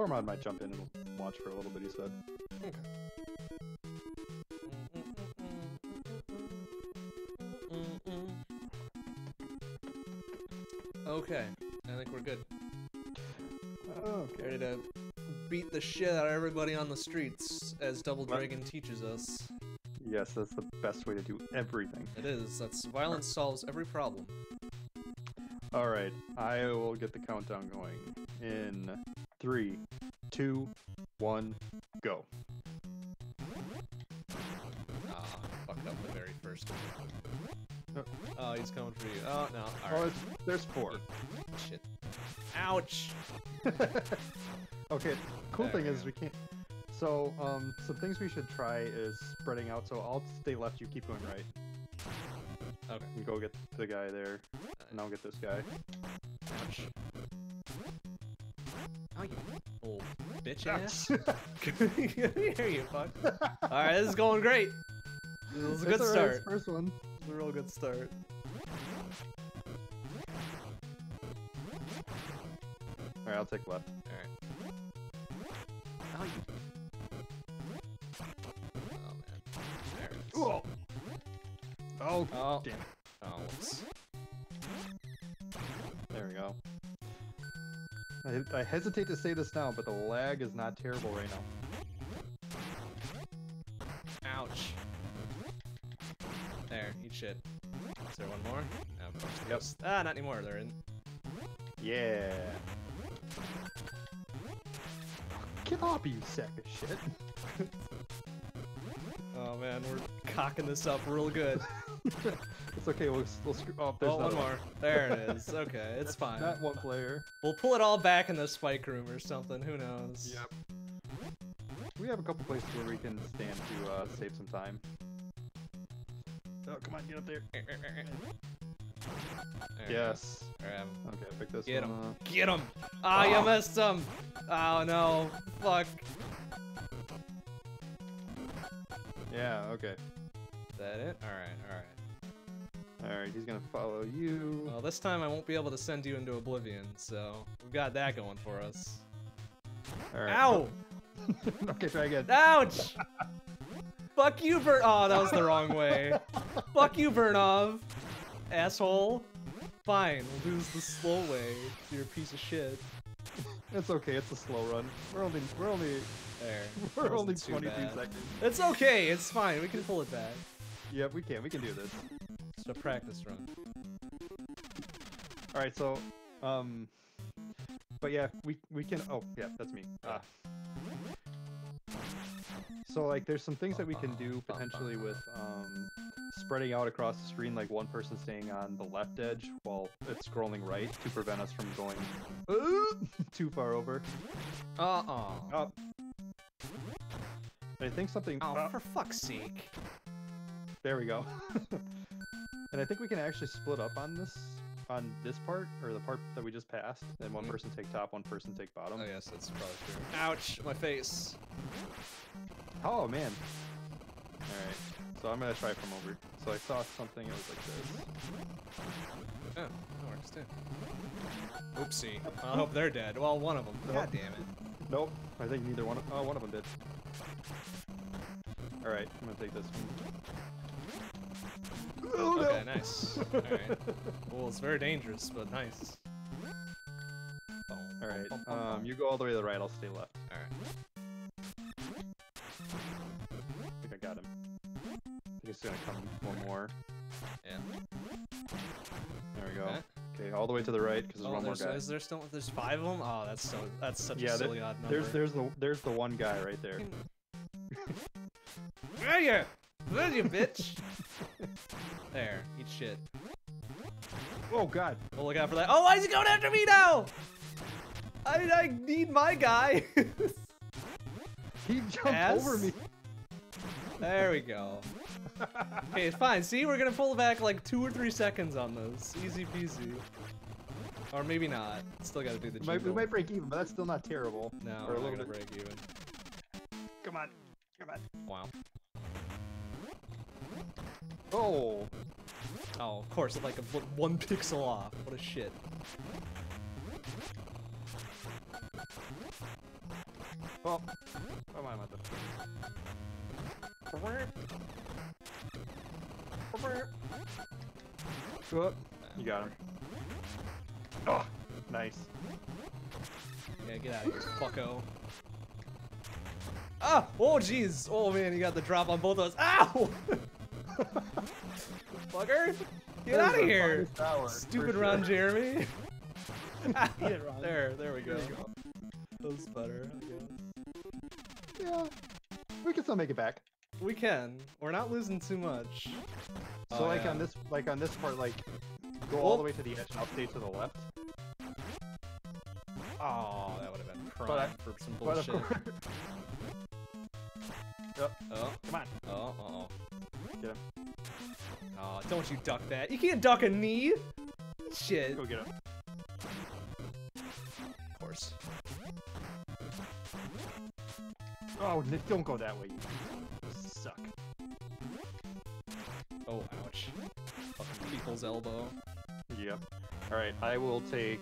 Tormod might jump in and watch for a little bit. He said. Okay, I think we're good. Okay. Ready to beat the shit out of everybody on the streets, as Double? Dragon teaches us. Yes, that's the best way to do everything. It is. That's violence solves every problem. All right, I will get the countdown going in three, two, one, go. Ah, fucked up the very first one. Oh, he's coming for you. Oh no. Oh, Alright. it's, there's four. Shit. Ouch. okay, cool There thing we is go. we can't. So, um, some things we should try is spreading out. So I'll stay left, you keep going right. Okay. And go get the guy there, and I'll get this guy. Bitch Ouch. ass. Here you fuck. Alright, this is going great. This is a good It's alright, it's start. First one. This is a real good start. All right, I'll take left. Alright. Oh, you. Oh, man. There it is. Oh, Oh. damn. I, I hesitate to say this now, but the lag is not terrible right now. Ouch. There, eat shit. Is there one more? No, of course there Yep. Ah, not anymore. They're in. Yeah. Get off, you sack of shit. Oh man, we're cocking this up real good. it's okay, we'll, we'll screw. Oh, there's oh, one more. There it is. Okay, it's fine. Not one player. We'll pull it all back in the spike room or something. Who knows? Yep. We have a couple places where we can stand to uh, save some time. Oh, come on, get up there. There we go. Yes. Okay, I pick this Get one him. up. Get him! Ah, you Ah. missed him! Oh no. Fuck. Yeah, okay. Is that it? Alright, alright. Alright, he's gonna follow you. Well, this time I won't be able to send you into oblivion, so we've got that going for us. Alright. Ow! okay, try again. Ouch! Fuck you, Vern- Oh, that was the wrong way. Fuck you, Vernov. Asshole. Fine, we'll do this the slow way. You're a piece of shit. It's okay, it's a slow run. We're only, we're only, There. we're only too 22 bad. seconds. It's okay, it's fine. We can pull it back. Yep, we can, we can do this. It's a practice run. Alright, so, um, but yeah, we, we can, oh, yeah, that's me. Ah. So, like, there's some things that we can do potentially with, um, spreading out across the screen, like one person staying on the left edge while it's scrolling right to prevent us from going too far over. Uh-uh. Up. I think something. Oh, uh, for fuck's sake. there we go. and I think we can actually split up on this, on this part or the part that we just passed, and one Mhm. person take top, one person take bottom. Oh, yes, that's probably true. Ouch, my face. Oh man. All right. So I'm gonna try from over. So I saw something. It was like this. Oh, that works too. Oopsie. I hope they're dead. Well, one of them. God damn it. Nope. I think neither one. Of, oh, one of them did. All right. I'm gonna take this one. Oh, no. Okay, nice. Alright. Well, it's very dangerous, but nice. All right. Um, you go all the way to the right. I'll stay left. Alright. I think I got him. I think it's gonna come one more. Yeah. There we go. Okay. Okay, all the way to the right because there's Oh, one more guy. is there still there's five of them? Oh, that's so that's such Yeah, a there- silly odd number. There's there's the there's the one guy right there. Where are you? Where are you, bitch? there, eat shit. Oh God. Oh, look out for that. Oh, why is he going after me now? I I need my guy. He jumped Ass? over me. there we go. Okay, fine. See, we're gonna pull back like two or three seconds on this. Easy peasy. Or maybe not. Still gotta do the We might, we might break even, but that's still not terrible. No, we're a not gonna bit. break even. Come on. Come on. Wow. Oh. Oh, of course, like a, one pixel off. What a shit. Oh, come on, mother. Oh, you got him. Oh, nice. Yeah, get out of here, fucko. Ah! Oh, jeez! Oh, man, you got the drop on both of us. Ow! Fucker! Get out of here! hour, Stupid sure. Ron Jeremy. Eat it, Ron. There, there we go. There you go. That's better. I guess. Yeah, we can still make it back. We can. We're not losing too much. So Oh, like yeah. on this, like on this part, like go all the Oh. way to the edge and stay to the left. Oh, that would have been prime I- for some bullshit. course, oh, oh, come on, oh, oh, get him. oh. Don't you duck that. You can't duck a knee! Shit. Go get him. Of course. Oh, Nick, don't go that way. You suck. Oh, ouch. Fucking people's elbow. Yep. All right, I will take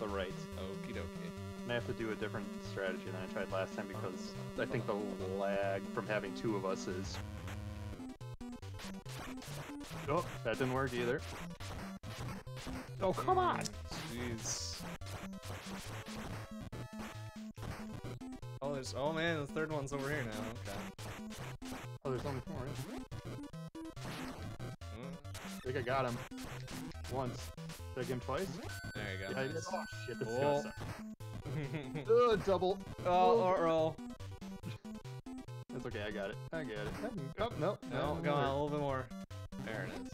the right. Okie dokie. I have to do a different strategy than I tried last time because I think the lag from having two of us is. Oh, that didn't work either. Oh, come on! Jeez. Oh, there's. Oh man, the third one's over here now. Okay. Oh, there's only four. Mm, I think I got him. Once. Did I get him twice? There you go. Yeah, nice. Oh, shit, this is Oh. gonna suck. Uh, double. oh, or oh. That's okay, I got it. I got it. Can- Oh, no. No, that go on, a little bit more. There it is.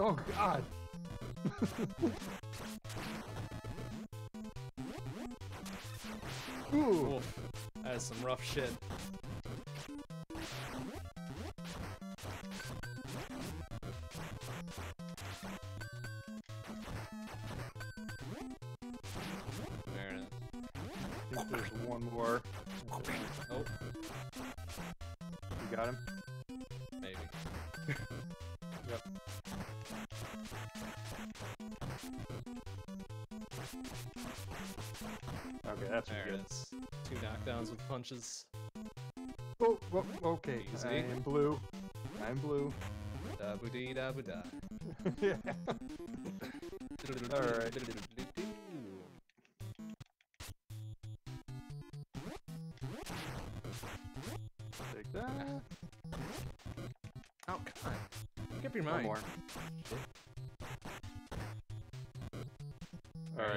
Oh, God. Ooh. Oof. That is some rough shit. There it is. I think there's one more. Oh, You got him? maybe. Yep. Okay, that's There good. it is. Two knockdowns with punches. Oh, oh, okay. Easy. I am blue. I'm blue. Da boo dee da boo da. yeah. Alright. Take that. Oh, come on. Make up your One mind. more.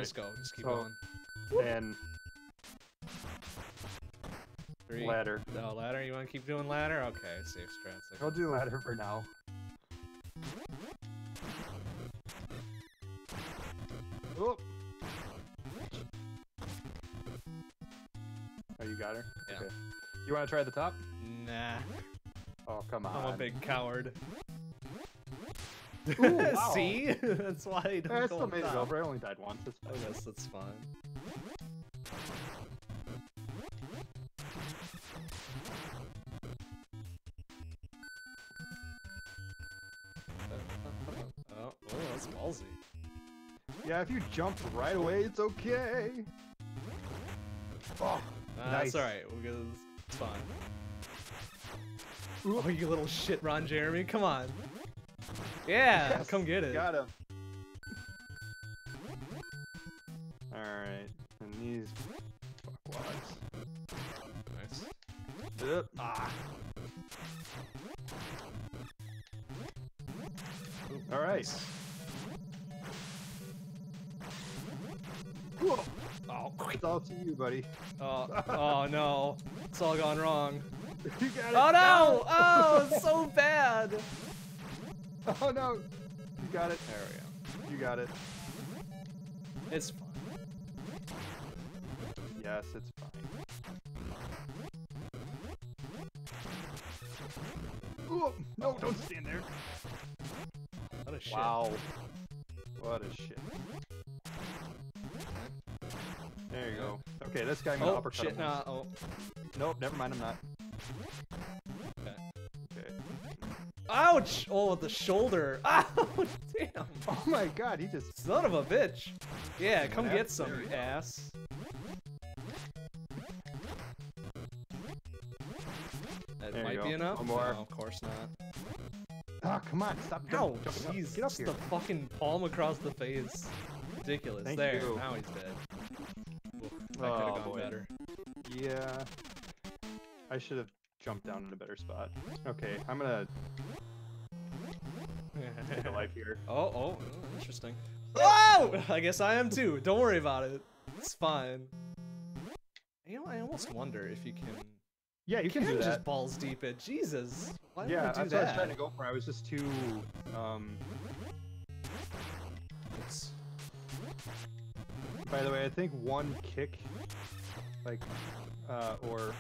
Just go. Just keep So- going. And Three. ladder. No, ladder. You want to keep doing ladder? Okay, safe strats. I'll do ladder for now. Oh. Oh, you got her? Yeah. Okay. You want to try the top? Nah, Oh, come on. I'm a big coward. Ooh, wow. See? That's why I don't Eh, I still made it over. I only died once. It's I guess that's fine. Oh, oh, that's ballsy. Yeah, if you jump right away, it's okay. Oh, Uh, Nice. That's alright, because it's fine. Ooh. Oh, you little shit, Ron Jeremy, come on. Yeah, Yes, come get it. got him. Alright, and these fuckwads. Nice. Yep. Ah. All right. Whoa. Oh, It's all to you, buddy. oh, oh no. It's all gone wrong. You got it. Oh no! Oh, so bad! Oh no! You got it. There we go. You got it. It's fine. Yes, it's fine. Ooh, no, don't stand there. What a shit. Wow. What a shit. There you go. Okay, this guy Oh, uppercut shit, nah, oh. Nope, never mind, I'm not. Ouch! Oh, with the shoulder. Ouch! Damn. Oh my god, he just. Son of a bitch. Yeah, come get some, you you ass. That There might be enough. One more. No, of course not. Ah, come on, stop Ow! jumping, jumping up. Jeez, Get up here. the fucking palm across the face. Ridiculous. Thank there, you. now he's dead. Oof, that could Oh, have gone boy. better. Yeah. I should have jumped down in a better spot. Okay, I'm gonna take a life here. Oh, oh, interesting. Oh! I guess I am too. Don't worry about it. It's fine. You know, I almost wonder if you can. Yeah, you can, do that. just balls deep it. Jesus. Why Yeah, I do that's that? what I was trying to go for. I was just too um Oops. by the way, I think one kick like uh or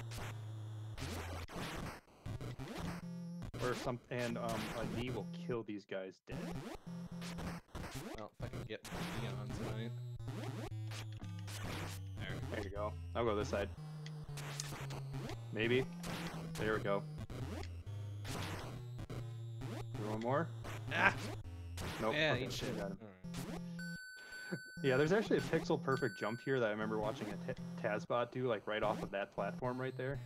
or some and um a knee will kill these guys dead. Well, if I can get Neon tonight. There. There you go. I'll go this side. Maybe. There we go. Do One more? Ah! Nope. yeah, okay, shit. got him. Alright. Yeah, there's actually a pixel perfect jump here that I remember watching a t- Tazbot do, like right off of that platform right there,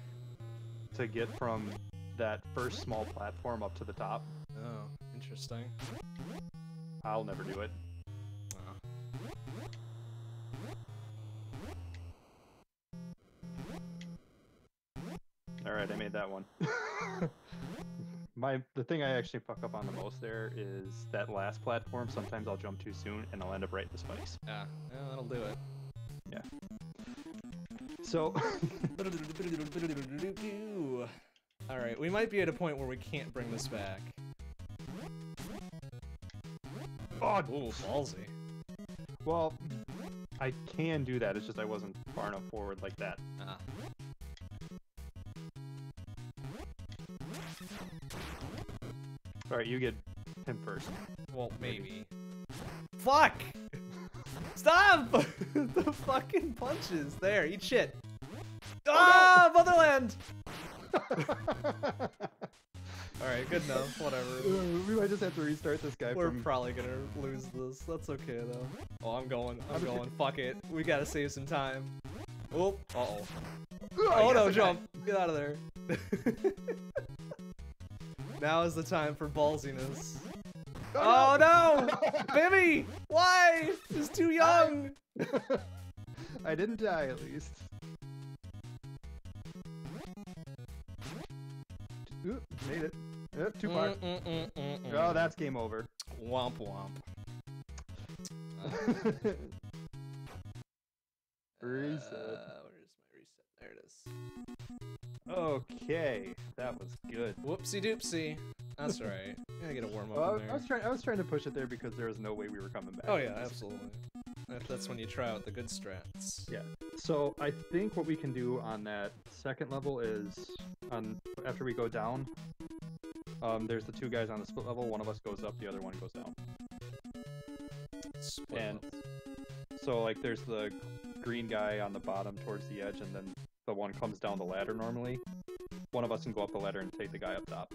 to get from that first small platform up to the top. Oh, interesting. I'll never do it. Oh. All right, I made that one. My the thing I actually fuck up on the most there is that last platform. Sometimes I'll jump too soon and I'll end up right in the spikes. Yeah, yeah, that'll do it. Yeah. So Alright, we might be at a point where we can't bring this back. oh, Ooh, ballsy. well, I can do that. It's just I wasn't far enough forward like that. Ah. All right, you get him first. Well, maybe. Fuck! Stop! the fucking punches. There, eat shit. Ah, motherland! Alright, good enough. Whatever. we might just have to restart this guy We're from. probably gonna lose this. That's okay though. Oh, I'm going. I'm going. Fuck it. We gotta save some time. Oh. Uh oh. Oh, Oh no, jump! Get out of there. now is the time for ballsiness. it. Oh no! Bimmy! Why? She's too young! I didn't die at least. Oop, made it. Yep, too far. Mm, mm, mm. Oh, that's game over. Womp womp. Uh, Reset. Uh, where's my reset? There it is. okay, that was good. Whoopsie doopsie. That's right. Gotta get a warm up Well, I, was trying. I was trying to push it there because there was no way we were coming back. Oh yeah, absolutely. That, that's when you try out the good strats. Yeah. So I think what we can do on that second level is, on after we go down, um, there's the two guys on the split level. One of us goes up, the other one goes down. Split And- level. So like, there's the green guy on the bottom towards the edge, and then the one comes down the ladder normally. One of us can go up the ladder and take the guy up top.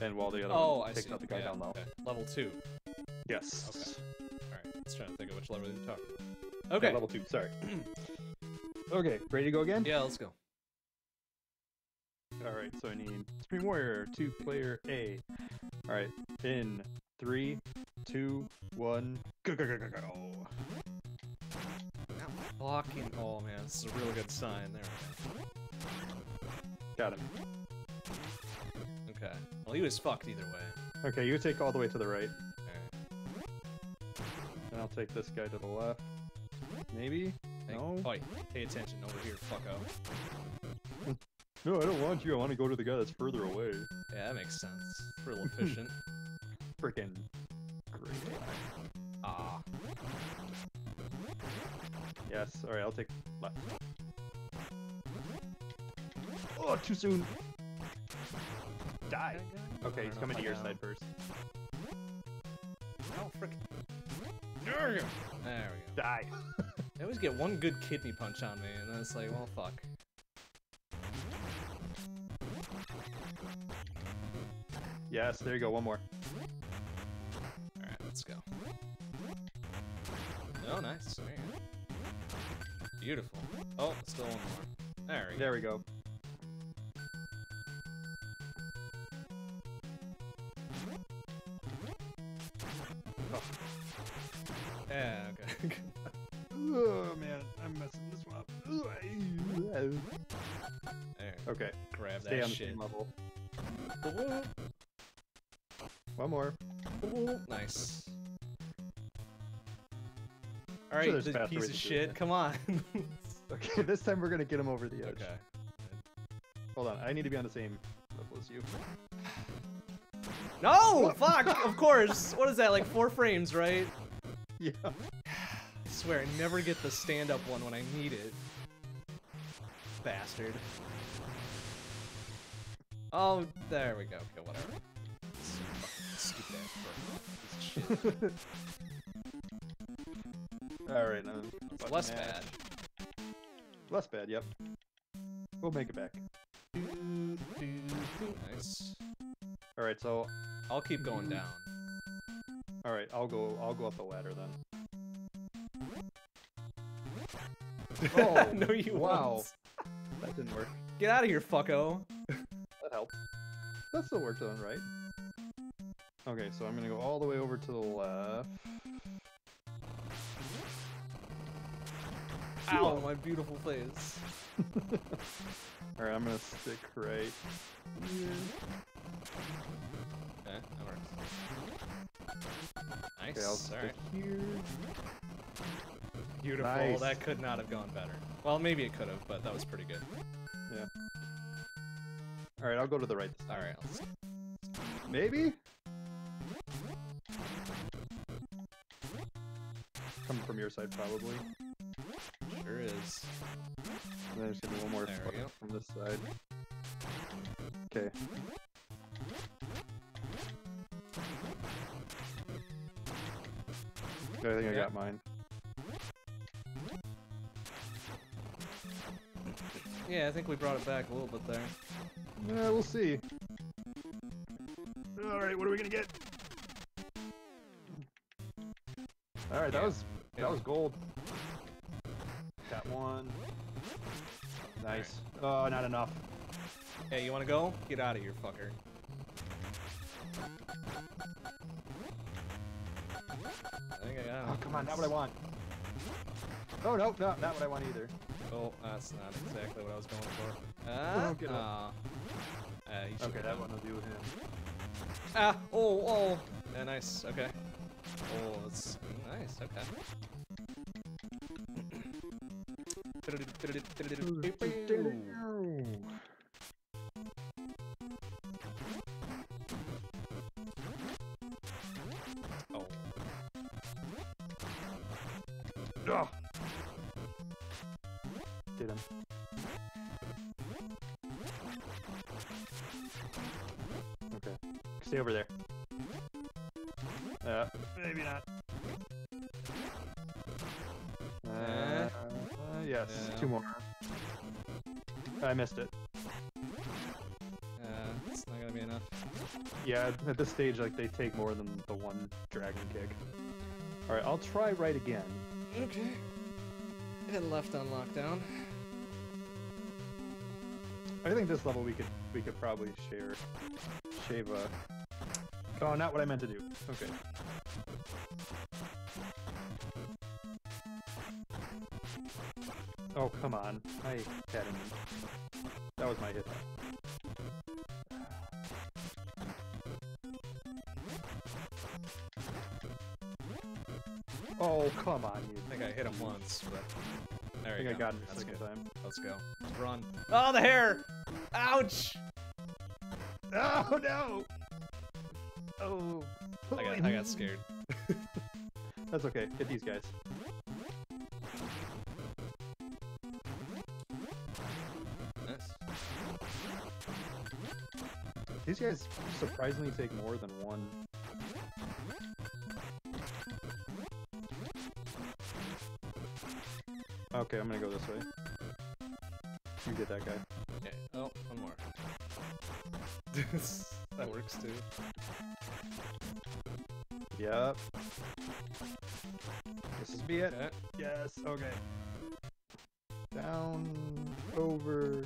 And while the other Oh, one I takes see. out the guy yeah, down low. okay. Level two. Yes. Okay. Alright, let's try to think of which level you're talking about. Yeah, Okay. level two. Sorry. okay, ready to go again? Yeah, let's go. All right, so I need Supreme Warrior, two player A. All right, in three, two, one, go go go go go. Fucking. Oh man, this is a real good sign. There Got him. Okay. Well, he was fucked either way. Okay, you take all the way to the right, Alright. and I'll take this guy to the left. Maybe? Hey, No. Oi, pay attention over here, fucko. No, I don't want you. I want to go to the guy that's further away. Yeah, that makes sense. Real efficient. Freaking great. ah. Yes. All right, I'll take left. Oh, too soon. Die. Okay, I he's coming to your side first. Oh, frick. There we go. Die. I always get one good kidney punch on me, and then it's like, well, fuck. yes, there you go. One more. Alright, let's go. Oh, nice. There you. Beautiful. Oh, still one more. There we go. There we go. Okay, grab stay that on the same level. One more. Nice. Alright, there's the faster piece of shit, it. come on. Okay, this time we're gonna get him over the edge. okay. Hold on, I need to be on the same level as you. No! Fuck! Of course! What is that, like four frames, right? Yeah. I swear, I never get the stand-up one when I need it. Bastard. Oh, there we go. Okay, whatever. Stupid ass fucking piece of shit. All right, now. Less bad. Less bad. Yep. We'll make it back. Nice. All right, so I'll keep going down. all right, I'll go. I'll go up the ladder then. Oh, no, you wow. won't. That didn't work. Get out of here, fucko. That helped. That still worked on right. Okay, so I'm gonna go all the way over to the left. Ow, my beautiful face. all right, I'm gonna stick right here. Okay, that works. Nice. Okay, I'll stick Alright. here. Beautiful. Nice. That could not have gone better. Well, maybe it could have, but that was pretty good. All right, I'll go to the right. This time. Alright, let's Maybe. Coming from your side, probably. sure is. And then there's gonna be one more There we fuck go. from this side. Okay. I think I got mine. Yeah, I think we brought it back a little bit there. Yeah, we'll see. All right, what are we gonna get? All right, that Yeah. was Yeah. that was gold. Got one. Nice. Oh, not enough. Hey, you wanna go? Get out of here, fucker. I think I got Oh, come on, not what I want. Oh no, no, not what I want either. Oh, that's not exactly what I was going for. Ah, Oh, get up. aw. Ah, Okay, that one will do him. Ah, oh, oh. Yeah, nice. Okay. Oh, that's nice. Okay. Oh, Ugh. Did him. Okay. Stay over there. Uh, maybe not. Uh, uh, yes, Yeah. two more. I missed it. uh, it's not gonna be enough. Yeah, at this stage, like they take more than the one dragon kick. All right, I'll try right again. Okay. And left on lockdown. I think this level we could we could probably share shave a. Oh, not what I meant to do. Okay. Oh come on! I had him. That was my hit. Oh come on, you! I think I hit him once, but there I think go. I got him That's second good. time. Let's go. Run. Oh, the hair! Ouch! Oh no! Oh. I got, I got scared. That's okay. Hit these guys. Nice. These guys surprisingly take more than one. Okay, I'm gonna go this way. You get that guy. Okay. Oh, one more. that works too. Yep. This is be it. Yes. Okay. Down, over.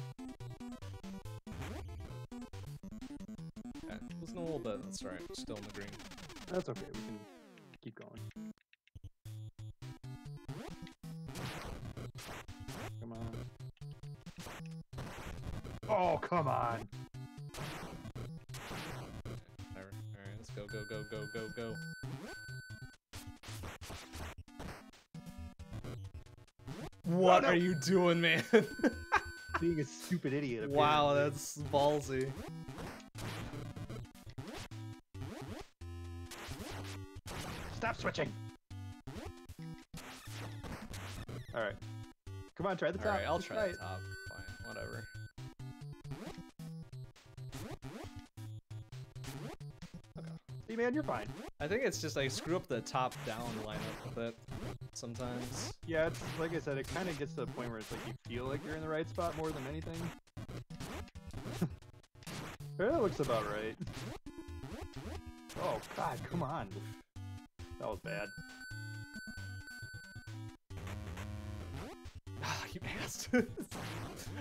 okay. Losing a little bit. That's right. Still in the green. That's okay. We can What no. are you doing, man? Being a stupid idiot. wow, that's ballsy. Stop switching. All right. Come on, try the top. Alright, I'll Just try it. the top. Fine, whatever. See, man, you're fine. I think it's just I screw up the top-down lineup with it sometimes. Yeah, it's like I said, it kind of gets to the point where it's like you feel like you're in the right spot more than anything. that looks about right. Oh God, come on. That was bad. Ah, you asked.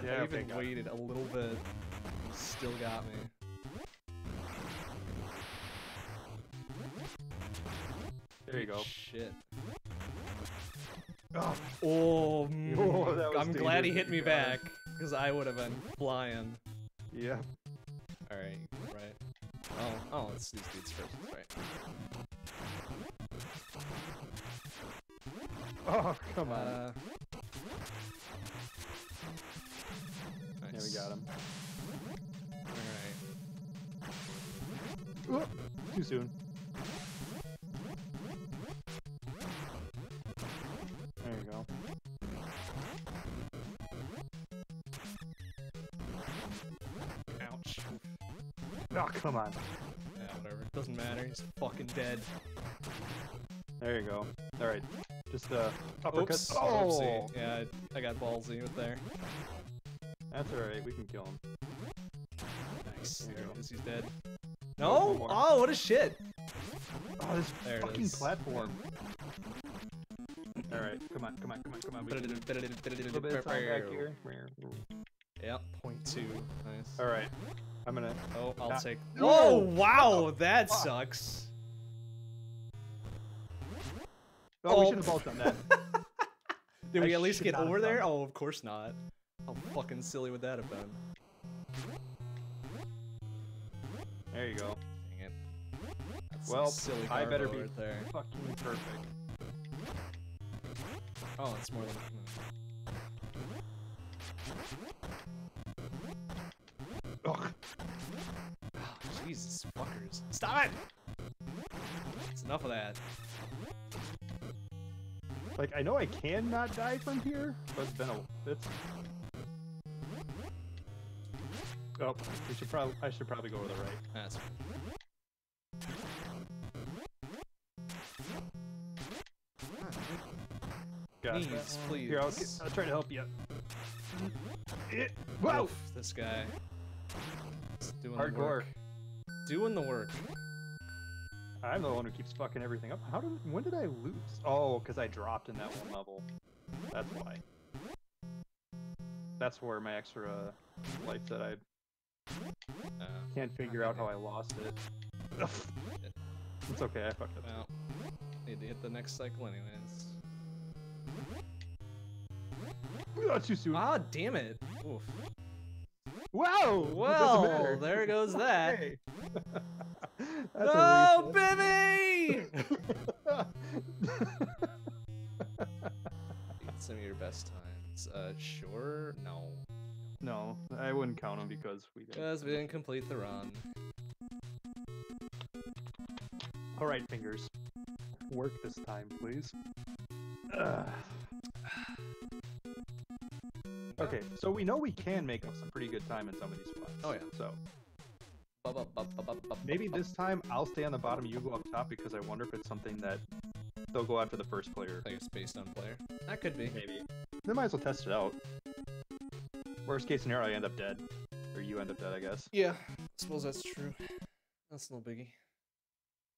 Yeah, I even waited a little bit. Still got me. There you go. Shit. Oh, Oh, mm, Oh, that was I'm glad he hit me back, because I would have been flying. yeah. Alright, right. Oh, oh, it's these dudes first, right. Oh, come on. Uh, fucking dead. There you go. All right. Just uh, uppercut. Oops. Oh, Oopsie. Yeah, I I got ballsy with there. that's all right. We can kill him. Nice. There you There go. it is, he's dead. No, No? one more. Oh, what a shit! Oh, this There fucking platform. All right, come on, come on, come on, come on. We can- a little bit of time back here. Yep, point two. Nice. All right, I'm gonna. Oh, I'll Ah. take. Oh wow, that sucks. Oh, we should have both done that. Did I we at least get over there? done Oh, of course not. How fucking silly would that have been? There you go. Dang it. That's Well, silly I better be right there. fucking perfect. Oh, it's more than. Ugh. Oh, Jesus, fuckers! Stop it! It's enough of that. Like I know I can not die from here, but it's been a. It's. Oh, we should probably. I should probably go to the right. That's. Gotcha. Please, please. Here, I'll, get, I'll try to help you. It, wow! Oof, this guy. Doing the work. Doing the work. I'm the one who keeps fucking everything up. How did? When did I lose? Oh, because I dropped in that one level. That's why. That's where my extra life that I Uh, can't figure out how I lost it. It's okay, I fucked up. well, need to hit the next cycle anyways. Oh, too soon. Ah, damn it. Oof. Wow! Well, there goes that. Hey. That's a No, reset. Bimmy! Some of your best times. Uh, sure? No. no, I wouldn't count them because we didn't. Because we didn't complete the run. All right, fingers. Work this time, please. Ugh. Okay, so we know we can make up some pretty good time in some of these spots. Oh, yeah. So. Maybe this time I'll stay on the bottom, you go up top, because I wonder if it's something that they'll go after the first player. Like it's based on player. That could be. Maybe. They might as well test it out. Worst case scenario, I end up dead, or you end up dead, I guess. Yeah, I suppose that's true. That's no biggie.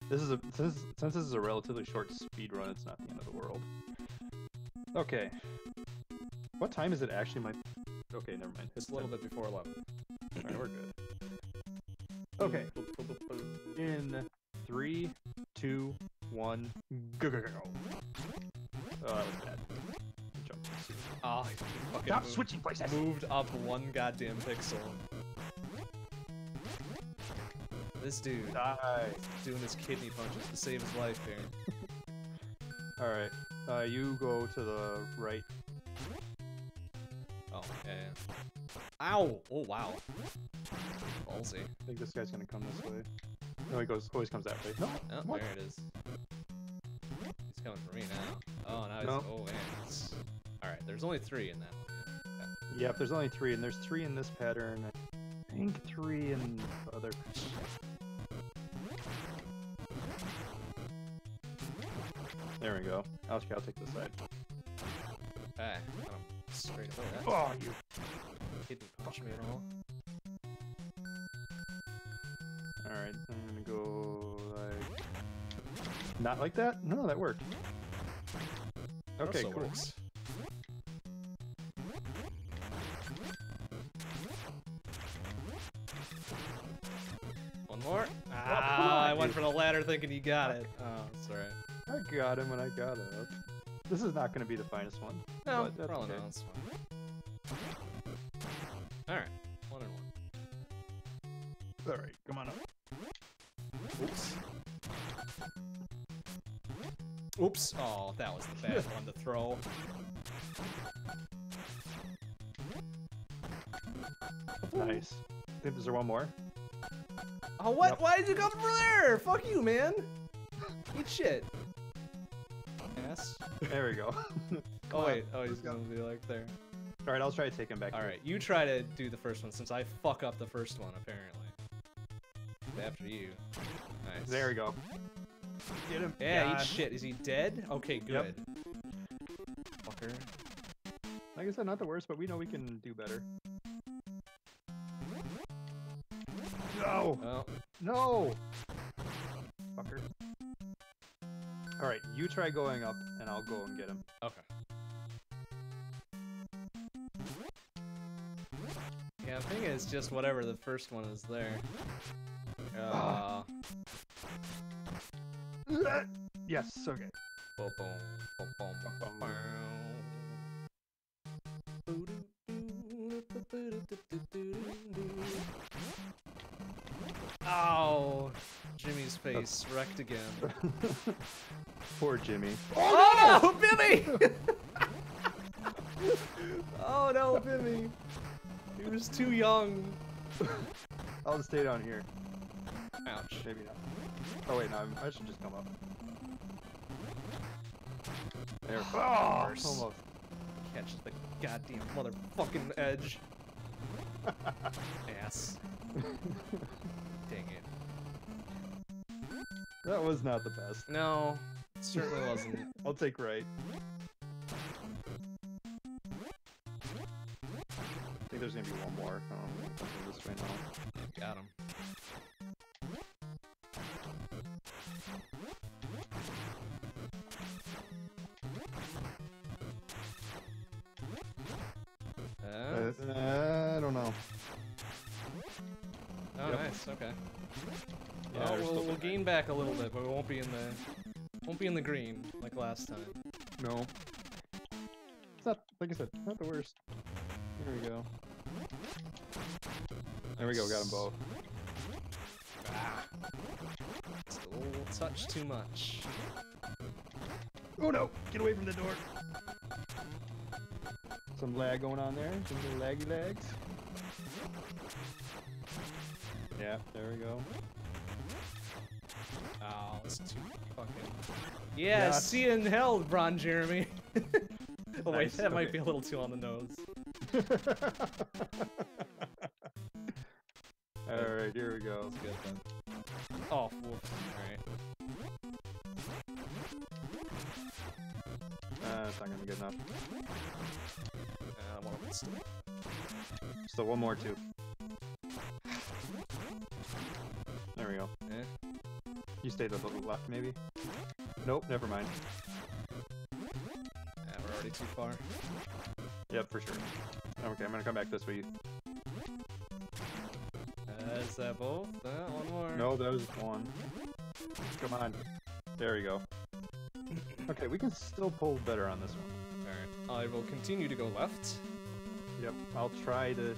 This is a since since this is a relatively short speed run, it's not the end of the world. Okay. What time is it actually? My okay, never mind. It's a little bit before 11. Alright, we're good. Okay. In three, two, one, go go go go. Oh, that was bad. Jump. Oh, he Stop moved, switching places. moved up one goddamn pixel. This dude Die. doing his kidney punches to save his life here. All right. Uh, you go to the right. Oh, yeah, yeah. Ow! Oh, wow. Ballsy. I think this guy's gonna come this way. No, he goes. Always comes that way. No. Oh, What? there it is. He's coming for me now. Oh, now he's. No. Oh, man. Alright, there's only three in that one. Yep. There's only three, and there's three in this pattern. I think three in the other. There we go. I'll, I'll take this side. Ah, got him straight away. Oh, you. Kidney punch me at all. All right. I'm gonna go like. Not like that. No, that worked. Okay, cool. works. One more. Ah, come on, I went dude. for the ladder thinking you got it. Oh, it's alright. I got him when I got up. This is not gonna be the finest one. No, but that's probably okay. not. One. All right, come on up. Oops. Oops. Oh, that was the bad one to throw. Nice. Think is there one more? Oh, what? Yep. Why did you come from there? Fuck you, man. Eat shit. Yes. There we go. Oh on, wait. Oh, he's gonna be like there. All right, I'll try to take him back. All here. right, you try to do the first one since I fuck up the first one apparently. After you. Nice. There we go. Get him. Yeah, God. eat shit. Is he dead? Okay, good. Yep. Fucker. Like I said, not the worst, but we know we can do better. No! Well, No! Fucker. All right, you try going up, and I'll go and get him. okay. Yeah, I think it's just whatever the first one is there. Uh, Yes. Okay. boom, boom, boom, boom, boom, boom, Ow! Jimmy's face wrecked again. Poor Jimmy. Oh, no, Bimmy! oh no, Bimmy! He was too young. I'll just stay down here. Maybe not. Oh wait, no, I'm- I should just come up. There. Oh, almost. Catch the goddamn motherfucking edge. Ass. Dang it. That was not the best. No, it certainly wasn't. I'll take right. I think there's gonna be one more. Um, something this way now. Last time. No. It's not like I said, not the worst. Here we go. There we go, got them both. Ah. It's a little touch too much. Oh no! Get away from the door! Some lag going on there. Some little laggy lags. Yeah, there we go. Oh, it's too fucking. Yeah, Yeah. see you in hell, Bron Jeremy. oh wait, Nice, that might be a little too on the nose. Alright, here we go. That's good then. Oh, whoops. Alright. Uh, it's not gonna be good enough. Uh, one of them's still. Still one more, too. There we go. Eh? You stay to the left, maybe? Nope, never mind. Yeah, we're already too far. Yep, for sure. Okay, I'm gonna come back this way. Uh, is that both? Uh, one more. No, that was one. Come on. There we go. Okay, we can still pull better on this one. Alright. I will continue to go left. Yep, I'll try to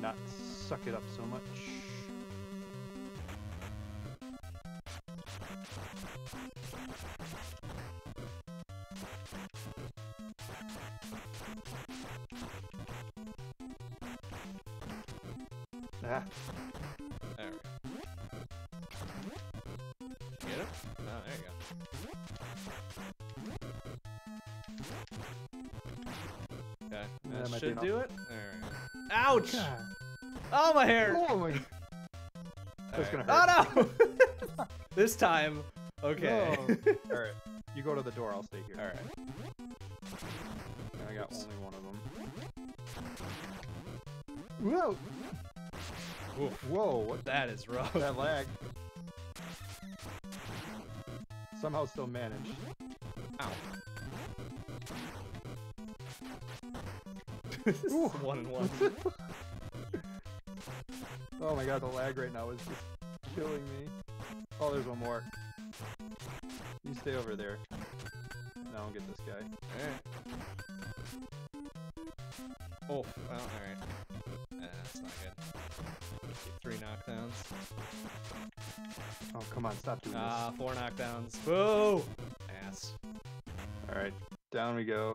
not suck it up so much. Ah, There we go. Get it? Oh, there you go. Okay, Yeah, that should do it. There. Ouch! God. Oh, my hair! Oh my That's Alright. gonna hurt. Oh no! this time, okay. Alright, you go to the door, I'll stay here. Alright. I got Oops. only one of them. Whoa! Whoa, what That is rough. that lag? Somehow still managed. Ow. One and one. Oh my god, the lag right now is just killing me. Oh, there's one more. You stay over there. Now I'll get this guy. Alright. Oh, well, alright. Uh, that's not good. Three knockdowns. Oh, come on, stop doing this. Ah, four knockdowns. Boo! Ass. Alright, down we go.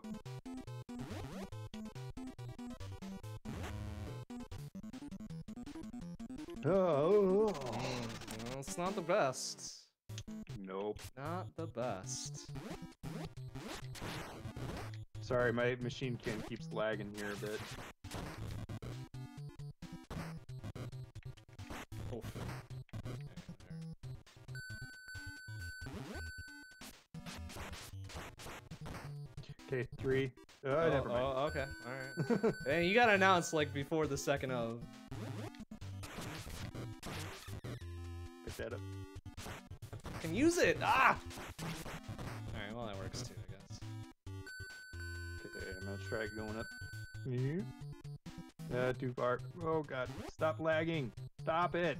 Oh, Mm, well, it's not the best. nope. Not the best. Sorry, my machine cam keeps lagging here a bit. Oof. Okay, three. Uh, Oh, never mind. oh, okay. Alright. Hey, you gotta announce, like, before the second of. Pick that up. Can use it! Ah! Alright, well, that works too, I guess. Okay, I'm gonna try going up. Yeah. Uh, too far. Oh god, stop lagging. Stop it.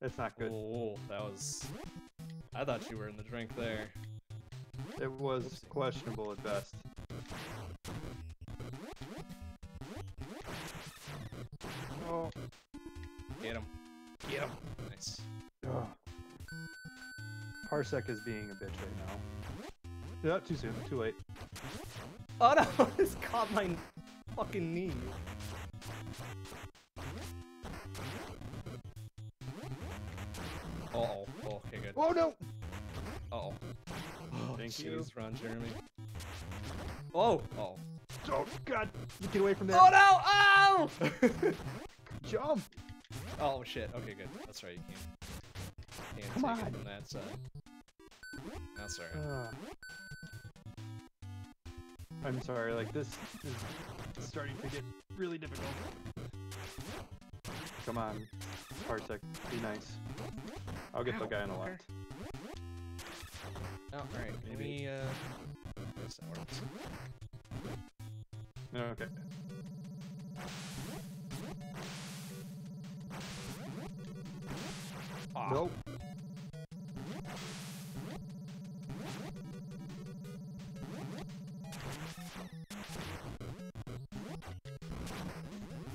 That's not good. Oh, that was. I thought you were in the drink there. It was questionable at best. Oh, Get him. get him. Nice. Ugh. Parsec is being a bitch right now. Yeah, too soon, too late. Oh no! It's caught my fucking knee. No! Uh oh. Oh, Thank you. jeez, Run, Jeremy. Oh! Oh. Oh god! Get away from that! Oh no! Oh! Jump! oh shit. Okay, good. That's right. You can't. Can't Come take on. it from that side. That's alright. Ugh. I'm sorry, like this is starting to get really difficult. Come on, Parsec, be nice. I'll get the guy on the fucker. left. Oh, alright. Let Maybe. me, uh. Yes, that works. Okay. Ah. Nope.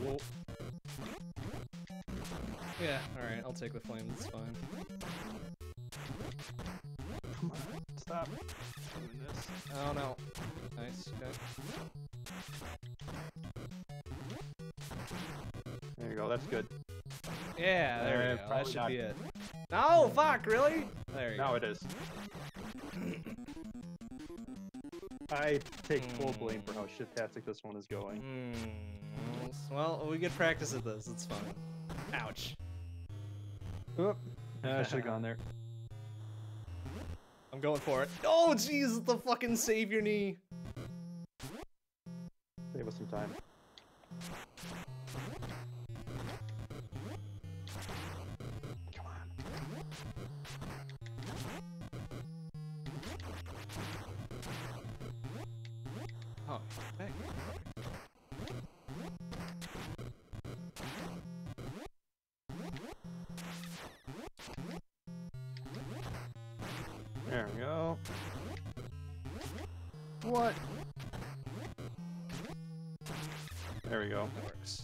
Whoa. Yeah, alright, I'll take the flame, that's fine. On, stop doing this. Oh no. Nice, okay. There you go, that's good. Yeah, there Uh, we go. That should not. be it. No, fuck, really? There you go. Now go. it is. I take full blame for how shit-tastic this one is going. Hmm. Well, we get practice at this, it's fine. Ouch. Oop. I should have gone there. I'm going for it. Oh, jeez, the fucking save your knee.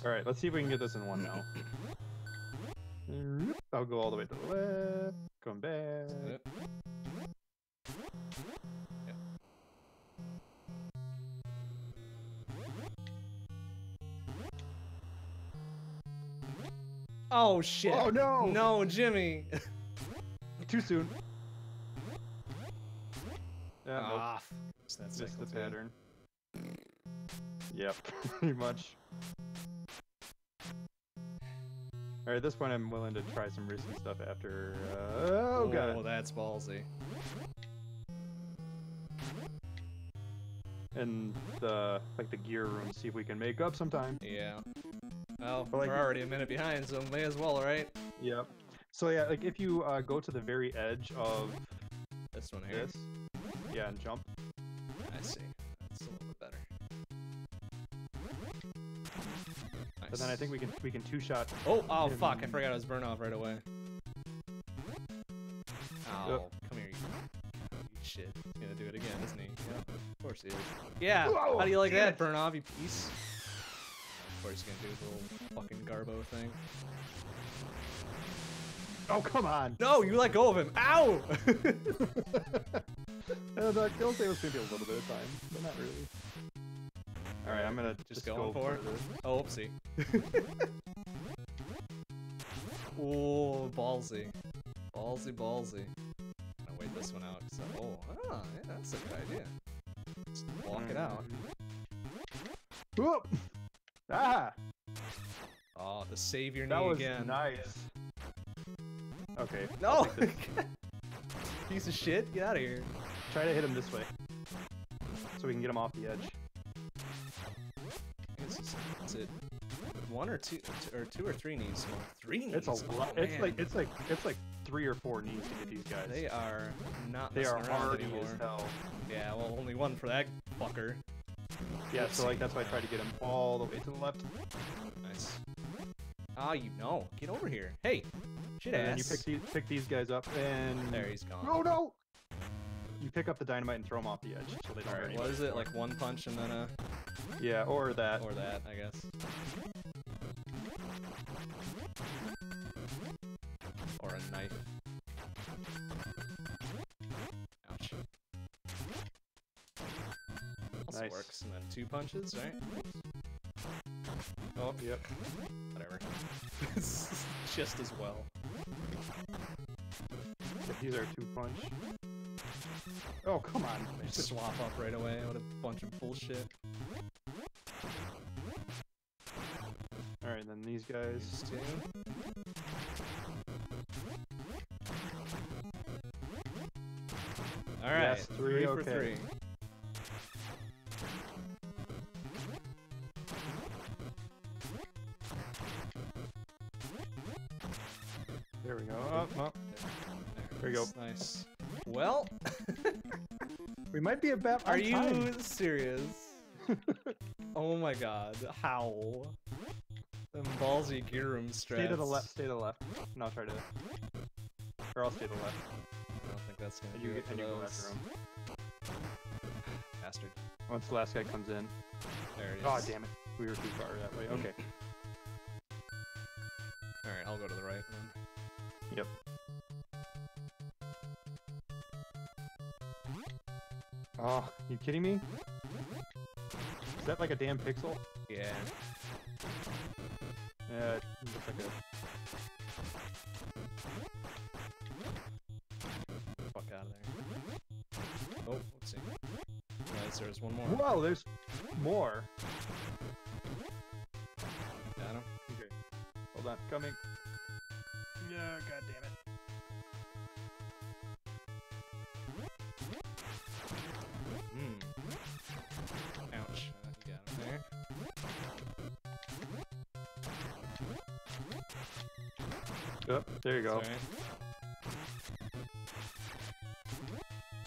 Go. That works. All right, let's see if we can get this in one now. I'll go all the way to the left. come back. Is that it? Yep. Oh shit! Oh no! No, Jimmy! Too soon. Yeah, nope. ah, f- Missed the pattern. Yep, pretty much. At this point I'm willing to try some risky stuff after... Uh, oh, god. Oh, that's ballsy. And the, like, the gear room, see if we can make up sometime. Yeah. Well, But, like- we're already a minute behind, so may as well, right? Yep. So yeah, like if you uh, go to the very edge of This one here. this, yeah, and jump. Nice. But then I think we can we can two shot. Oh, oh fuck! I forgot I was Burnov right away. Oh, come here, you, shit. He's gonna do it again, isn't he? Yeah, of course he is. Yeah. Whoa, How do you like that, it. Burnov, you piece? Of course he's gonna do his little fucking Garbo thing. Oh come on! No, you let go of him. Ow! uh, the kill save was maybe a little bit of time, but not really. All right, I'm gonna Just just, going go for it? this. oh, oopsie. oh, ballsy. Ballsy, ballsy. I'm gonna wait this one out. So, oh, ah, yeah, that's a good idea. Just walk it out. Whoop! Ah, Oh, the save your that knee was again. nice. Okay. No! Piece of shit, get out of here. Try to hit him this way, so we can get him off the edge. It one or two, or two or three knees? Well, three knees. It's a oh, lot. It's like it's like it's like three or four knees to get these guys. They are not They are hardy as hell. Yeah, well, only one for that fucker. Yeah, so like that's why I tried to get him all the way to the left. Nice. Ah, you know. Get over here. Hey, shit and ass. then you pick these pick these guys up and There, he's gone. Oh no! You pick up the dynamite and throw them off the edge so they don't Alright, anybody. what is it? Like one punch and then a. Yeah, or that. Or that, I guess. Or a knife. Ouch. Also Nice. works. And then two punches, right? Oh, Yep. whatever. Just as well. If these are two punch. Oh come on! Just swap up right away. What a bunch of bullshit. All right, then these guys. These two. All right, Yes, three, for okay. three. There we go. Oh, oh. There we go. Nice. Well, We might be about. are on you serious? oh my god, how? Them ballsy gear room strats. Stay to the left. Stay to the left. No, I'll try to. Or I'll stay to the left. I don't think that's gonna And do you it and you go after him. Bastard. Once the last guy comes in. There it is. Oh damn it! We were too far that way. Okay. Alright, I'll go to the right then. Yep. Oh, you kidding me? Is that like a damn pixel? Yeah. Yeah, it looks like a. Fuck out of there. Oh, let's see. Nice, there's one more. Whoa, there's more. Got him. Okay. Hold on, coming. Yeah, god damn it. There you go. It's alright.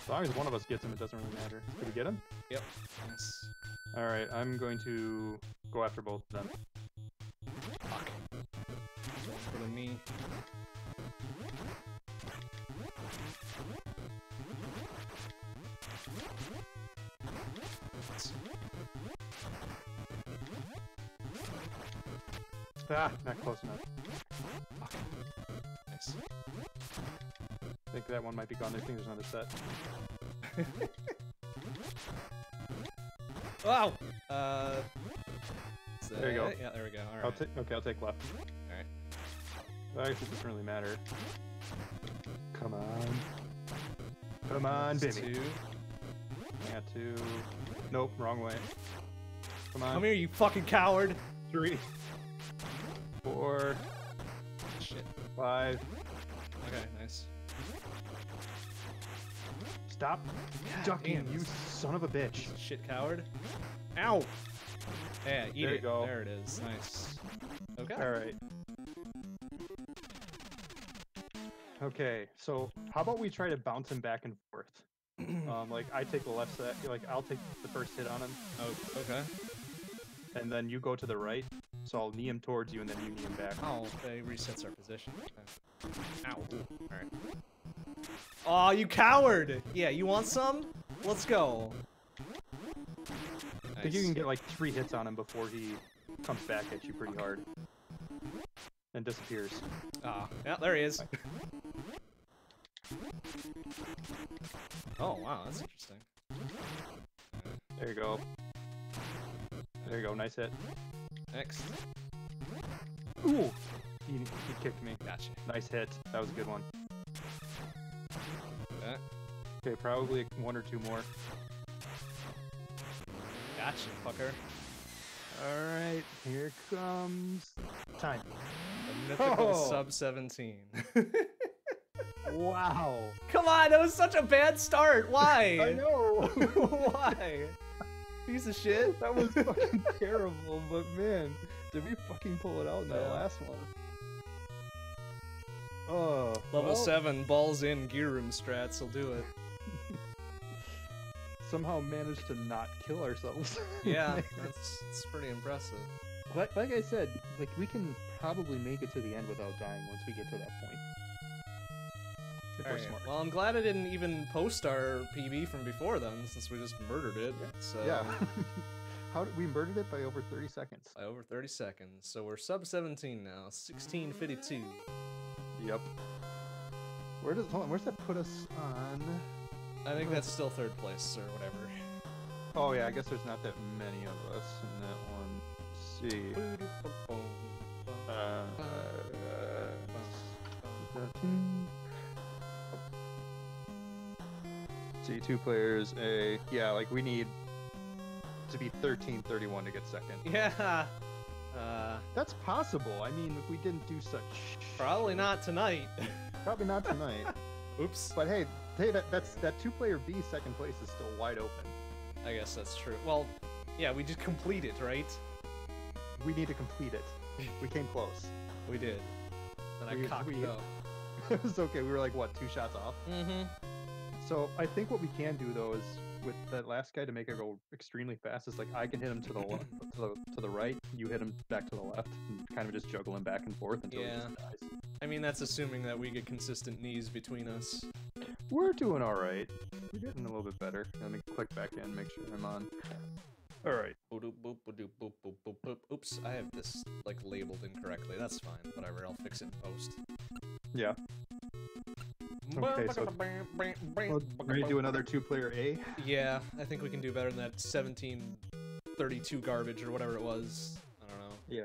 As long as one of us gets him, it doesn't really matter. Did we get him? Yep. Nice. Alright, I'm going to go after both of them. Fuck. The. Ah, not close enough. Think that one might be gone. I think there's another set. Wow. Uh. There you go. Yeah, there we go. All right. I'll Okay, I'll take left. Alright. Well, I guess it doesn't really matter. Come on. Come on, That's baby. Two. Got two. Nope, wrong way. Come on. Come here, you fucking coward. Three. Four. Shit. Five. Stop ducking, damn, you son of a bitch. Shit coward. Ow. Yeah, eat There you it. go. There it is. Nice. Okay. Alright. Okay, so how about we try to bounce him back and forth? Um, like I take the left set, like I'll take the first hit on him, Oh, okay. and then you go to the right. So I'll knee him towards you, and then you knee him back. Oh, it resets our position. Okay. Ow. Alright. Aw, you coward! Yeah, you want some? Let's go. I think you can get like three hits on him before he comes back at you pretty hard and disappears. Ah, yeah, there he is. Oh, wow, that's interesting. There you go. There you go. Nice hit. Next. Ooh, he, he kicked me. Gotcha. Nice hit. That was a good one. Okay. Okay, probably one or two more. Gotcha, fucker. All right, here comes time. The mythical Oh. sub 17. Wow. Come on, that was such a bad start. Why? I know. Why? Piece of shit. that was fucking terrible, but man, did we fucking pull it out in that Yeah. last one? Oh, Level well, 7, balls in, gear room strats will do it. Somehow managed to not kill ourselves. Yeah, that's, that's pretty impressive. Like, like I said, like we can probably make it to the end without dying once we get to that point. If we're Alright, smart. Well, I'm glad I didn't even post our PB from before then, since we just murdered it. So yeah. How did we murdered it by over 30 seconds? by over 30 seconds. So we're sub 17 now, 1652. Yep. Where does hold on, where's that put us on? I think that's still third place or whatever. Oh yeah, I guess there's not that many of us in that one. Let's see. Uh, see, two players. A yeah, like we need to be 13, 31 to get second. Yeah. Uh, That's possible. I mean, if we didn't do such. probably not tonight. Probably not tonight. Oops. but hey, hey, that that's that two-player B second place is still wide open. I guess that's true. Well, yeah, we just complete it, right? We need to complete it. We came close. We did. And I We- cocked we- it up. it was okay. We were like what, two shots off. Mm-hmm. So I think what we can do though is with that last guy to make it go extremely fast is like I can hit him to the left, to the to the right, you hit him back to the left, and kind of just juggle him back and forth until he just dies. I mean, that's assuming that we get consistent knees between us. We're doing all right. We're getting a little bit better. Let me click back in, make sure I'm on. All right. Boop, boop, boop, boop, boop, boop, boop, boop. Oops, I have this like labeled incorrectly. That's fine. Whatever, I'll fix it in post. Yeah. Okay, so- Well, to do another two-player A? Yeah, I think we can do better than that 1732 garbage or whatever it was. I don't know. Yeah.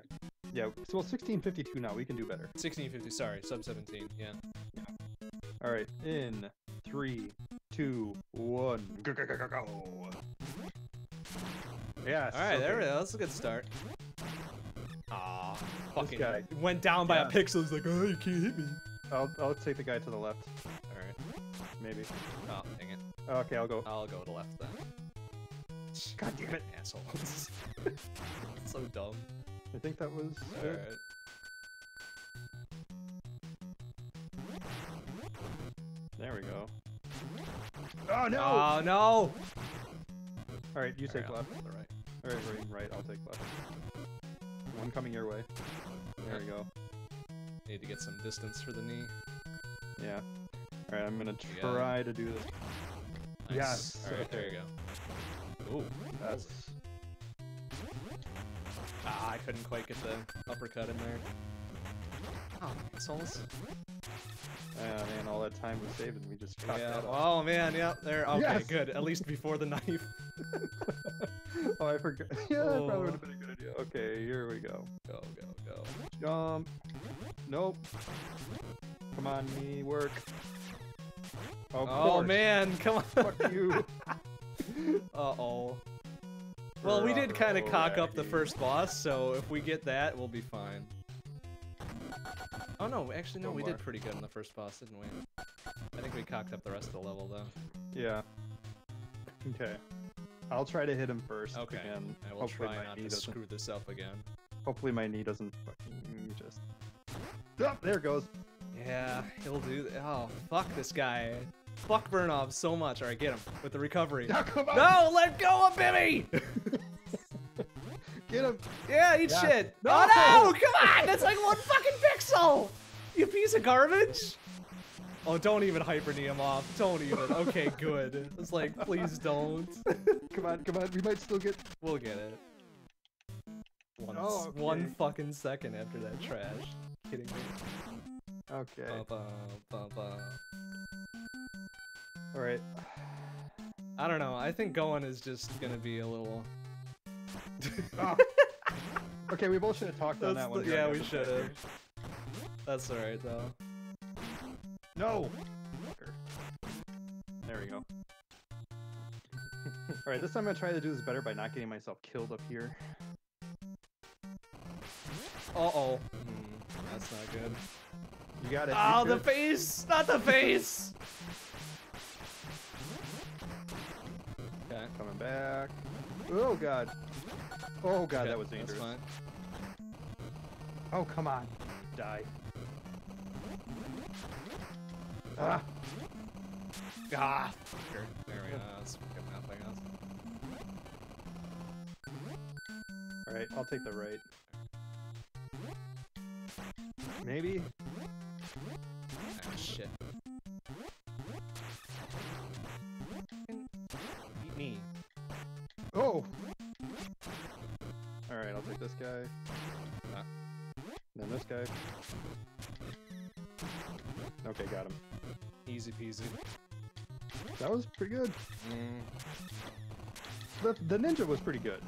Yeah. So well, 1652 now. We can do better. 1650, sorry, sub 17. Yeah. All right. In three, two, one. Go go go go go. Yes. All right, there we go. That's a good start. Ah, fucking guy. went down by Yeah. a pixel. He's like, oh, you can't hit me. I'll I'll take the guy to the left, All right. maybe. Oh, dang it. Okay, I'll go. I'll go to the left then. God damn it! Asshole. so dumb. I think that was. All it. right. There we go. Oh no! Oh no! All right, you take Alright, I'll left. go to the right. All right, right, right. I'll take left. One coming your way. There we go. Need to get some distance for the knee. Yeah. All right, I'm gonna You got try to do this. Nice. Yes, All right, there you go. Ooh. That's Ah, I couldn't quite get the uppercut in there. Oh, assholes. Ah man, all that time was saved and we just cocked Yeah. that up. Oh man, yeah. There. Okay, Yes! good. At least before the knife. oh, I forgot. Yeah, that Oh. probably would have been a good idea. Okay, here we go. Go, go, go. Jump. Nope. Come on, me work. Of oh course. man, come on. Fuck you. Uh oh. Well, we did kind of oh, cock up the first boss, so if we get that, we'll be fine. Oh no, actually no, One we more. did pretty good in the first boss, didn't we? I think we cocked up the rest of the level though. Yeah. Okay. I'll try to hit him first. Okay. Again. I will hopefully try my not knee to doesn't. screw this up again. Hopefully my knee doesn't fucking just. Oh, there it goes. Yeah, he'll do. Th oh, fuck this guy. Fuck Burnov so much. All right, get him with the recovery. On. No, let go of Bimmy! Get him. yeah, eat Yeah. shit. No! Oh no, come on! That's like one fucking pixel! You piece of garbage! Oh, don't even hyper him off. Don't even. Okay, good. It's like, please don't. Come on, come on. We might still get. we'll get it. One, Oh, s- one fucking second after that trash. Kidding me? Okay. Ba, ba, ba, ba. All right. I don't know. I think going is just gonna be a little. Ah. Okay, we both should have talked on That's that one. the- yeah, we should have. That's alright though. No. There we go. All right, this time I'm gonna try to do this better by not getting myself killed up here. Uh oh. that's not good. You got it. Oh, you the good? face! Not the face! Okay. Coming back. Oh god. Oh god, that was dangerous. fine. Oh come on. Die. Ah. Ah. There we go. That's fucking nothing else. All right, I'll take the right. Maybe. Ah, shit. This guy. Ah. Then this guy. Okay, got him. Easy peasy. That was pretty good. Mm. The, the ninja was pretty good.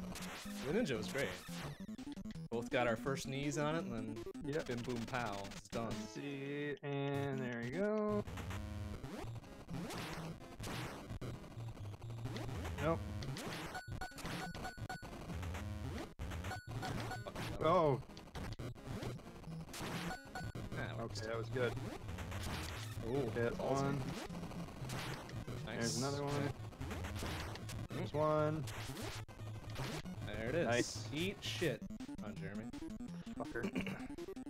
The ninja was great. Both got our first knees on it, and then Yep. bim boom pow. It's done. Let's see, and there you go. Ah, okay, that was good. Ooh, Hit ballsy. one. Nice. There's another one. Okay. There's one. There it is. Nice. Eat shit. On Jeremy. Fucker.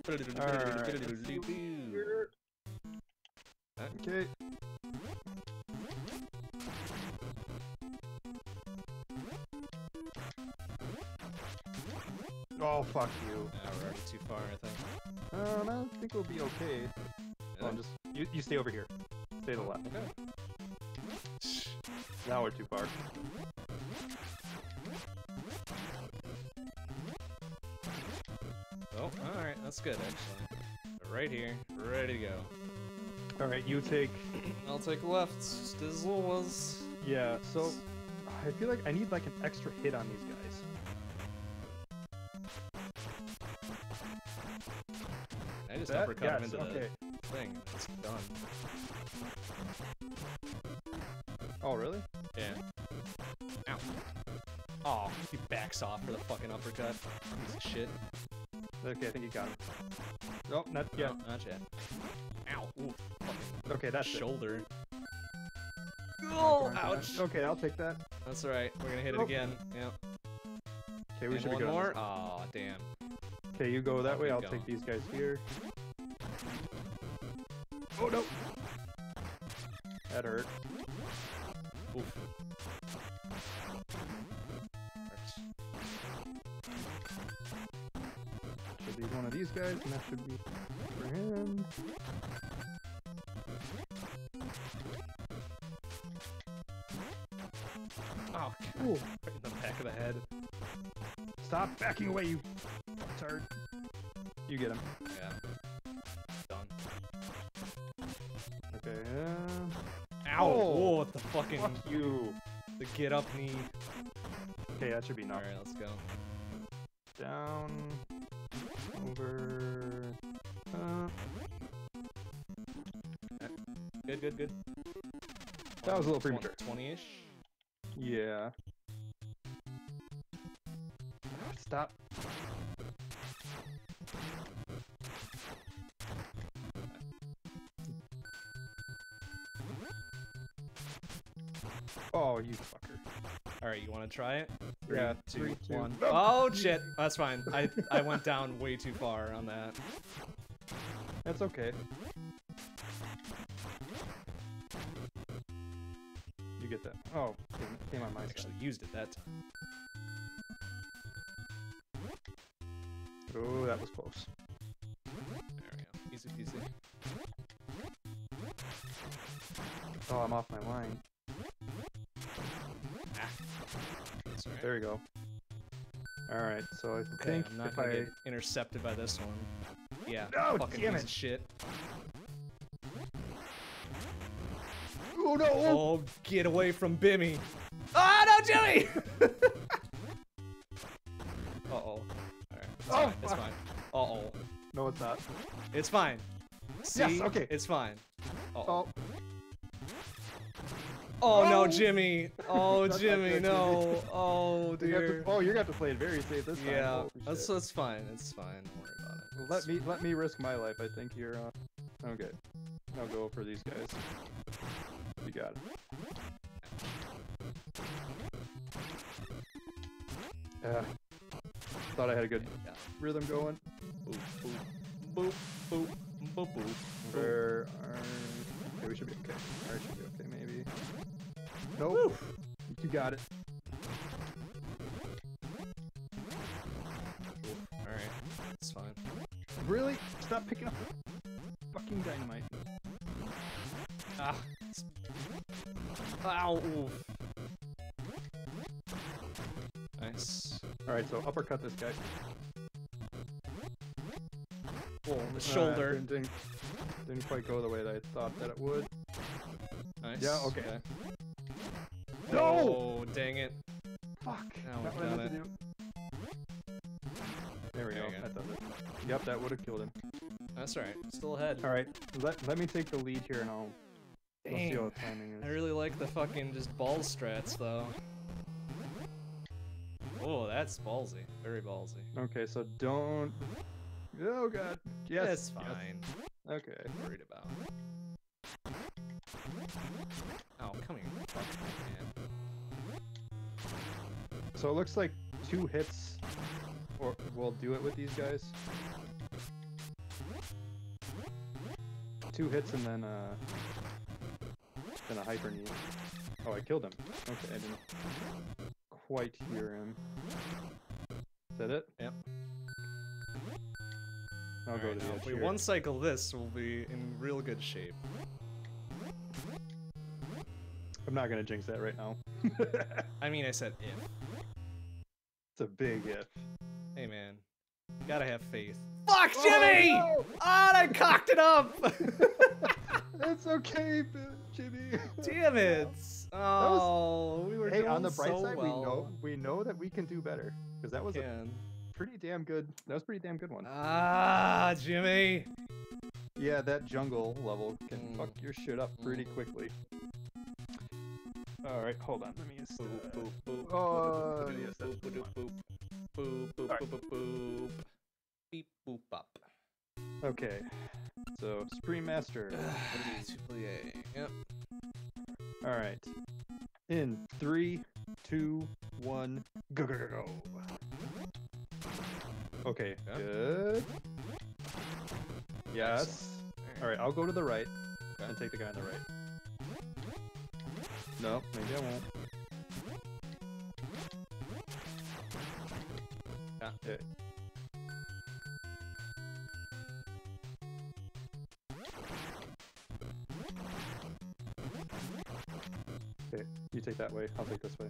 Alright, Okay. Oh, fuck you. Yeah, we're already too far, I think. Um, I think we'll be okay. Well, I'm just you, you stay over here. Stay to the left. Okay. Now we're too far. Oh, alright, that's good actually. Right here, ready to go. All right, you take. I'll take left. Stizzle was. Yeah. So, I feel like I need like an extra hit on these guys. I just That? yes. him into okay. the thing. It's done. Oh, really? Yeah. Ow. Oh, he backs off for the fucking uppercut. Piece of shit. Okay, I think you got him. Oh, nope, not yet. No, not yet. Ow. Ooh, Okay, that's shoulder. Come Oh, on, come on. ouch. Okay, I'll take that. That's alright. We're gonna hit it Oh. again. Yep. Okay, we and should one be good. on more. this. Aw, damn. Okay, you go that I'll way. I'll going. take these guys here. Oh no! That hurt. Oof. Should be one of these guys, and that should be for him. Oh, Ooh. right in the back of the head. Stop backing away, you tard. You get him. Ow! Oh, Whoa, what the fucking fuck you. the get up knee. Okay, that should be enough. Alright, let's go. Down. Over. Uh, Good, good, good. That was a little premature. 20 ish. yeah. Stop. Oh, you fucker. Alright, you want to try it? Three, Yeah, two, three, two- one. Oh, Oh shit! That's fine. I I went down way too far on that. That's okay. You get that. Oh, came, came on my I side. actually used it that time. Oh, that was close. There we go. Easy peasy. Oh, I'm off my line. There you go. Alright, so I Okay, think I'm not if gonna I... get intercepted by this one. Yeah. No, fucking damn it. shit. Oh no! Oh, get away from Bimmy. Ah, no, Jimmy! uh oh. Alright, it's Oh, fine. It's fine. Uh oh. No, it's not. It's fine. See? okay. It's fine. Uh oh. Oh, Oh no, Oh! Jimmy! Oh, Jimmy, no! Oh you to, dear. oh, you're gonna have to play it very safe this time. Yeah, Holy that's shit. that's fine. It's fine. Don't worry about it. Let It's me let me risk my life. I think you're uh, okay. I'll go for these guys. You got it. Uh, thought I had a good Yeah. rhythm going. Boop, boop, boop, boop, boop, boop. Where are... Okay, we should be okay. Alright, should be okay, maybe. Nope. You got it. Alright, it's fine. Really? Stop picking up fucking dynamite. Ah. Ow. Oof. Nice. Alright, so uppercut this guy. Whoa, the Uh, shoulder. didn't, didn't, didn't quite go the way that I thought that it would. Nice. Yeah, okay. No! Oh, dang it. Fuck. Now Not we've done meant to do. There we There go. you go. That does it. Yep, that would have killed him. That's alright. Still ahead. Alright, let, let me take the lead here and I'll, I'll see Dang. the timing is. I really like the fucking just ball strats though. Oh, that's ballsy. Very ballsy. Okay, so don't. Oh god. Yes. That's yes. fine. Okay. Worried about. Oh, come here. So it looks like two hits, or will do it with these guys. Two hits and then uh, then a hyper knee. Oh, I killed him. Okay, I didn't quite hear him. Is that it? Yep. I'll go Alright, to now the if we here. one cycle this, we'll be in real good shape. I'm not gonna jinx that right now. I mean, I said if. it's a big if. Hey, man. You gotta have faith. Fuck, Jimmy! Oh, Ah, I cocked it up! no! It's okay, Jimmy. Damn it! Oh, we were Hey, doing on the bright so side, well. we know we know that we can do better because that was a Can. Pretty damn good. That was a pretty damn good one. Ah, Jimmy. Yeah, that jungle level can Mm. fuck your shit up pretty Mm. quickly. All right, hold on. Let me just. Boop, uh, boop, boop. Oh, boop, yes, that's boop, what we boop, boop. Boop, boop, Alright. boop, boop, boop. Beep, boop, bop. Okay, so Supreme Master. Soufflier. Yep. All right. In three, two, one, go go go go. Okay, Yeah. good. Yes. All right, I'll go to the right Okay. and take the guy on the right. No, maybe I won't. Yeah. Eh. Okay, you take that way. I'll take this way.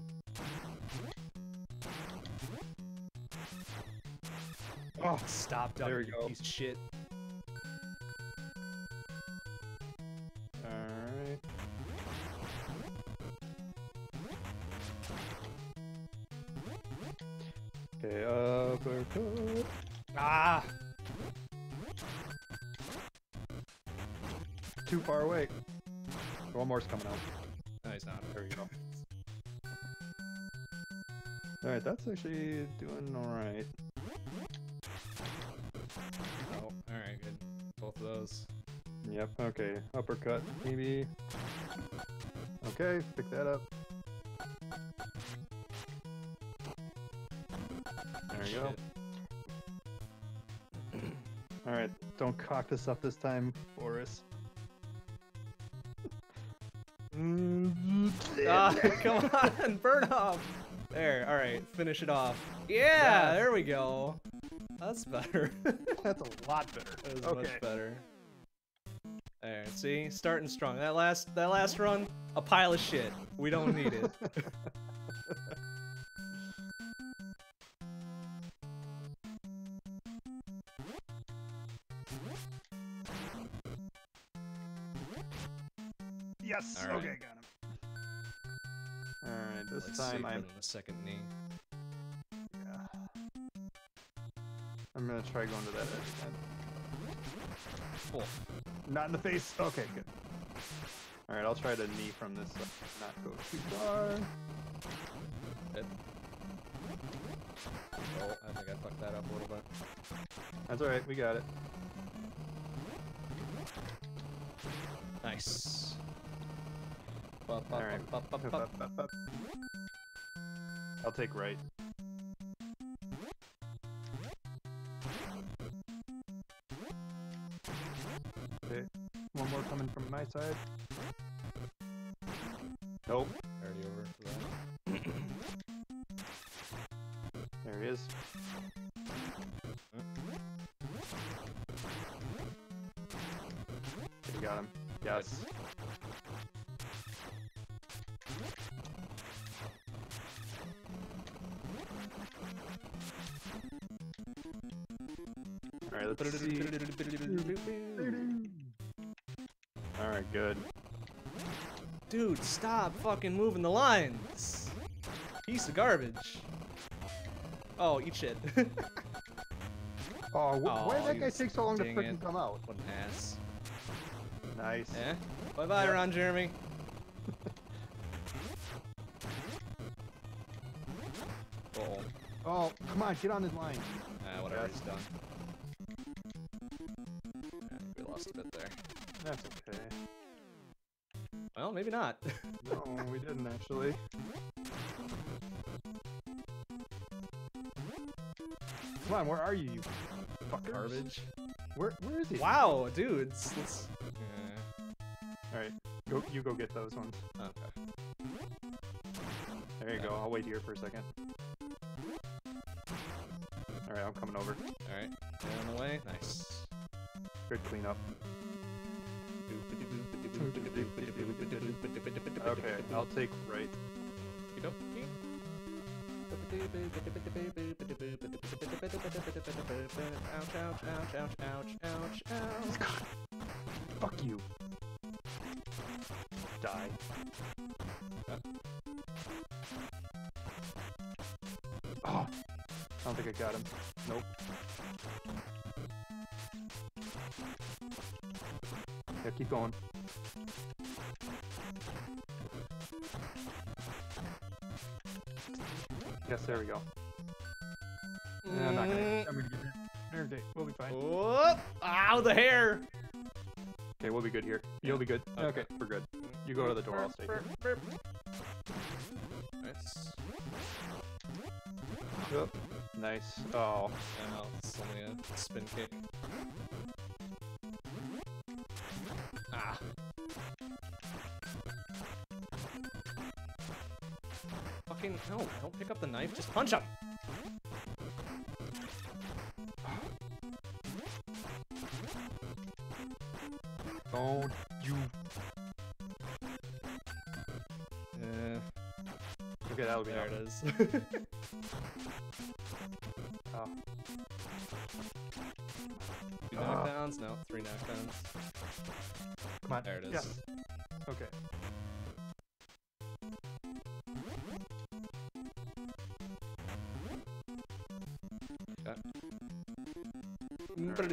Oh, Stop, Duck, There we you go. piece of shit. alright. Okay, uppercut. Ah! Too far away. One more's coming out. No, he's not. There we go. Alright, that's actually doing alright. Yep, okay. Uppercut, maybe. Okay, pick that up. There you go. Alright, don't cock this up this time, Boris. Ah, come on, Burnov. There, alright, finish it off. Yeah, there we go. That's better. That's a lot better. That was okay. much better. There, see? Starting strong. That last that last run, a pile of shit. We don't need it. yes! All right. Okay, got him. Alright, this Let's time I'm put in a second knee. yeah. I'm gonna try going to that edge again. Cool. Not in the face. Okay, good. Alright, I'll try to knee from this side. Not go too far. Good. Oh, I think I fucked that up a little bit. That's alright, we got it. Nice. Bup, bup, Alright. bup, bup, bup, Up, bup. up, up, up. I'll take right. My side. Nope, Already over for that. there he is. Okay, got him. Yes. Alright, let's see. Alright, good. Dude, stop fucking moving the lines. Piece of garbage. Oh, eat shit. Oh, wh- Aw, why did that guy take so long to dang freaking it. come out? what an ass. Nice. Eh? Bye bye, Yep. Ron Jeremy. oh, Oh, come on, get on his line. ah, whatever, Yes. he's done. Not. No, we didn't actually. Come on, where are you, you fuckers? Garbage. Where, where is he? Wow, dudes. Let's... Yeah. All right, go. You go get those ones. Okay. There you Yeah. go. I'll wait here for a second. All right, I'm coming over. Alright. Get on the way. Nice. Good cleanup. Okay, I'll take right. Ouch, ouch, ouch, ouch, ouch, ouch, ouch. God. Fuck you. Die. Oh, I don't think I got him. Nope. Yeah, keep going. Yes, there we go. Yeah, I'm not gonna. Mm. I'm gonna get there. Okay, we'll be fine. Whoop! Ow, the hair! Okay, we'll be good here. You'll be good. Okay. Okay, we're good. You go to the door, I'll stay here. Nice. Yep. Nice. Oh, Yeah, no, it's spin kick. Fucking no! Don't pick up the knife. Just punch him. don't you. Uh, Okay, that'll be there enough. it is. Oh, Two Ah. knockdowns? No, three knockdowns. Come on. There it is. Yes. Okay. Okay,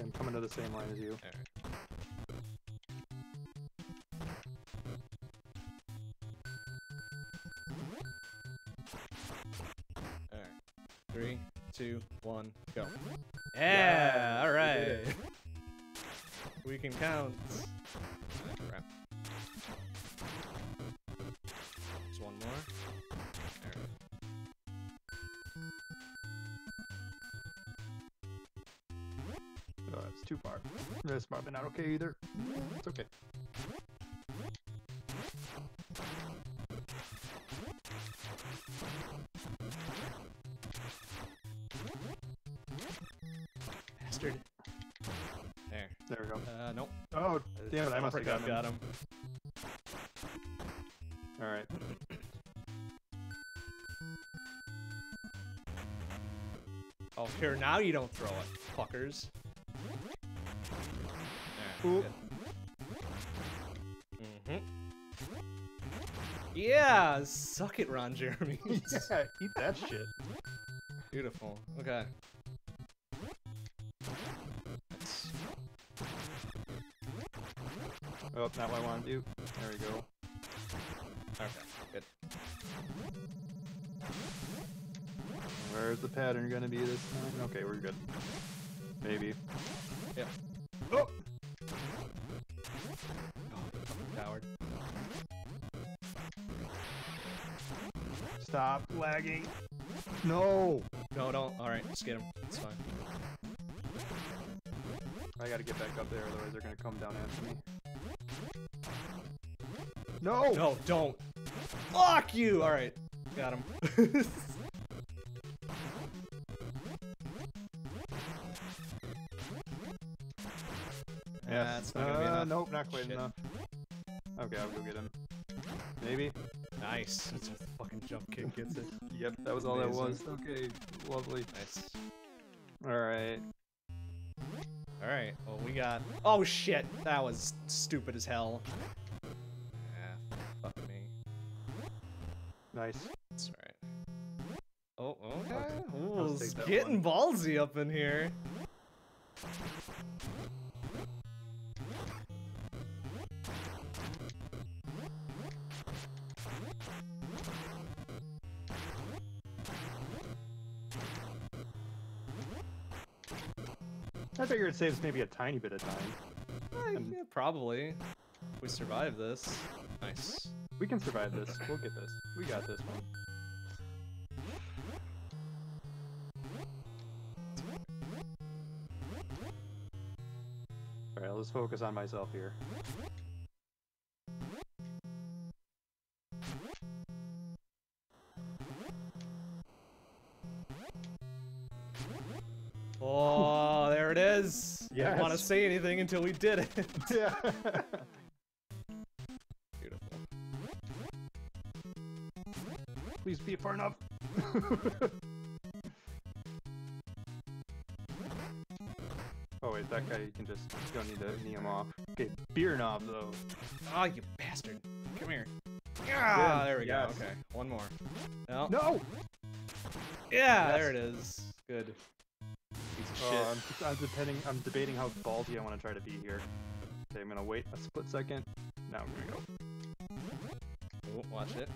I'm coming to the same line as you. Alright. Three, two, one, go. Yeah, Yeah, alright. did. We can count. Okay either. It's okay. Bastard. There. There we go. Uh, nope. Oh, damn it! I must have got him. got him. All right. Oh, here, now you don't throw it, fuckers. Oop. Mm-hmm. Yeah, suck it, Ron Jeremy. yeah, eat that shit. Beautiful. Okay. Oh, not what I want to do. There we go. Okay, good. Where's the pattern gonna be this time? Okay, we're good. Maybe. Lagging. No! No, don't. Alright, just get him. It's fine. I gotta get back up there, otherwise they're gonna come down after me. No! No, don't. Fuck you! Alright, got him. Yes. That's not gonna be Uh, enough. Nope, not quite Shit. enough. Okay, I'll go get him. Maybe? nice. It's a fucking jump kick gets it. Yep, that was all that was. Okay, lovely. Nice. Alright. Alright, well, we got. Oh shit! That was stupid as hell. Yeah, fuck me. Nice. That's alright. Oh, okay. I'll Ooh, it's that getting ballsy up in here. Figure it saves maybe a tiny bit of time. Uh, And- yeah, probably. If we survive this. Nice. We can survive this. We'll get this. We got this one. Alright, let's focus on myself here. Want to say anything until we did it. yeah. Beautiful. Please be far enough. oh wait, that guy you can just you don't need to knee him off. Okay, beer knob though. Oh, you bastard. Come here. Ah, there we Yes. go. Okay, one more. No. No. Yeah, Yes. there it is. Good. Piece of Oh. I'm, I'm depending. I'm debating how ballsy I want to try to be here. Okay, I'm gonna wait a split second. Now I'm gonna go. Oh, watch it.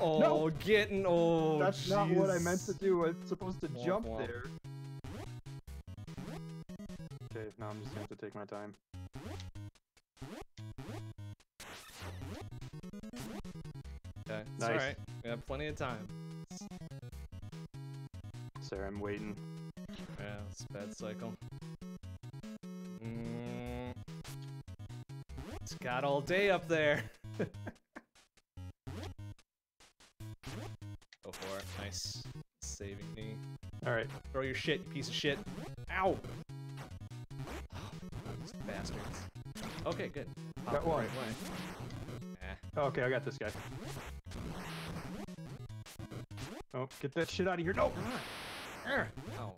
Oh, getting. old. That's not what I meant to do. I'm supposed to Womp jump womp. there. Okay, now I'm just gonna have to take my time. Okay, Nice. alright. We have plenty of time. Sorry, I'm waiting. It's a bad cycle. Mm. It's got all day up there. Go for it. Nice. Saving me. All right. Throw your shit, you piece of shit. Ow! These bastards. Okay, good. Hop Got one. right way. Eh. Oh, okay, I got this guy. Oh, get that shit out of here. No! Oh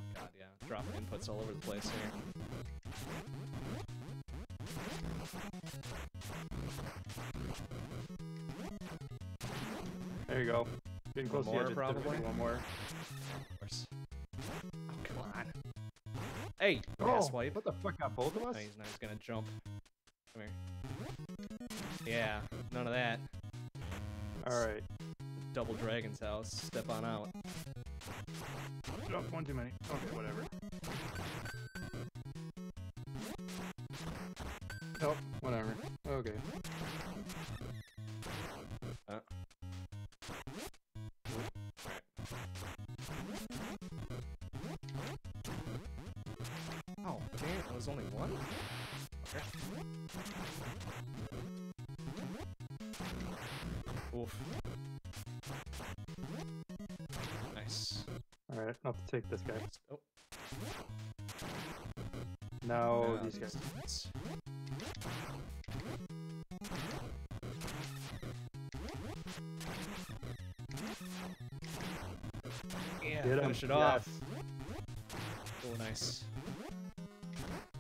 yeah. Inputs all over the place here. There you go. Getting One close to more, the edge. probably? One more. Of course. Oh, come on. Hey, Oh, asswipe. what the fuck got both of us? Oh, he's, no, he's gonna jump. Come here. Yeah, none of that. Alright. Double Dragon's house. Step on out. Oh, one too many. Okay, whatever. Oof. Nice. Alright, I'll have to take this guy. Oh, Now now these guys. dudes. Yeah, Get him. finish it off. Yes. Oh, nice.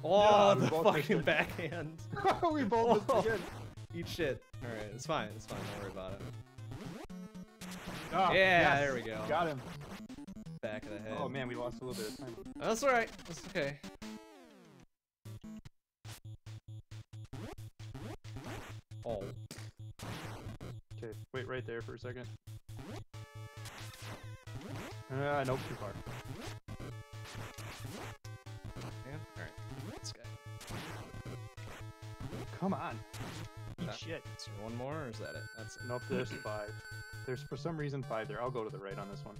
Oh, we the fucking backhand. we both Oh. again. Eat shit. Alright, it's fine. It's fine. Don't worry about it. Ah, yeah, yes. there we go. Got him. Back of the head. Oh man, we lost a little bit of time. That's alright. That's okay. Oh. Okay, wait right there for a second. Ah, nope, too far. Man. Alright. This guy. Come on. Eat That- shit. Is there one more or is that it? That's it. Nope, there's five. There's for some reason five there. I'll go to the right on this one.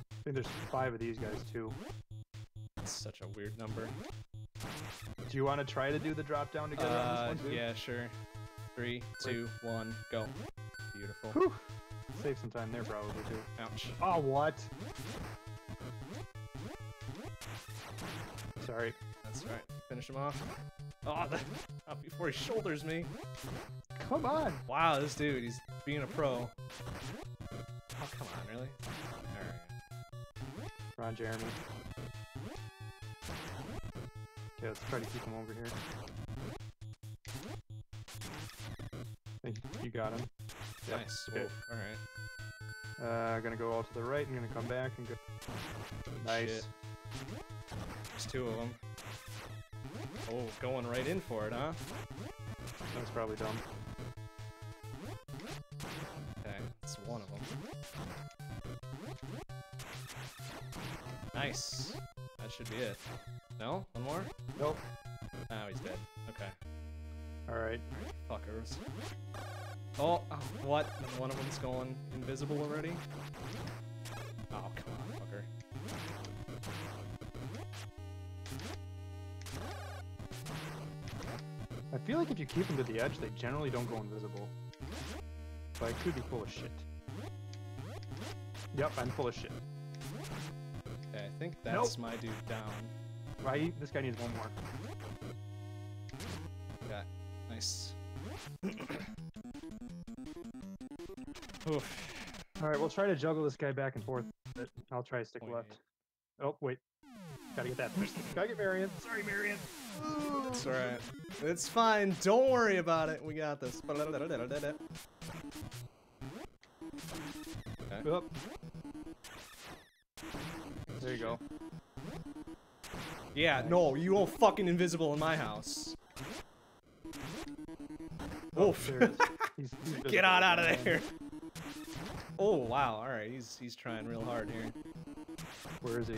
I think there's five of these guys too. That's such a weird number. Do you want to try to do the drop down together on Uh, this one too? yeah, sure. Three, two, one, go. Beautiful. Whew. Save some time there probably too. Ouch. Oh, what? Sorry. That's right. Finish him off. Oh, the, not before he shoulders me. Come on. Wow, this dude, he's being a pro. Oh, come on, really? Alright. Ron Jeremy. Okay, let's try to keep him over here. You got him. Yep, Nice. okay. Whoa, Alright. Uh, gonna go all to the right. I'm gonna come back and go. Nice. Shit. There's two of them. Oh, going right in for it, huh? That's probably dumb. Okay, it's one of them. Nice. That should be it. No? One more? Nope. Oh, he's dead. Okay. All right. Fuckers. Oh, oh, what? One of them's going invisible already? Oh, come on, fucker. I feel like if you keep them to the edge, they generally don't go invisible. But I could be full of shit. Yep, I'm full of shit. Okay, I think that's my dude down. Right? This guy needs one more. Got nice. Oof. All right, we'll try to juggle this guy back and forth. But I'll try to stick Wait. left. Oh wait, gotta get that first. Gotta get Marion. Sorry, Marion. It's alright. It's fine. Don't worry about it. We got this. Up. There you go. Yeah, no, you go fucking invisible in my house. Oh, Oof. there it is. He's, he's Get visible on out of there. Oh wow, alright, he's he's trying real hard here. Where is he?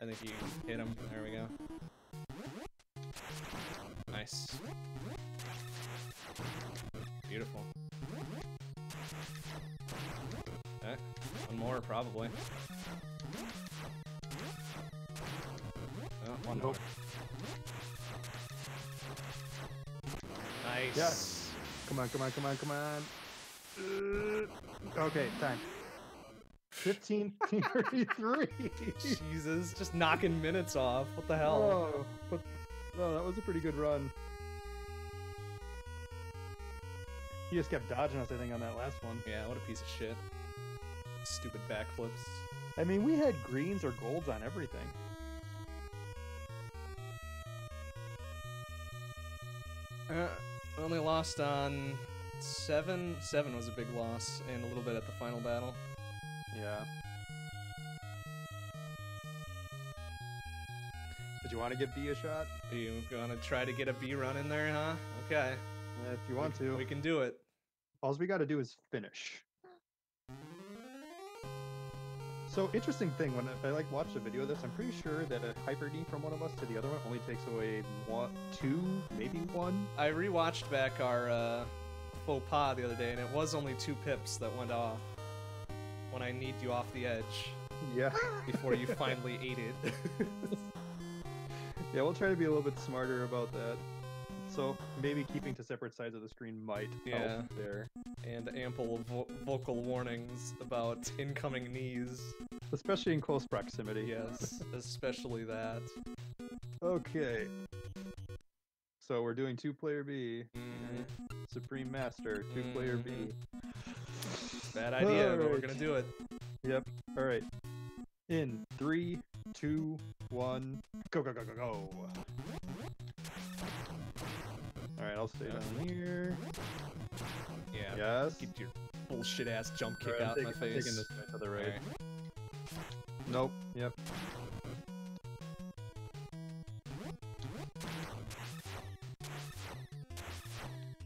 I think you hit him. There we go. Nice. Beautiful. Okay, one more probably. Oh, one more. Nice. Yes. Come on, come on, come on, come on. Uh, okay, time. 1533. Jesus, just knocking minutes off. What the hell? Oh, but oh, that was a pretty good run. He just kept dodging us, I think, on that last one. Yeah, what a piece of shit. Stupid backflips. I mean, we had greens or golds on everything. Uh, only lost on seven. Seven was a big loss, and a little bit at the final battle. Yeah. Did you want to give B a shot? Are you gonna try to get a B run in there, huh? Okay. Eh, if you want to. We can do it. All we got to do is finish. So interesting thing when I, like watched a video of this, I'm pretty sure that a hyper D from one of us to the other one only takes away one, two, maybe one. I rewatched back our uh, faux pas the other day, and it was only two pips that went off when I kneed you off the edge Yeah. before you finally ate it. yeah, we'll try to be a little bit smarter about that. So maybe keeping to separate sides of the screen might Yeah. help there. and ample vo- vocal warnings about incoming knees. Especially in close proximity. Yes, especially that. Okay. So we're doing two player B. Mhm. Supreme Master, two player B. Bad idea, but we're gonna do it. Yep. All right. In three, two, one, go, go, go, go, go. All right, I'll stay down uh-huh. here. Yeah. Yes. Get your bullshit ass jump kick Alright, I'm out in my taking- I'm face. taking this to the right. Alright. Nope. Yep.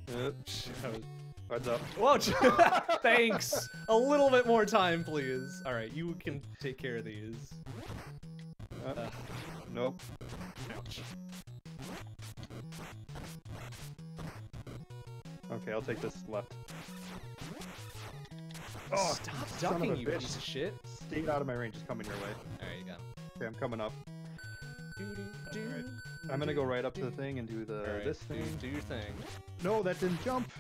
Yep. Heads up. Whoa! Thanks. A little bit more time, please. All right, you can take care of these. Uh, Uh, nope. ouch. Okay, I'll take this left. Oh, Stop son of ducking, a you bitch. piece of shit. Stayed out of my range. It's coming your way. All right, you got. Okay, I'm coming up. Alright. Alright. I'm gonna go right up to the thing and do the All right, this do- thing. Do, your thing. No, that didn't jump.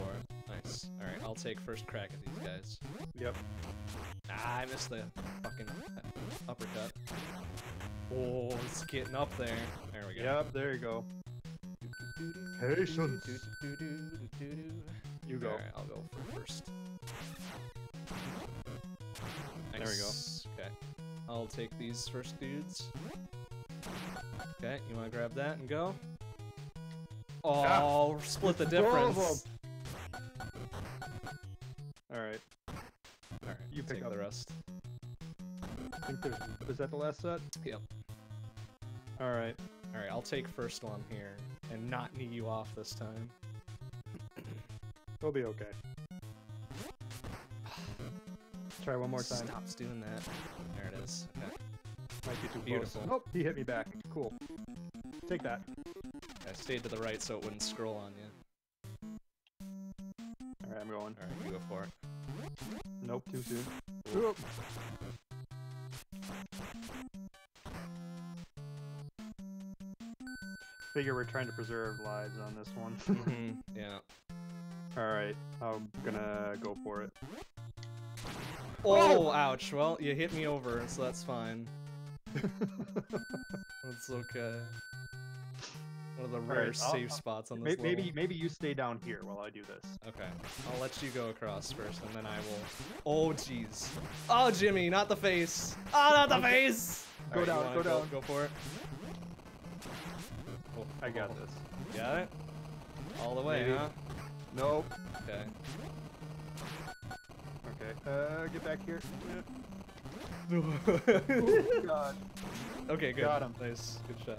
For it. Nice. All right, I'll take first crack at these guys. Yep. Ah, I missed the fucking uppercut. Oh, it's getting up there. There we go. Yep. There you go. Patience. You go. Alright, I'll go for first. There we go. Okay. I'll take these first dudes. Okay, you wanna grab that and go? Oh, split the difference. All right. Alright, You pick take up. the rest. I think there's. Is that the last set? Yep. All right. Alright, I'll take first one here and not knee you off this time. We'll be okay. Try one more time. Stops doing that. There it is. Okay. Might be too Beautiful. close. Nope. He hit me back. Cool. Take that. I stayed to the right so it wouldn't scroll on you. All right, I'm going. Alright, you go for it. Nope. Too soon. Oop. Figure we're trying to preserve lives on this one. Mhm, Yeah. All right, I'm gonna go for it. Oh, ouch. Well, you hit me over, so that's fine. That's okay. One of the rare Alright, I'll- safe I'll- spots on this maybe level. maybe you stay down here while I do this. Okay, I'll let you go across first, and then I will. Oh, jeez. Oh, Jimmy, not the face. Oh, not the Okay. face. Go Alright, you down, go down. Go for it. Oh, I got oh, this. Got it. All the way, Maybe. huh? Nope. Okay. Okay. Uh, get back here. oh, God. okay, good. Got him. Nice, good shot.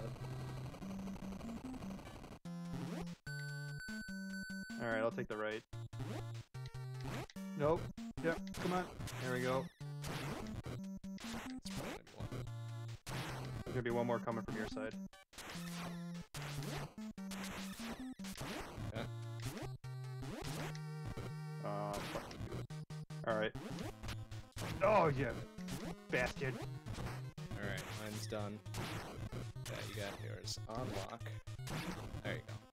All right, I'll take the right. Nope. Yep. Come on. There we go. It's probably be one. There's gonna be one more coming from your side. Yeah. Uh, fuck. All right. Oh yeah, bastard. All right, mine's done. Yeah, you got yours on lock. There you go.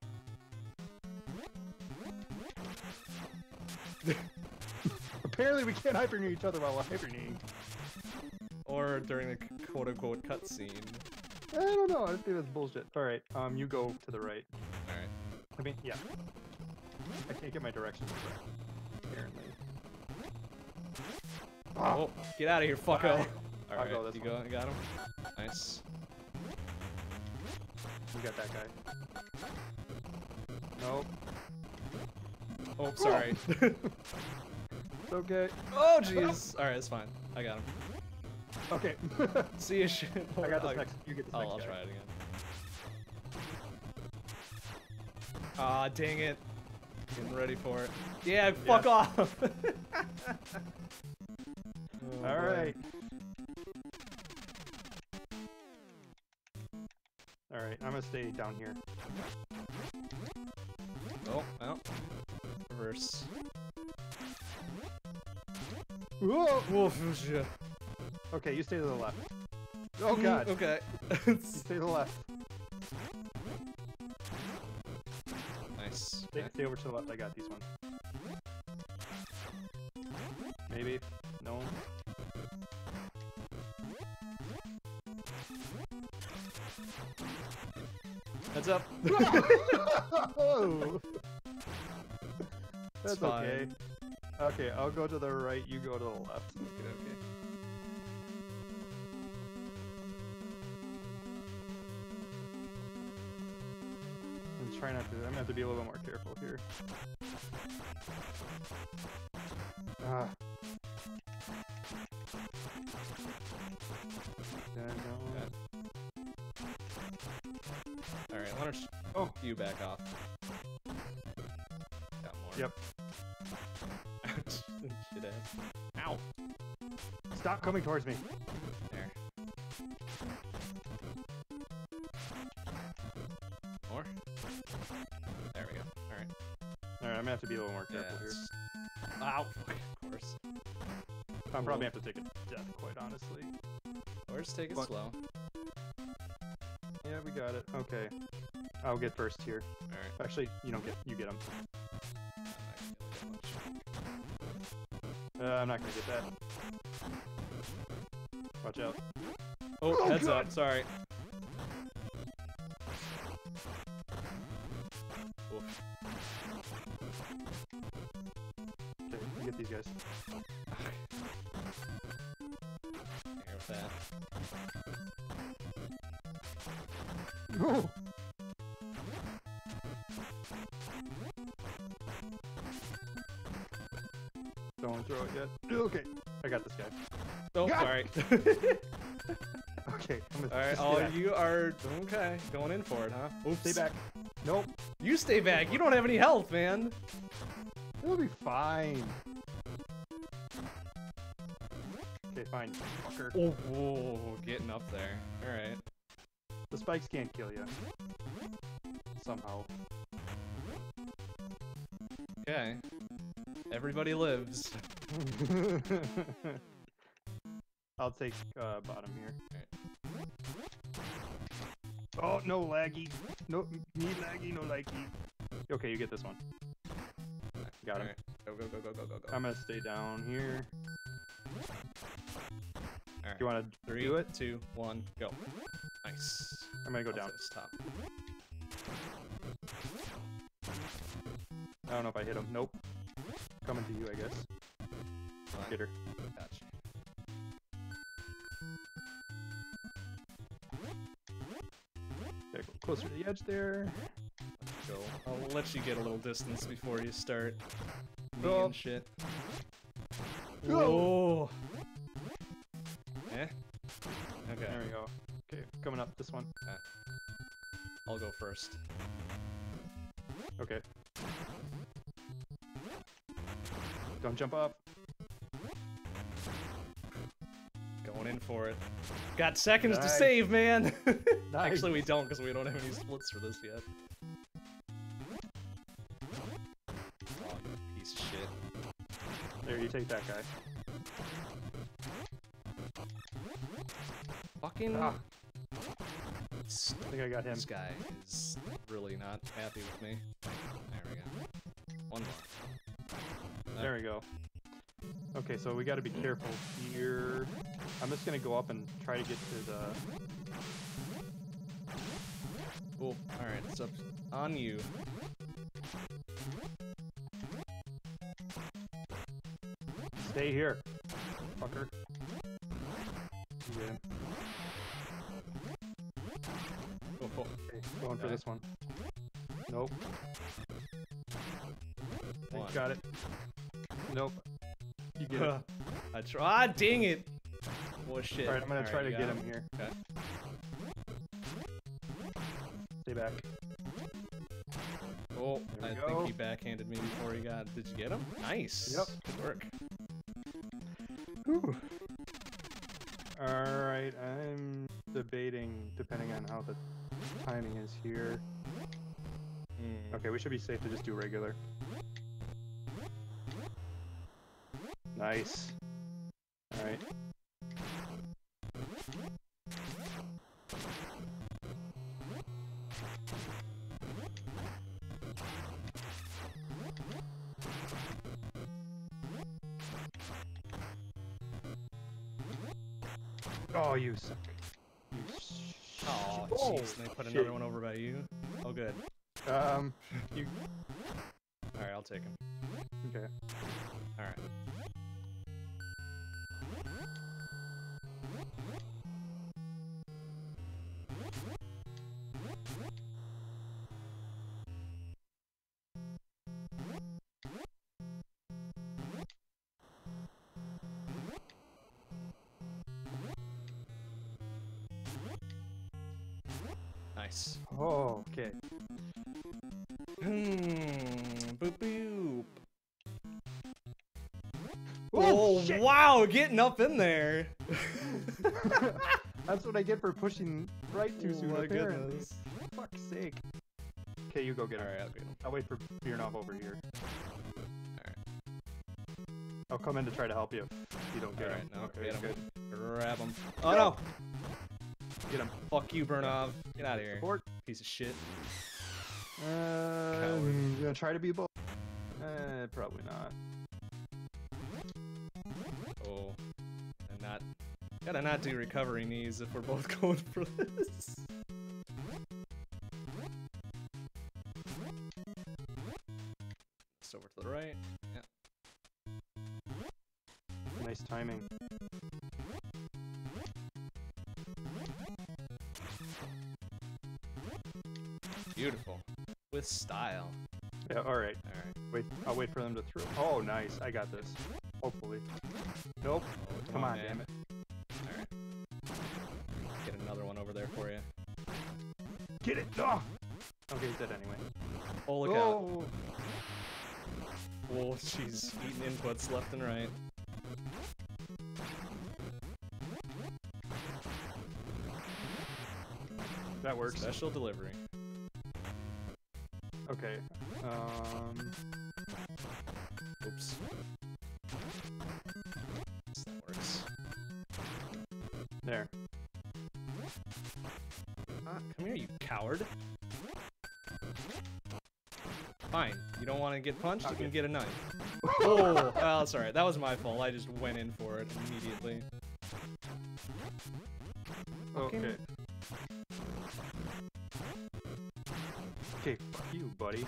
Apparently, we can't hibernate each other while we're hibernating. Or during the quote unquote cutscene. I don't know. I think that's bullshit. All right. Um, you go to the right. Alright. I mean, yeah. I can't get my directions. Apparently. Oh, get out of here, fucko. Alright, go you one. go, you got him? Nice. We got that guy. Nope. Oh, sorry. It's okay. oh, jeez. Alright, it's fine. I got him. Okay. See you, shit. I got this I'll- next. You get this I'll, next I'll guy. try it again. Ah, dang it. Getting ready for it. Yeah, fuck off. Oh, All right. All right. I'm gonna stay down here. Oh, well. Reverse. Whoa! Wolf, shit. Okay, you stay to the left. Oh Mm, god. Okay. Stay to the left. nice. Stay, Okay. stay over to the left. I got these ones. Maybe. No. Heads up. That's It's okay. Okay, I'll go to the right. You go to the left. Okay, okay. I'm trying not to. I'm gonna have to be a little bit more careful here. Ah. Alright, why don't you, Oh. you back off? Got more. Yep. Shit ass. Ow. Stop coming towards me. There. More? There we go. Alright. All right, I'm gonna have to be a little more Yeah. careful here. it's- Ow. Of course. I'm probably have to take a death, quite honestly. Or just take it But- slow. Yeah, we got it. Okay. I'll get first here. Alright. Actually, you don't get. You get them. Uh, I'm not gonna get that. Watch out. Oh, Oh, heads God. up. Sorry. Oof. Okay, you get these guys. Here with that. Oh! Throw it yet. Okay, I got this guy. Oh, God. sorry. Okay, I'm gonna Alright, just oh, you are okay. Going in for it, huh? Oops. Stay back. Nope, You stay back. You don't have any health, man. it'll be fine. Okay, fine, fucker. Oh, whoa, getting up there. Alright. The spikes can't kill you. Somehow. Okay. Everybody lives. I'll take uh, bottom here. Oh, no laggy. No, me laggy, no laggy. Okay, you get this one. Got him. Go, go, go, go, go, go, go. I'm gonna stay down here. Alright. You wanna Three, do it? two, one, go. Nice. I'm gonna go I'll down. This top. I don't know if I hit him. Nope. Coming to you, I guess. Her. Gotcha. Okay, go closer to the edge there. Go. I'll let you get a little distance before you start. Oh. shit. Whoa. Eh? Okay. There we go. Okay, coming up this one. I'll go first. Okay. Don't jump up. For it. Got seconds to save, man. Nice. Actually, we don't because we don't have any splits for this yet. Oh, piece of shit. There, you take that guy. Fucking. Ah, s- I think I got him. This guy is really not happy with me. There we go. One more. There we go. Okay, so we got to be careful here. I'm just gonna go up and try to get to the. Cool. All right, it's up on you. Stay here, fucker. You get. Oh, oh. Okay, going for Okay. this one. Nope. I One. Got it. Nope. Get it. I try. Ah, dang it. Well, shit. All right, I'm gonna try to get got him here. Okay. Stay back. Oh, I we think he backhanded me before he got. Did you get him? Nice. Yep. Good work. All right, I'm debating depending on how the timing is here. Hmm. Okay, we should be safe to just do regular. Nice. Hmm. Boop boop. Oh, Oh, wow, getting up in there. That's what I get for pushing right too Oh soon. my apparently. goodness. Fuck's sake. Okay, you go get her. right, I'll. I'll wait for Burnov over here. Alright. I'll come in to try to help you. If you don't get All him. no, okay, get him. good. Grab him. Oh no! Get him. Fuck you, Burnov. Get out of here. Support. Piece of shit. Uh, gonna try to be both? Uh, probably not. Oh. And not. Gotta not do recovery knees if we're both going for this. Wait. I'll wait for them to throw. Oh, nice. I got this. Hopefully. Nope. Oh, Come on, damn it. Alright. Get another one over there for you. Get it. Oh. Okay, he's dead anyway. Oh, look out. oh. Oh, she's eating inputs left and right. That works. Special delivery. Okay. Fine. You don't want to get punched? You can get a knife. Oh, well, alright. That was my fault. I just went in for it immediately. Fucking- Okay. Okay, fuck you, buddy.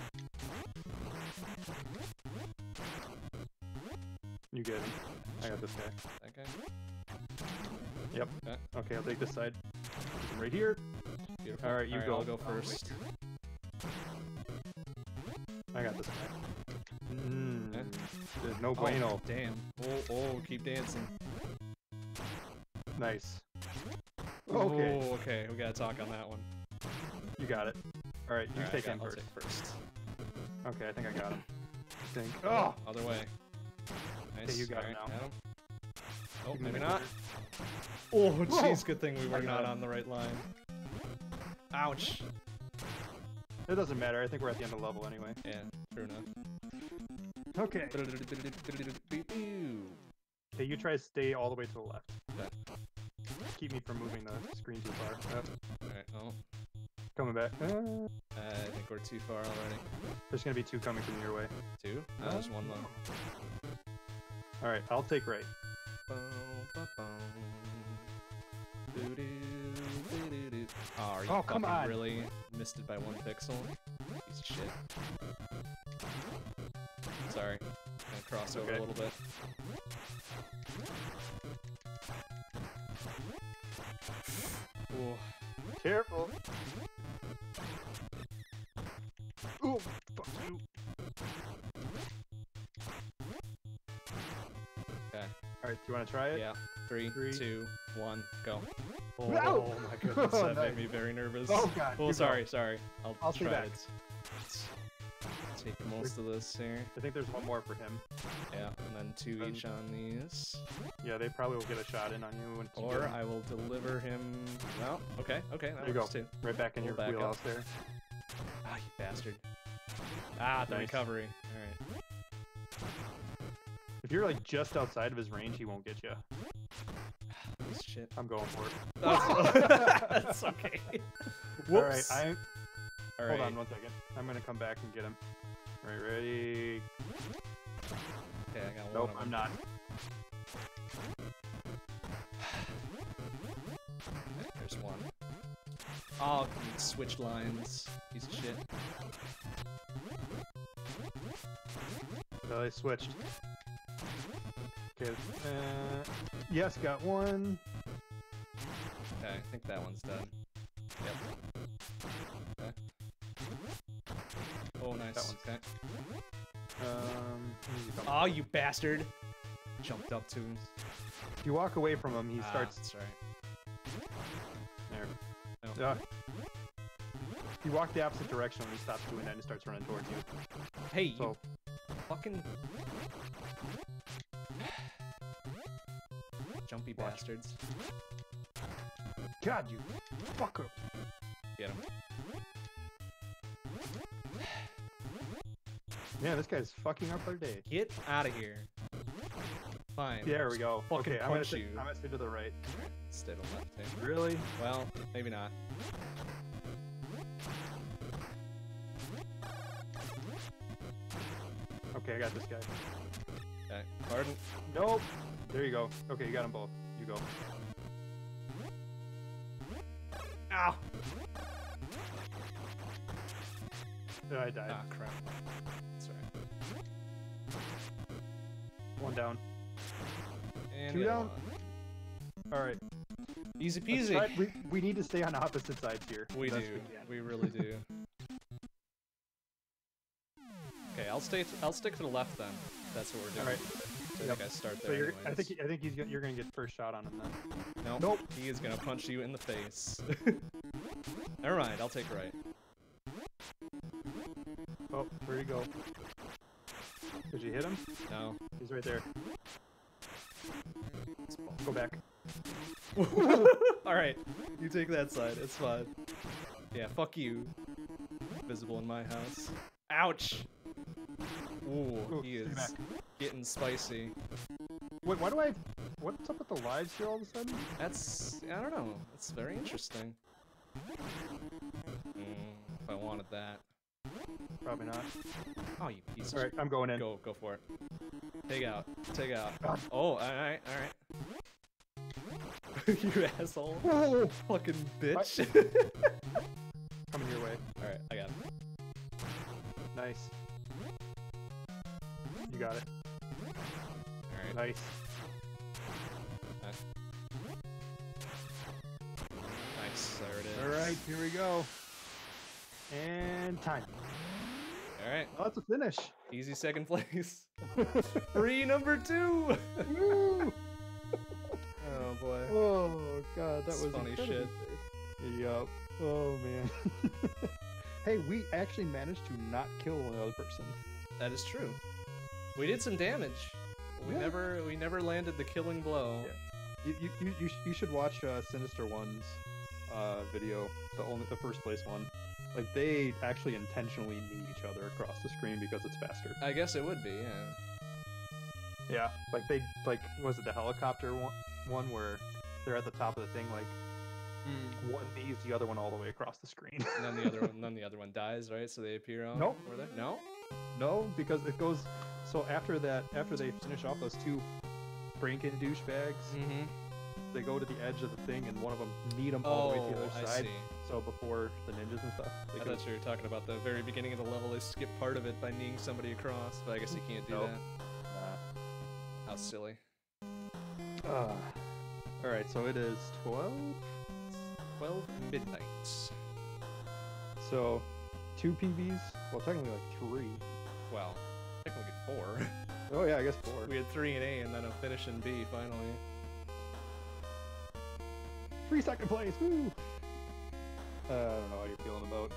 You get him. I got this guy. That guy? Yep. Okay. Okay, I'll take this side. Right here. Beautiful. All right, you go. I'll go Oh, first. I got this. Mm? There's no Oh, bueno. damn. Oh, oh, keep dancing. Nice. Okay, Oh, okay. We gotta talk on that one. you got it. All right, you Alright, take I him got- I'll first. take first. Okay, I think I got him. I think. Oh, Other way. Nice. you got him alright, now. got him. Oh, maybe not. Oh, jeez, good thing we were not on the right line. Ouch. It doesn't matter. I think we're at the end of the level anyway. Yeah, true enough. Okay. Okay, you try to stay all the way to the left. Okay. Keep me from moving the screen too far. Yep. Alright, oh, Coming back. Uh, I think we're too far already. there's gonna be two coming from your way. Two? No, Huh? there's one though. All right, I'll take right. Boom, ba, boom. Oh, are you Oh, come on. really missed it by one pixel? Piece of shit. Sorry. Gonna cross over Okay. a little bit. Ooh. Careful. Ooh, fuck you. Okay. All right, do you want to try it? Yeah. Three, Three. two, one, go. Oh, Oh my goodness, Oh, that nice. made me very nervous. Oh, God, Oh, sorry, sorry. I'll, I'll try back. it. Take most of this here. I think there's one more for him. Yeah, and then two each on these. Yeah, they probably will get a shot in on you. Or. I will deliver him. Well, okay, okay, that There you go. too. right back in pull your back up. wheelhouse there. Ah, you bastard. Ah, the Nice. recovery. Alright. If you're like just outside of his range, he won't get you. Shit. I'm going for it. That's, that's okay. All right, I Alright. hold on one second. I'm gonna come back and get him. All right, ready? Okay, I got one. Nope, I'm not. There's one. Oh, you switch lines. Piece of shit. So they switched. Okay. Uh, yes, got one. Okay, I think that one's done. Yep. Okay. Oh, nice. That one's- okay. Um. Oh, you bastard! Jumped up to him. If you walk away from him, he Ah, starts That's right. there. No. If you walk the opposite direction when he stops doing that and starts running towards you. Hey, you So fucking jumpy Watch. bastards. God, you fucker. Get him. Yeah, this guy's fucking up our day. Get out of here. Fine. There we go. Fucking okay, I'm gonna, punch you. I'm gonna stay to the right. Instead of left. eh? Really? Well, maybe not. Okay, I got this guy. Okay. Pardon. Nope. There you go. Okay, you got them both. You go. Ow! I died. Ah, crap. That's right. One down. And Two down. All right. Easy peasy. try- we, we need to stay on opposite sides here. We Best do. We really do. I'll stay. I'll stick to the left then. That's what we're doing. Alright. So I think I start So there. you're, I think I think he's you're gonna get first shot on him then. Nope. Nope. He is gonna punch you in the face. Never mind. I'll take right. Oh, where'd he go? Did you hit him? No. He's right there. Go back. All right. You take that side. It's fine. Yeah. Fuck you. Visible in my house. Ouch. Ooh, Ooh, he is back. getting spicy. Wait, why do I? What's up with the lives here all of a sudden? That's I don't know. It's very interesting. Mm, if I wanted that. Probably not. Oh, you piece All of right, I'm going in. Go, go for it. Take out. Take out. Ah. Oh, alright, alright. you asshole. Whoa! Fucking bitch. Coming your way. alright, I got him. Nice. You got it. Alright. Nice. Nice. There it is. All right, here we go. And time. Alright. Oh, that's a finish. Easy second place. Free number two. Woo! oh boy. Oh god, that That's was funny incredibly shit. safe. Yup. Oh man. hey, we actually managed to not kill another person. That is true. We did some damage. We Yeah. never we never landed the killing blow. You you you, you, you should watch uh, Sinister One's uh, video, the only the first place one. Like they actually intentionally knee each other across the screen because it's faster. I guess it would be, yeah. Yeah. Like they like was it the helicopter one one where they're at the top of the thing like one knees the other one all the way across the screen. And then the other one then the other one dies, right? So they appear on Nope. over there? No? No, because it goes So after that, after they finish off those two Franken douchebags, Mm-hmm. they go to the edge of the thing, and one of them need them all the way to the Oh, other I side. see. So before the ninjas and stuff, I go- thought you were talking about the very beginning of the level. They skip part of it by kneeing somebody across, but I guess you can't do Nope. that. How silly. Nah. Ah. all right, so it is twelve. 12 midnight. So two PBs. Well, technically like three. Well, technically four. Oh yeah, I guess four. we had three in A and then a finish in B finally. Three second place. Woo! Uh, I don't know how you're feeling about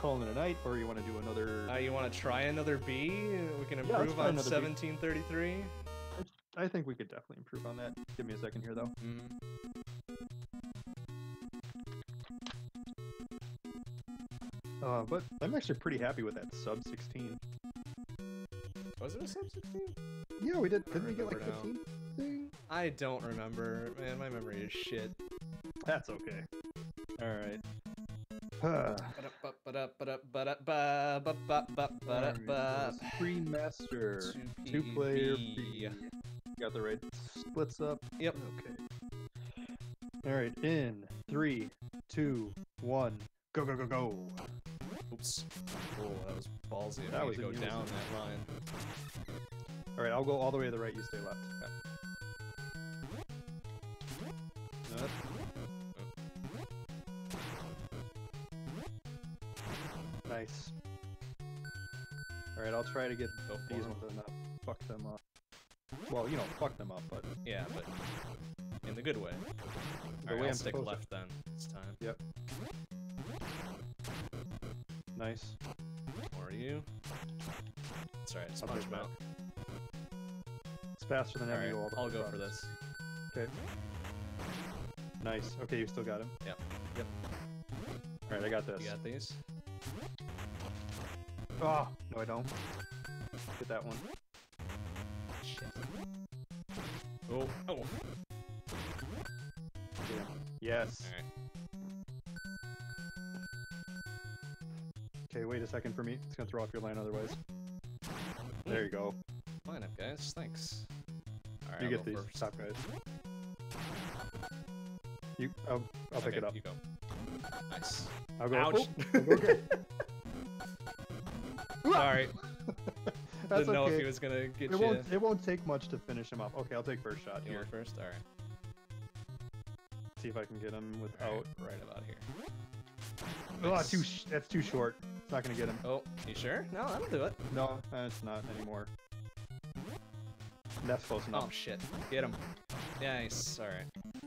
calling it a night, or you want to do another. Uh, you want to try another B? We can improve try on 1733. I think we could definitely improve on that. Give me a second here, though. Mm. Uh, but I'm actually pretty happy with that sub 16. Was it a sub 16? Yeah, we did. Didn't we get like 15? Thing? I don't remember. Man, my memory is shit. That's okay. All right. Uh, Ba-da-ba-ba-da-ba-da-ba. Screen Master. Two Two player B. Got the right splits up. Yep. Okay. All right. In three, two, one, go go go go. Oops. Oh, that was ballsy That me was to go in down unison. that line. All right. I'll go all the way to the right. You stay left. Up. Nice. All right. I'll try to get Go for these ones and not fuck them up. Well, you know, fuck them up, but Yeah, but in the good way. the Alright, way I'll I'm stick supposed to. left then this time. Nice. Or you? It's alright, just I'll punch take him out. It's faster than having Alright, to all I'll go across. for this. Okay. Nice. Okay, you still got him. Yep. Yep. All right, I got this. You got these? Oh no, I don't. Get that one. Shit. Oh, oh. Yeah. Yes. Alright. A second for me. It's gonna throw off your line otherwise. There you go. Line up, guys. Thanks. Alright, you I'll get these first. top guys. You. I'll. I'll pick it up. You go. Nice. I'll go. Ouch. Oh, okay. Sorry. That's Didn't know okay. if he was gonna get It you. won't. It won't take much to finish him off. Okay, I'll take first shot You here. first? Alright. See if I can get him without. Alright, right about here. Oh, Nice. too. Sh- that's too short. It's not gonna get him. Oh, you sure? No, that'll do it. No, it's not anymore. That's close Oh shit. Get him. Nice. Alright. Alright,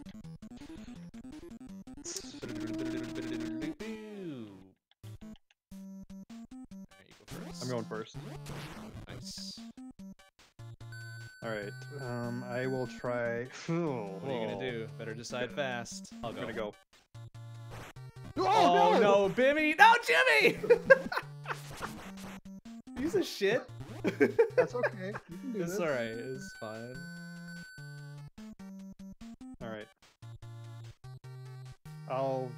you go first. I'm going first. Nice. All right. Um, I will try. What are you gonna do? Better decide fast. I'll I'm go. gonna go. Oh, no, no, Bimmy! No, Jimmy! Piece of shit. That's okay. You can do It's this. alright. It's fine. All right. I'll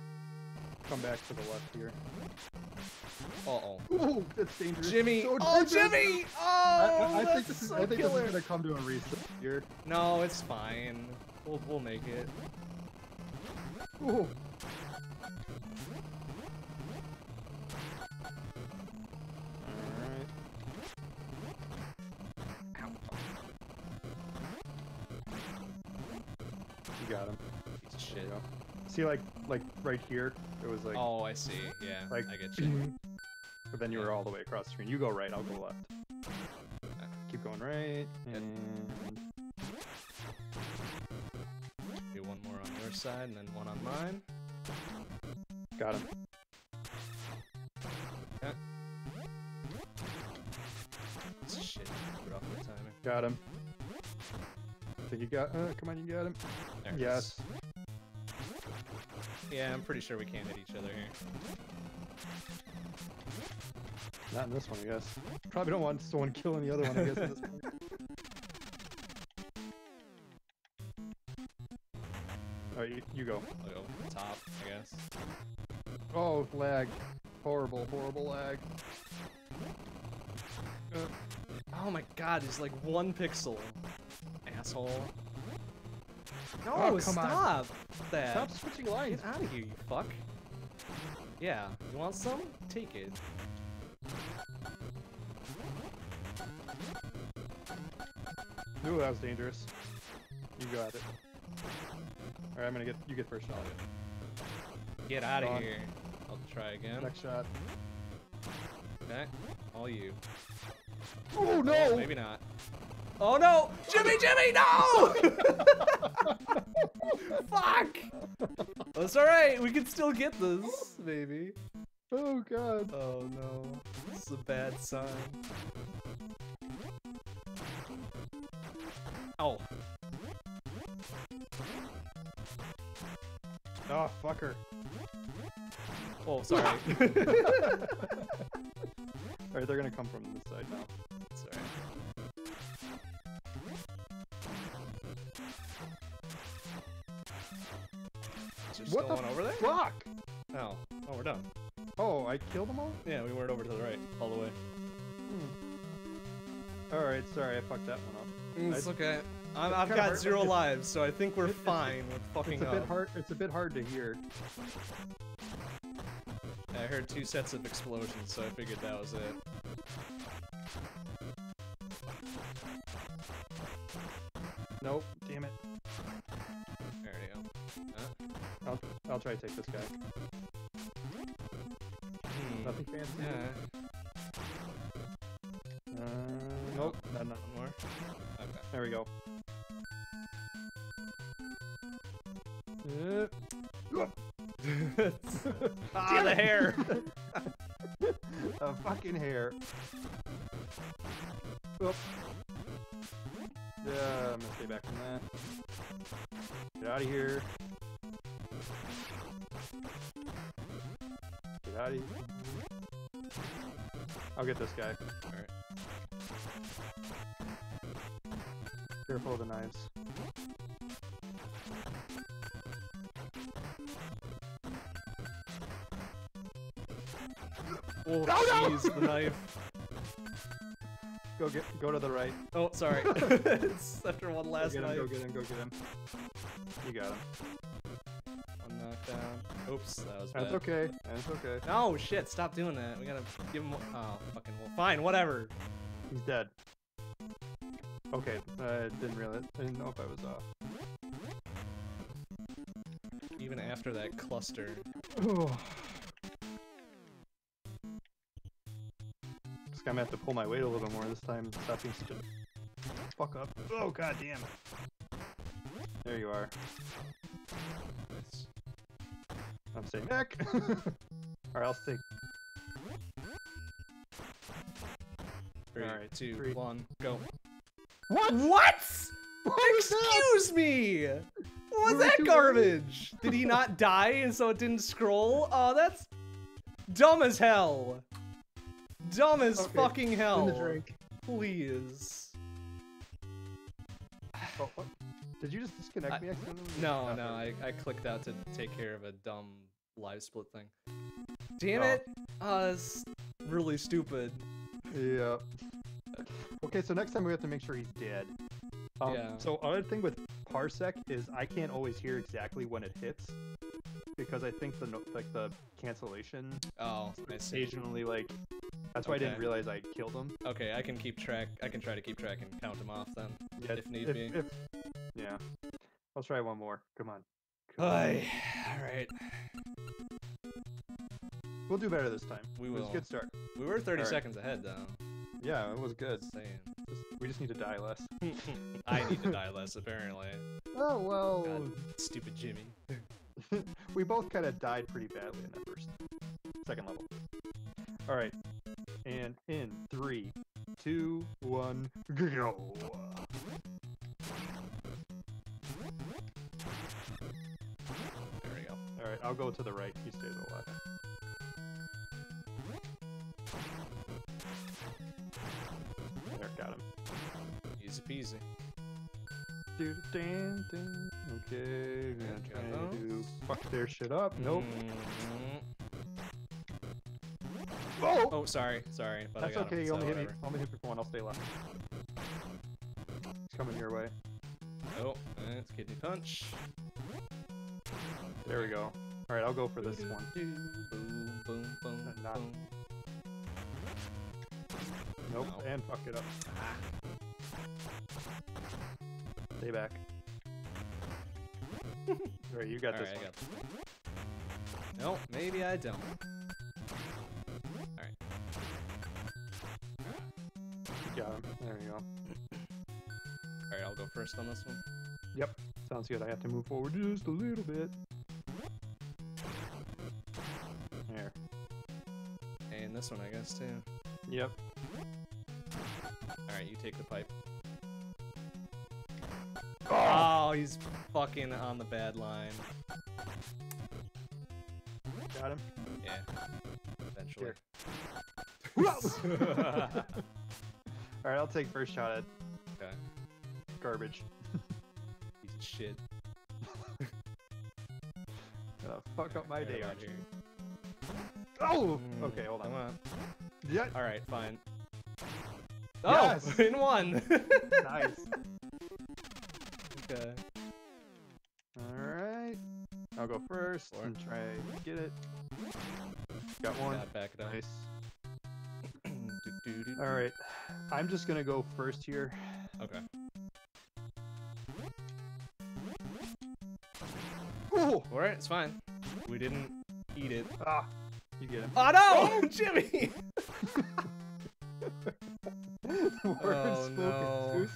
come back to the left here. Uh oh. Ooh, that's dangerous. Jimmy! So oh, dangerous. Jimmy! I, Oh, I, I think that's this is. so I think killer. this is gonna come to a reset here. No, it's fine. We'll we'll make it. Ooh. All right. You got him. Piece of shit. you. See, like, like right here, it was like, Oh, I see. Yeah, like, I get you. but then you were all the way across the screen. You go right, I'll go left. Keep going right, and Do one more on your side and then one on mine. Got him. Piece of shit. Rough with timing. Got him. I think you got. Uh, come on, you got him. There it Yes. is. Yeah, I'm pretty sure we can't hit each other here. Not in this one, I guess. Probably don't want someone killing the other one, I guess. At this point. All right, you, you go. I'll go top, I guess. Oh, lag. Horrible, horrible lag. Uh, Oh my god, he's like one pixel. Asshole. No, Oh, come on. stop that. Stop switching lines. Get out of here, you fuck. Yeah, you want some? Take it. Ooh, that was dangerous. You got it. Alright, I'm gonna get you get first shot. Get out of here. I'll try again. Next shot. Okay, all you. Oh no! maybe not. Oh no! Jimmy, Jimmy, no! Fuck! That's alright, we can still get this, maybe. Oh god. Oh no. This is a bad sign. Oh. Oh fucker. Oh, sorry. Alright, they're gonna come from this side now. sorry. Is there What still the one over there? Fuck! Oh. Oh, we're done. Oh, I killed them all? Yeah, we weren't over to the right, all the way. Hmm. Alright, sorry, I fucked that one up. It's I- okay. I'm, it's I've got zero lives, so I think we're it's- fine with fucking It's a up. bit hard it's a bit hard to hear. I heard two sets of explosions, so I figured that was it. Nope, damn it. There we go. Huh? I'll I'll try to take this guy. The hair. a fucking hair. Oop. Yeah, I'm gonna stay back from that. Get out of here. Get out of here. I'll get this guy. Alright. Careful of the knives. Oh, no! jeez, the knife. Go get, go to the right. Oh, sorry. it's after one Go last get him, knife. go get him, go get him. You got him. One knockdown. Oops, that was bad. That's okay. That's okay. No, shit, stop doing that. We gotta give him. Oh, fucking well. Fine, whatever. He's dead. Okay, I didn't realize. I didn't know if I was off. Even after that cluster. Oh. Just gonna have to pull my weight a little bit more this time. Stop being such a fuck up. Oh god damn. There you are. Nice. I'm staying back. Alright, I'll stay. Three, Alright, two, three. one, go. What? What? What was that? Excuse me! What was We that garbage? Did he not die and so it didn't scroll? Oh, that's dumb as hell. Dumb as Okay, fucking hell. In the drink. Please. Oh, what? Did you just disconnect I- me accidentally? No, no. I, I clicked out to take care of a dumb live split thing. Damn Oh. it! Uh, it's really stupid. Yeah. Okay, so next time we have to make sure he's dead. Um, Yeah. So other thing with parsec is I can't always hear exactly when it hits because I think the no- like the cancellation Oh, I see. occasionally like that's why I didn't realize I killed him. Okay, I can keep track. I can try to keep track and count them off then. Yeah, If need if, be. if- yeah. I'll try one more. Come on. Come on. Alright. We'll do better this time. We will. It was a good start. We were 30 Alright. seconds ahead though. Yeah, it was good. Just saying. Just, we just need to die less. I need to die less apparently. Oh well. God, stupid Jimmy. we both kind of died pretty badly in that first, second level. All right, and in three, two, one, go. There we go. All right, I'll go to the right. You stay to the left. There, got him. Easy peasy. Do dun, dun. Okay, Yeah, gonna try to fuck their shit up. Nope. Mhm. Oh, Oh, sorry, sorry. But That's I got okay. Him, You so only hit me. whatever. Only hit me for one. I'll stay left. He's coming your way. Oh, it's kidney punch. There we go. All right, I'll go for this one. Boom, boom, boom, not- boom. Nope, No. and fuck it up. Ah, Stay back. Right, you got all this right, one. got this one. No, maybe I don't. Alright. You got him. There you go. Alright, I'll go first on this one. Yep, sounds good. I have to move forward just a little bit. There. And this one, I guess, too. Yep. Alright, you take the pipe. Oh, he's fucking on the bad line. Got him. Yeah. Eventually. All right, I'll take first shot at okay. garbage. Piece of shit. Uh, fuck up my day, about aren't you? Oh! Mm, Okay, hold Come on. on. Yeah. Alright, fine. Oh, Yes! in one. Nice. Okay. All right. I'll go first and try to get it. Got one. Back it up. Nice. All right. I'm just gonna go first here. Okay. Oh! Alright, it's fine. We didn't eat it. Ah! You get him. Oh no! Jimmy! Words Oh, spoken no.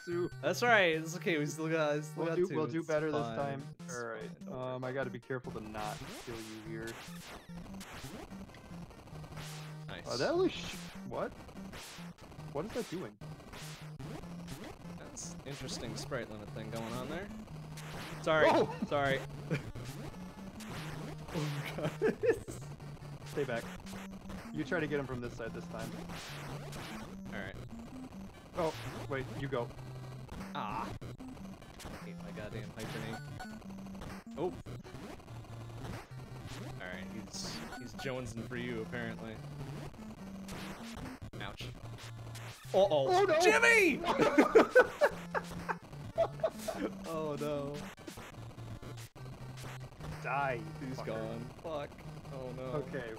Too. That's right. It's okay. We still got. Still We'll got do, two. we'll do It's better this time. It's All right. fine, Um, I got to be careful to not kill you here. Nice. Uh, that was sh- what? What is that doing? That's interesting sprite limit thing going on there. Sorry. Whoa! Sorry. oh my god. Stay back. You try to get him from this side this time. Wait, you go. Ah. I hate my goddamn hyper knee. Oh. Alright, he's he's jonesing for you apparently. Ouch. Uh oh. Oh, no! Jimmy! oh no. Die. He's fucker. gone. Fuck. Oh no. Okay.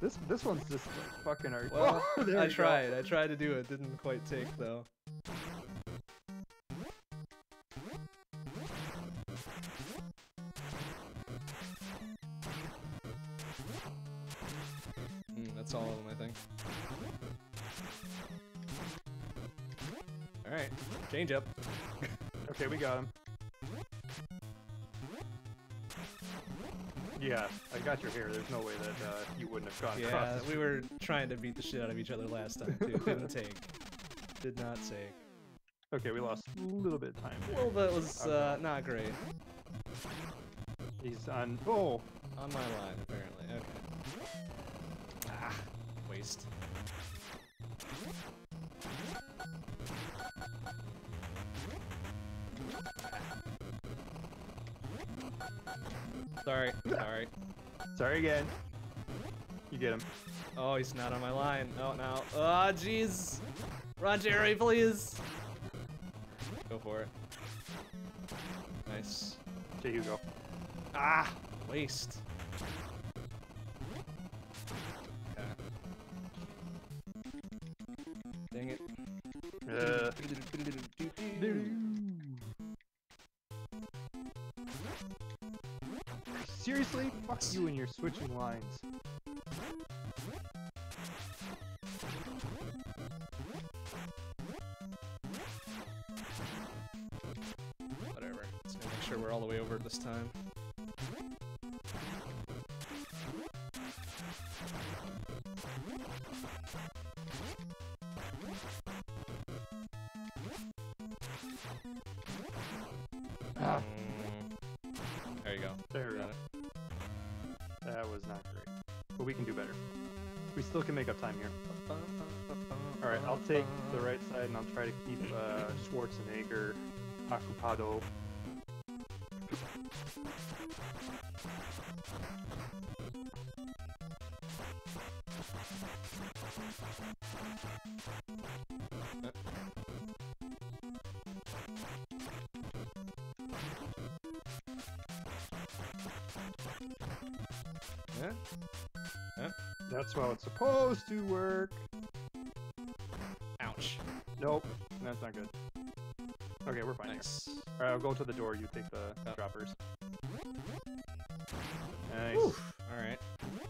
This this one's just like fucking art. Well, oh, I we go. tried. I tried to do it. Didn't quite take though. Mm, that's all of them, I think. All right, change up. Okay, we got him. Yeah, I got your hair. There's no way that uh, you wouldn't have gone Yeah, across. we were trying to beat the shit out of each other last time too. Didn't take. Did not take. Okay, we lost a little bit of time. A there. little bit was uh, not great. He's on. Oh, On my line, apparently. Okay. Ah, waste. Sorry, sorry. sorry again. You get him. Oh, he's not on my line. Oh, no. Oh, jeez. Run, Jerry, please. Go for it. Nice. Okay, you go. Ah, waste. Okay. Dang it. Uh, seriously? Fuck you and your switching lines. Whatever. Let's make sure we're all the way over this time. We still can make up time here. Alright, I'll take the right side and I'll try to keep uh, Schwarzenegger occupado. Yeah. That's how it's supposed to work. Ouch. Nope, that's not good. Okay, we're fine. Nice. All right, I'll go to the door. You take the Oh. droppers. Nice. All right.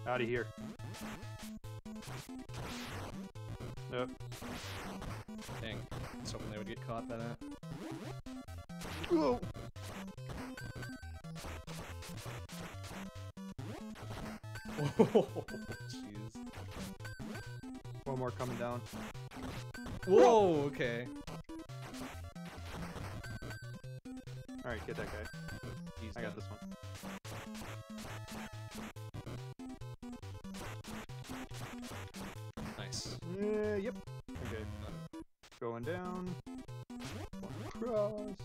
Out of here. Nope. Dang. I was hoping they would get caught by that. Whoa. More coming down. Whoa. Okay. All right, get that guy. He's I got done. this one. Nice. Yeah, yep. Okay. Going down. One across.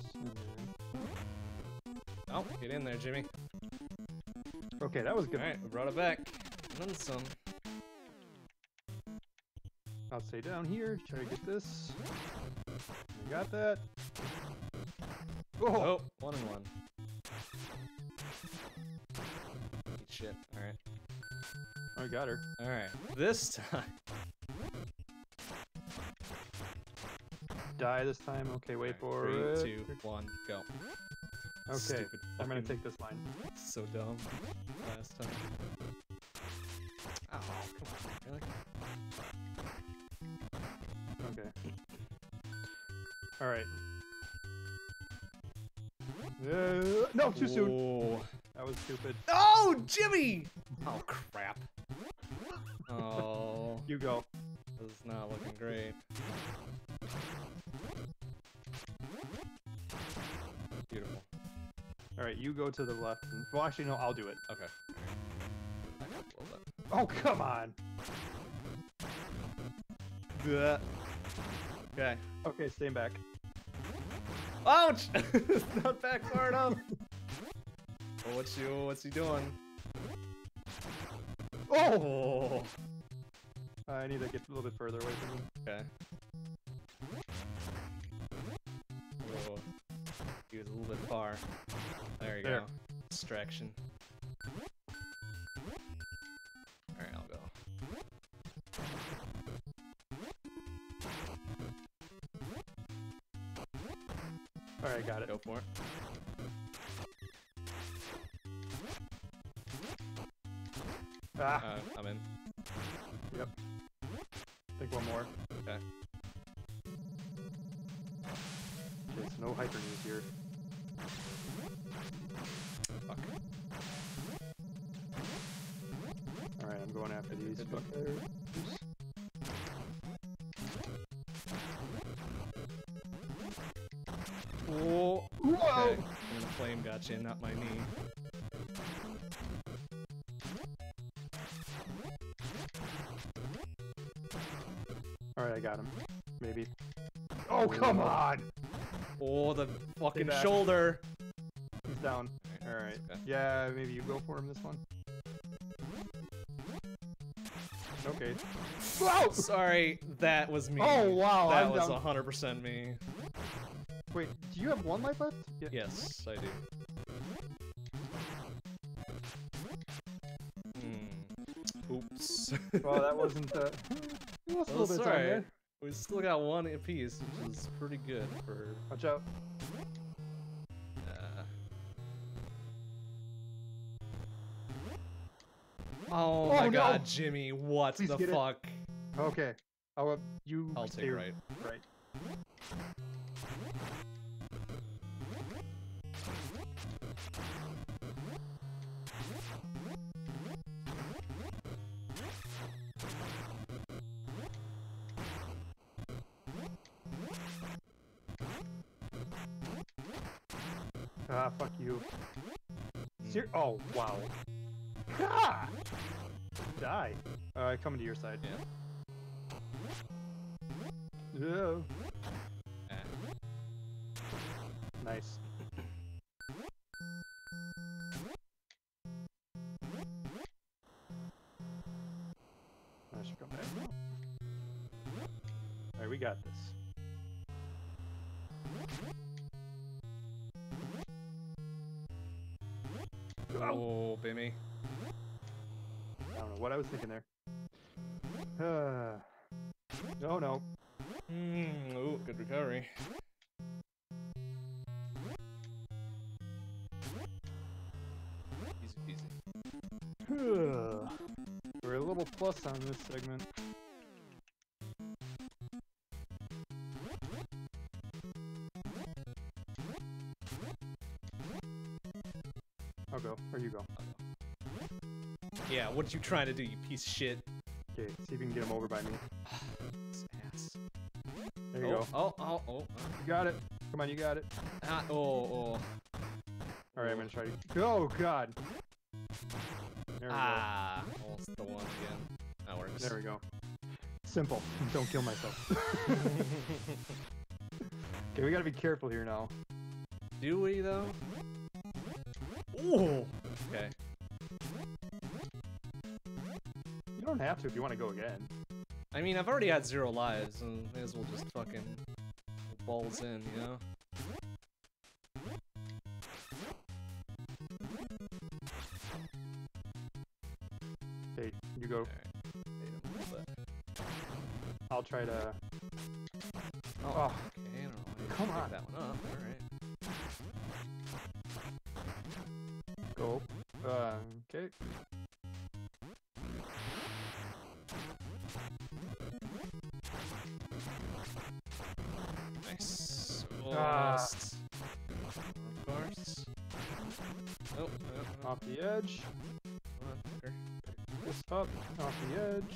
Oh, get in there, Jimmy. Okay, that was good. All right, brought it back. And then some. I'll stay down here. Try to get this. Got that. Oh, Oh, one and one. Eat shit. All right. I got her. All right. This time. Die this time. Okay, wait for Three, it. Three, two, one, go. Okay, Stupid I'm gonna take this line. So dumb. Too soon. Whoa. That was stupid. Oh, Jimmy! Oh, crap. Oh, You go. this is not looking great. Beautiful. All right, you go to the left. Well, actually, no, I'll do it. Okay. Back up a little bit. Oh, come on. Bleh. Okay. Okay, stay back. Ouch! it's not back far enough. Oh, what's you? What's he doing? Oh! Oh. I need to get a little bit further away from him. Okay. Oh. He was a little bit far. There you There. go. Distraction. Alright, I'll go. All right, got it. Go for it. Ah, Uh, I'm in. think one more. Okay. So no hyper knees here. Fuck. All right, I'm going after these. Fuckers. Whoa. Whoa! Okay. And the flame got you, not my knee. All right, got him. Maybe. Oh, come on! Oh, the fucking shoulder. He's down. All right. Yeah, maybe you go for him this one. Okay. Whoa! Sorry, that was me. Oh wow! That I'm was down. 100% me. Wait, do you have one life left? Yeah. Yes, I do. Hmm. Oops. Well, that wasn't. Uh, we lost a little bit of time sorry. there. We still got one apiece, which is pretty good for. Watch out. Uh... Oh, Oh, my no. god, Jimmy, what Please the get it. fuck? Okay. I'll you I'll take right. right. Oh, wow. Ah! Die. Uh, Alright, coming to your side. Yeah. Ew. Eh. Nice. I should come back. Alright, we got this. Oh, Bimmy. I don't know what I was thinking there. Uh, no, no. Mm, oh, good recovery. Easy peasy. We're a little plus on this segment. What you trying to do, you piece of shit? Okay, see if you can get him over by me. Ass. There you oh, go. Oh, oh, oh. You got it. Come on, you got it. Ah, oh, oh. Alright, I'm gonna try to. Oh, God. There we Ah, almost the one again. That works. There we go. Simple. Don't kill myself. okay, we gotta be careful here now. Do we though? Ooh. Okay. Don't have to if you want to go again. I mean, I've already had zero lives, and may as well just fucking balls in, you know? Hey, you go. Alright. Hate him a little bit. I'll try to.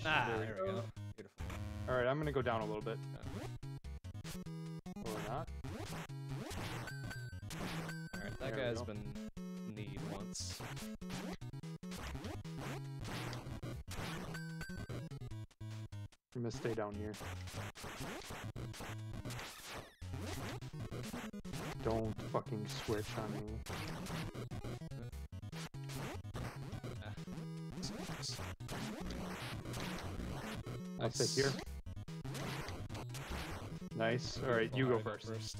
Ah, there we go. Beautiful. Alright, I'm gonna go down a little bit. Or not. Alright, that There guy's been need once. I'm gonna stay down here. Don't fucking switch on me. I'll stay here. Nice. Alright, you go Alright, first.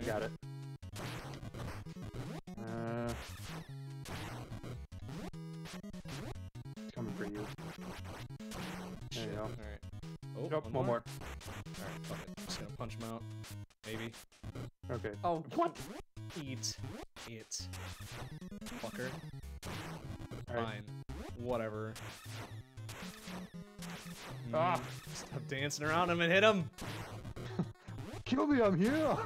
I got it. Uh, coming for you. There you go. Alright. Oh, Nope, one more. Alright, fuck it. Just gonna punch him out. Maybe. Okay. Oh, what? Eat. Eat. Whatever. Ah. Mm, Stop dancing around him and hit him! Kill me, I'm here!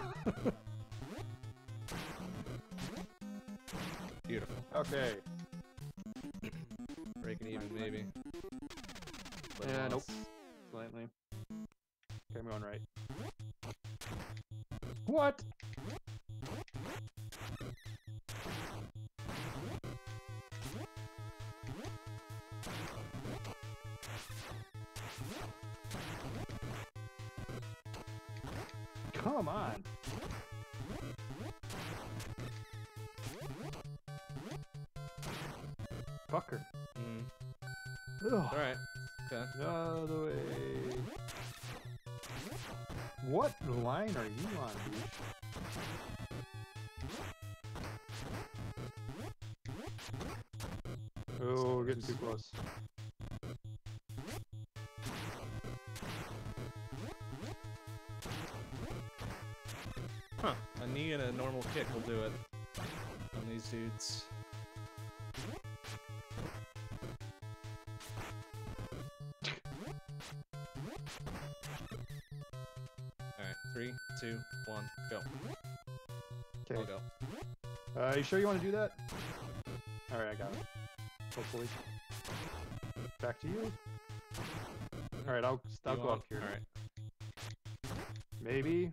Beautiful. okay. Breaking even, maybe. But Yeah, nope. Slightly. Okay, I'm going right. What? Come on. Fucker. Mm. Alright. Okay. Other way. What line are you on, dude? Oh, we're getting too close. Knee and a normal kick will do it on these dudes. Alright, three, two, one, go. I'll Okay. go. Uh, you sure you want to do that? Alright, I got it. Hopefully. Back to you. Alright, I'll, I'll You go want- up here. Alright. Maybe.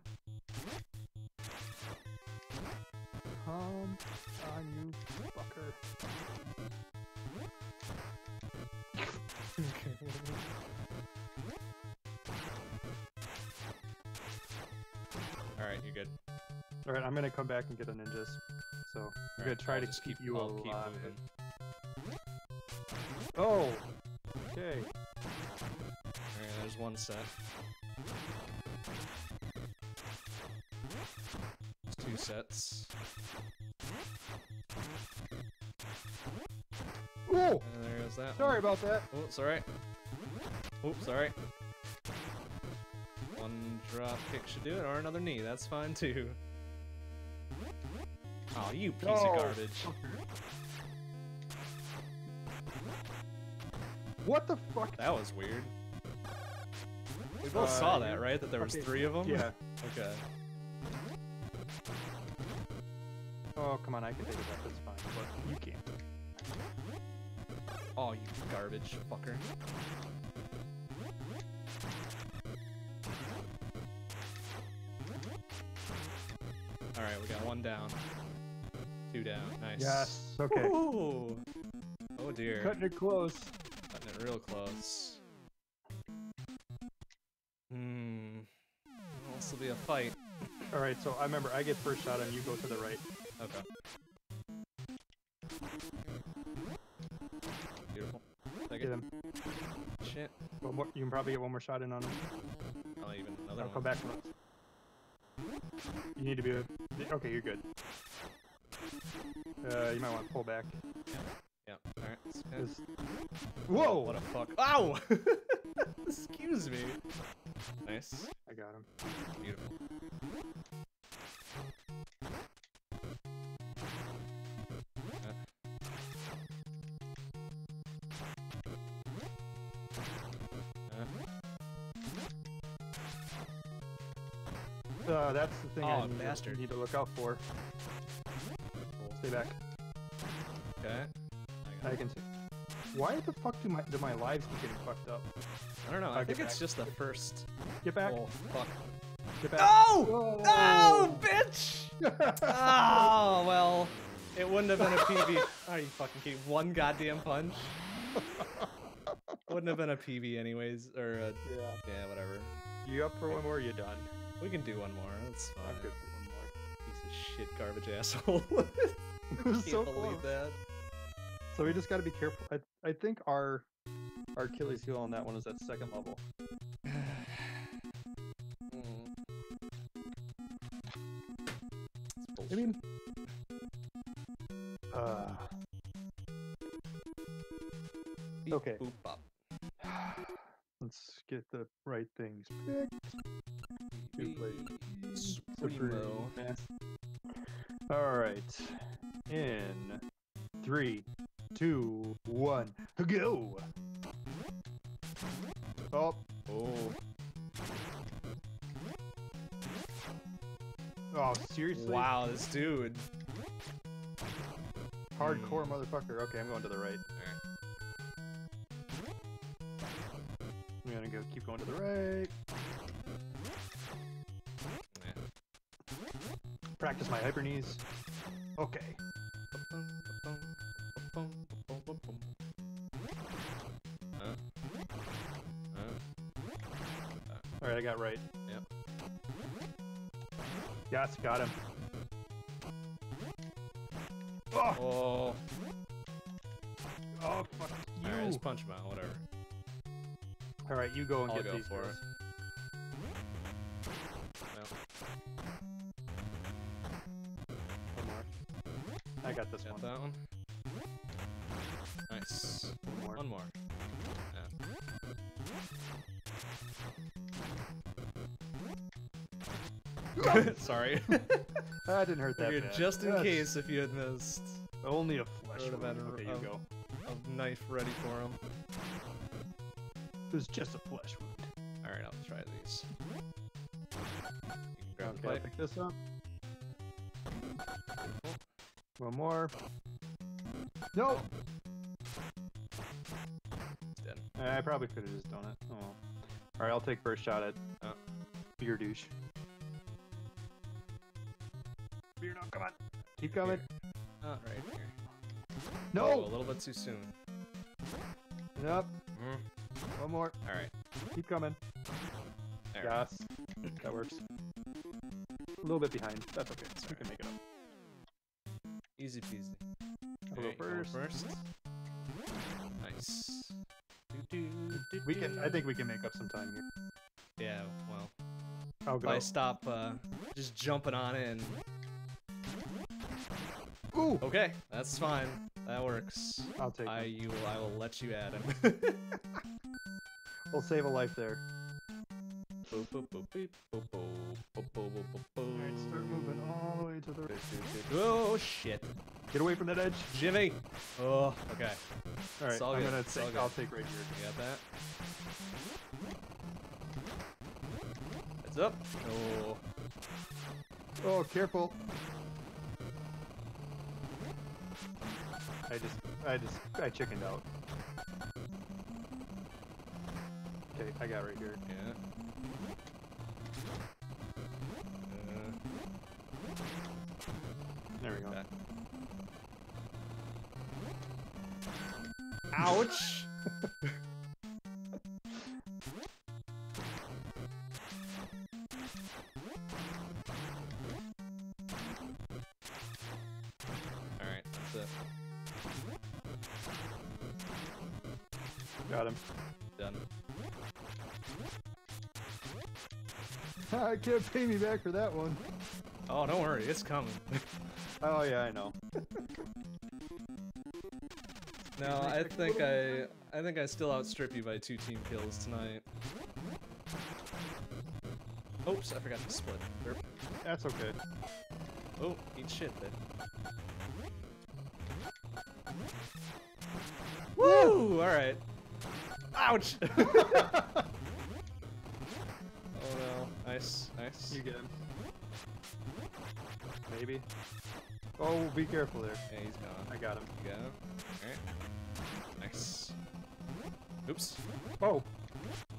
Come on, you fucker. Alright, you're good. Alright, I'm gonna come back and get the ninjas. So, I'm gonna try I'll to just keep keep you I'll alive. keep moving. Oh. Okay. Alright, there's one set. Sets. Oh, And there goes that. sorry one. about that. Oh, sorry. Oops, sorry. One drop kick should do it, or another knee. That's fine too. Oh, you piece Oh. of garbage. What the fuck? That was weird. We both Uh, saw that, right? That there was okay, three of them. Yeah. Okay. Oh, come on, I can take it up. That's fine, but you can't. Oh, you garbage fucker. All right, we got one down. Two down. Nice. Yes. Okay. Ooh. Oh dear. Cutting it close. Cutting it real close. Hmm. This will be a fight. All right. So I remember I get first shot, and you go to the right. Okay. Beautiful. Get Second. him. Shit. One more, you can probably get one more shot in on him. I'll even another I'll one. come back. You need to be. A, okay, you're good. Uh, you might want to pull back. Yeah. All right. it's okay. 'cause- Oh, Whoa! what a fuck. Ow! Excuse me. Nice. I got him. Beautiful. Uh, that's the thing I Oh, need, to- bastard. need to look out for. Stay back. Okay. I, I can see. Why the fuck do my do my lives keep getting fucked up? I don't know. I I'll think it's back. just the first. Get back. Oh, fuck. Get back. No! Whoa. No, bitch! Oh, well. It wouldn't have been a PB. Are you fucking kidding? One goddamn punch? Wouldn't have been a PB anyways, or a, yeah. yeah, whatever. You up for one more? You done? We can do one more. That's fine. I'm good for Piece of shit, garbage asshole. Can't so believe close. that. So we just got to be careful. I I think our our Achilles heel on that one is that second level. Mm. I mean, uh, Beep, okay. boop. let's get the right things picked. Supremo. All right. In three, two, one, go. Oh, Oh. oh, seriously? Wow, this dude. Hardcore hmm. motherfucker. Okay, I'm going to the right. I'm gonna go keep going to the right. Yeah. Practice my hyper knees. Okay. Huh? Huh? All right, I got right. Yep. Yes, got him. Oh, Oh. oh, fuck you. Alright, just punch him out, whatever. All right, you go and I'll get go these for it. No. One more. I got this Got one. that one. Nice. One more. One more. Yeah. Sorry. That didn't hurt that bad. just in That's case if you had missed. Only a flesh wound. Okay, you go. A knife ready for him. It was just a flesh wound. Alright, I'll try these. You can grab Okay, the I'll pipe. pick this up. One more. No! Oh. Dead. Eh, I probably could have just done it. Oh. Alright, I'll take first shot at Oh. Beer douche. Beer, no, come on. Keep coming. Oh, right here. No! Oh, a little bit too soon. Nope. Keep coming. There. Yes. That works. A little bit behind. That's okay. We can make it up. Easy peasy. I'll go Alright, go first. first. Nice. Nice. Do, do, do, We can. I think we can make up some time here. Yeah. Well, I'll if go. I stop uh, just jumping on in. Ooh. okay, that's fine. That works. I'll take. I it. you I will let you add him. We'll save a life there. Boop, boop, boop, beep, boop, boop, boop, boop, boop, boop, All right, start moving all the way to the right. Oh shit, Get away from that edge. Jimmy. Oh, okay. All right. all I'm good, gonna it's take. good. I'll take right here. You got that? Heads up. Oh, Oh, careful. I just, I just, I chickened out. I got right here. yeah. Can't pay me back for that one. Oh, don't worry, it's coming. Oh yeah, I know. no, I think I I think I still outstrip you by two team kills tonight. Oops, I forgot to split. Derp. That's okay. Oh, eat shit then. Woo! Alright. Ouch! You get him. Maybe. Oh, be careful there. Yeah, he's gone. I got him. You got him? Alright. Nice. Oops. Oh,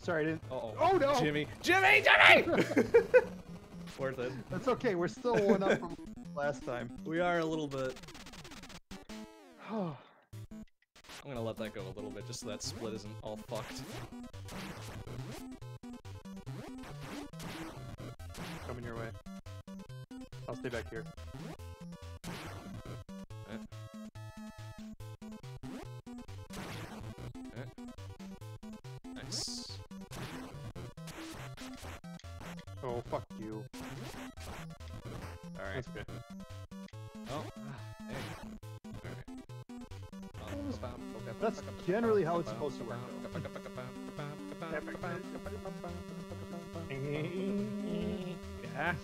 sorry, I didn't. Uh oh. Oh, no! Jimmy! Jimmy! Jimmy! Worth it. That's okay. We're still one up from last time. We are a little bit. I'm gonna let that go a little bit just so that split isn't all fucked. Stay back here. Eh. Eh. Nice. Oh, fuck you. Alright. That's okay. Oh, ah, hey. Alright. That's generally how it's supposed to work, Yeah.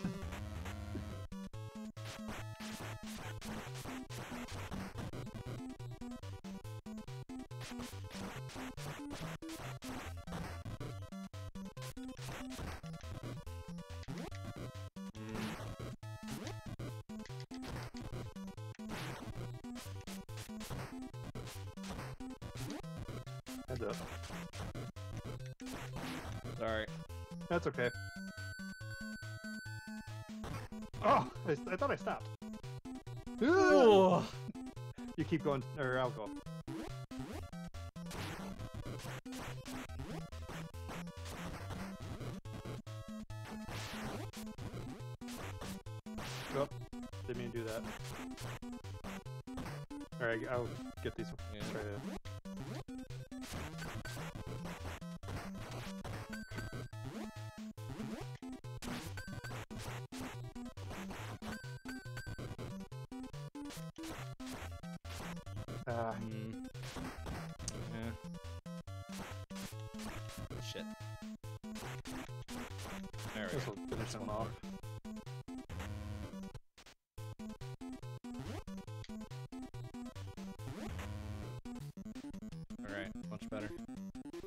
Heads up. Sorry. That's okay. Oh, I, I thought I stopped. Ooh. You keep going, or I'll go. Didn't mean to do that. Alright, I'll get these. Yeah. Try to... Ah, Mm. Yeah. Shit. This go. will finish them off. Better.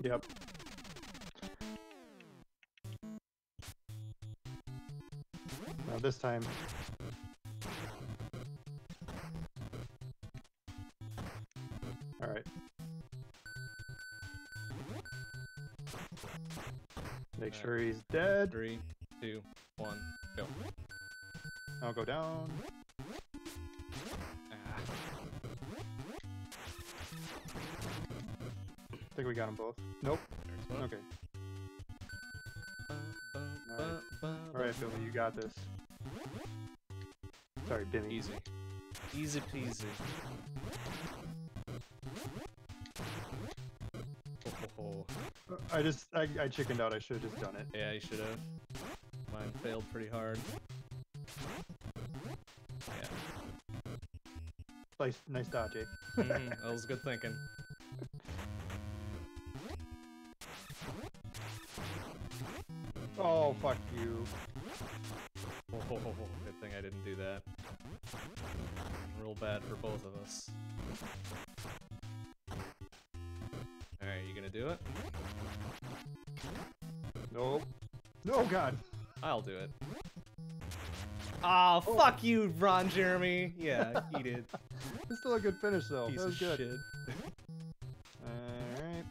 Yep. Now this time. Alright. Make sure he's dead. Three, two, one, go. I'll go down. I think we got them both. Nope. Okay. Alright. ba, ba, Alright, Billy, you got this. Sorry, Bimmy. Easy. Easy peasy. I just I, I chickened out. I should have just done it. Yeah, you should have. Mine failed pretty hard. Yeah, Nice, nice dodge, eh? mhm, that was good thinking. Oh fuck you. Oh, good thing I didn't do that. Real bad for both of us. Alright, you gonna do it? Nope. No god. I'll do it. Ah, Oh. fuck you, Ron Jeremy. Yeah, he did. It's still a good finish though. Piece that was of good. Alright.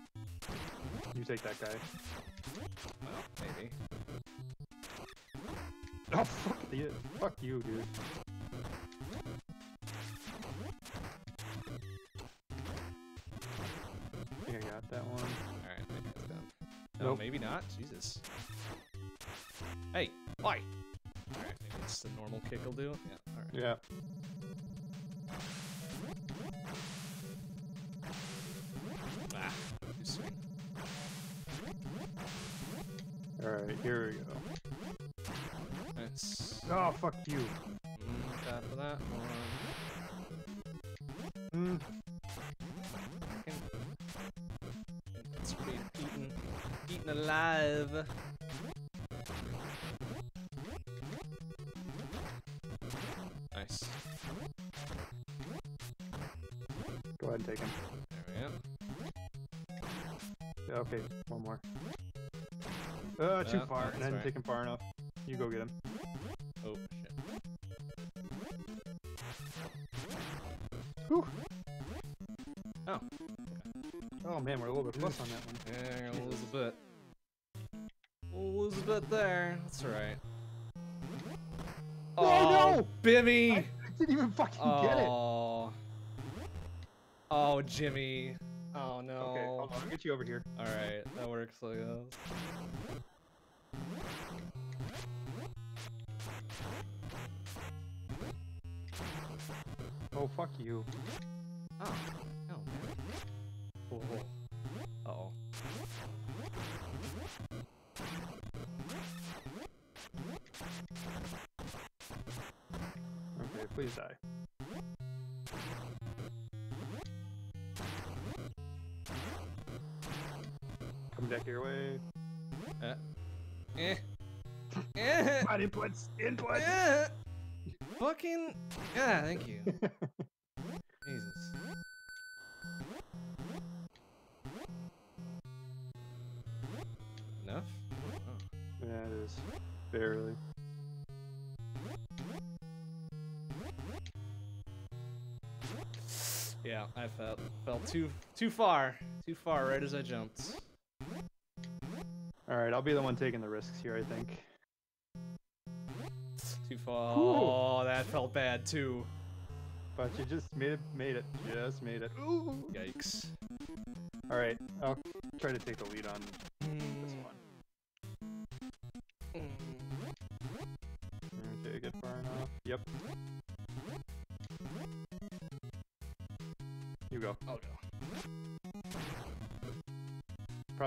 You take that guy. Oh fuck you. Fuck you, dude. I think I got that one. Alright, maybe it's done. No, Nope. maybe not. Jesus. Hey, why? Alright, maybe it's the normal kick will do. Yeah. Oh fuck you. Mm, got for that one. Mm. It's being eaten, eaten alive. Nice. Go ahead and take him. There we go. Yeah, okay, one more. Uh, too Yeah, far. I didn't right. take him far enough. You go get him. A little bit plus on that one. Yeah, I'm gonna lose a bit. We'll lose a bit there. That's alright. Oh, no! Oh, Bimmy! I didn't even fucking get it. Oh. Oh, Jimmy. Oh no. Okay, hold on, I'll get you over here. Alright, that works, I guess. Oh fuck you. Oh, die. Come back your way. Eh. Eh. On inputs, inputs. Eh. Fucking. Yeah, thank you. Jesus. Enough? Oh. Yeah, it is. Barely. Yeah, I felt fell too too far, too far right as I jumped. All right, I'll be the one taking the risks here. I think. Too far. Ooh. Oh, that felt bad too. But you just made it. Made it. Just made it. Ooh. Yikes. All right, I'll try to take the lead on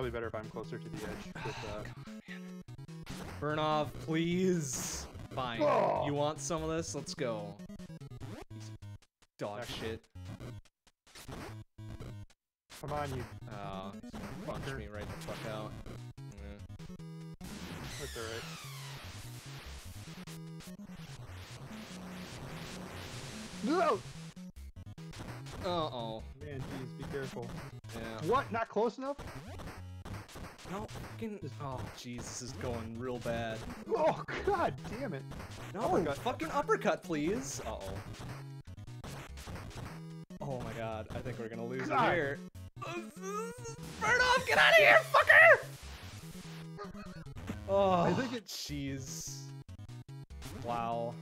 Probably better if I'm closer to the edge. With, uh... Burnov, please. Fine. Oh. You want some of this? Let's go. Dog Actually- shit. Come on, you. Oh, punch me right the fuck out. Yeah. That's alright. No! Uh-oh. Man, jeez, be careful. Yeah. What? Not close enough? No, fucking. Oh, jeez, this is going real bad. Oh, god damn it. No, Uppercut. fucking uppercut, please. Uh oh. Oh my god, I think we're gonna lose it God. here. Burnov, get out of here, fucker! Oh, I think it- jeez. Wow.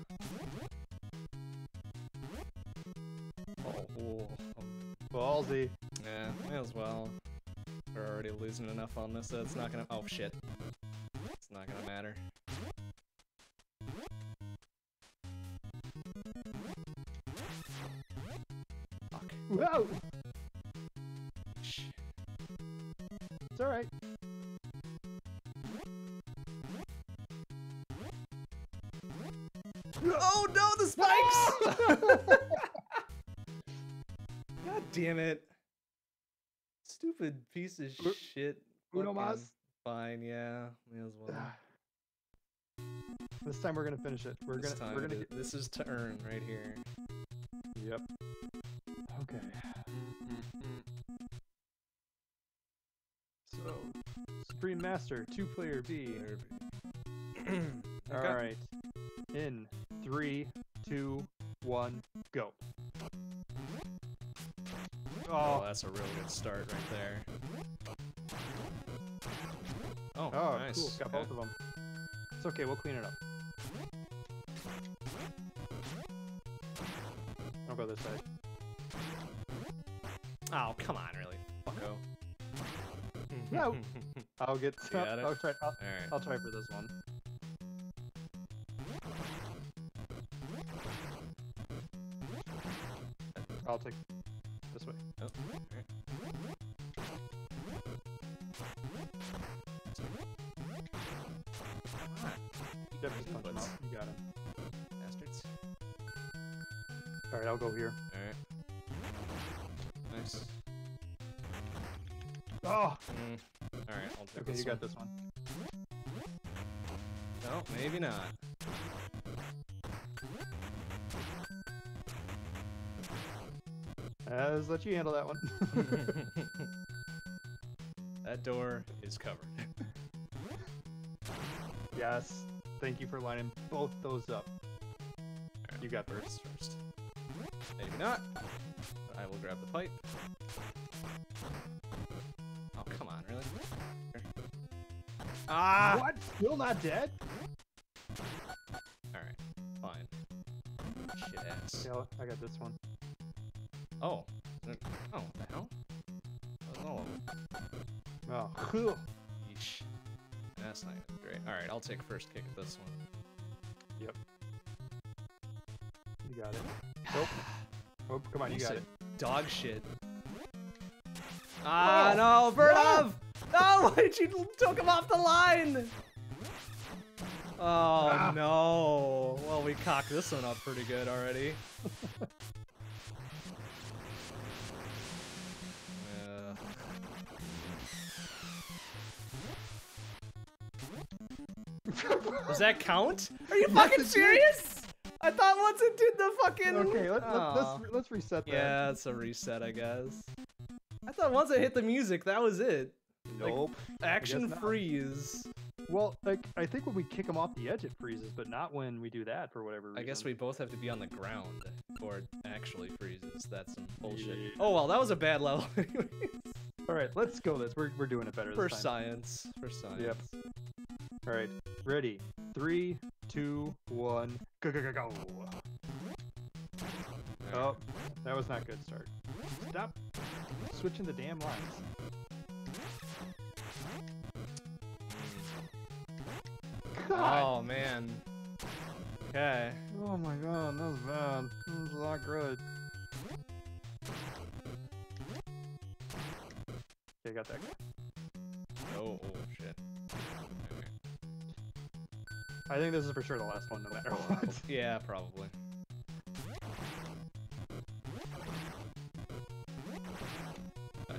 Oh, ooh. Ballsy. yeah, may as well already losing enough on this, so it's not gonna- oh shit. It's not gonna matter. Fuck. Whoa! It's alright. Oh no, the spikes! God damn it. Stupid piece of U- shit. Uno fucking- mas? Fine, yeah, may as well. Ah. This time we're gonna finish it. We're This gonna we're gonna it is- this is to earn right here. Yep. Okay. So, Supreme Master, two player B. All Okay. right. In three, two, one, go. Oh, Oh, that's a real good start right there. Oh, oh, nice. cool. Got okay. both of them. It's okay. We'll clean it up. I'll go this side. Oh, come on, really? Fucko. No. I'll get. Got? I'll try. I'll, Alright. I'll try for this one. This you got this one. No, maybe not. Let's let you handle that one. that door is covered. yes. Thank you for lining both those up. You got first. first. Maybe not. I will grab the pipe. Ah! What? Still not dead? Alright, fine. Shit ass. Yeah, I got this one. Oh. Oh, what the hell? That was all of them. Oh, cool. Yeesh. That's not gonna be great. Alright, I'll take first kick at this one. Yep. You got it. Nope. Oh, come on, you, got said it. Dog shit. Ah, Oh, no, Burnov! No, why did you took him off the line? Oh, Ah. no. Well, we cocked this one up pretty good already. Does that count? Are you fucking it serious? I thought once it did the fucking. Okay, let, let, Aw. let's let's reset that. Yeah, it's a reset, I guess. I thought once I hit the music, that was it. Like- Nope. Action freeze. Well, like I think when we kick him off the edge, it freezes, but not when we do that for whatever reason. I guess we both have to be on the ground or it actually freezes. That's some bullshit. Yeah. Oh well, that was a bad level. All right, let's go. This we're we're doing it better For this time. science. For science. Yep. All right, ready? Three, two, one, go go go go. Alright. Oh, that was not good start. Stop switching the damn lines. God. Oh man. Okay. Oh my god, that was bad. That was not good. Okay, I got that guy. Oh, oh shit. Alright. I think this is for sure the last one, no matter oh, what. Yeah, probably.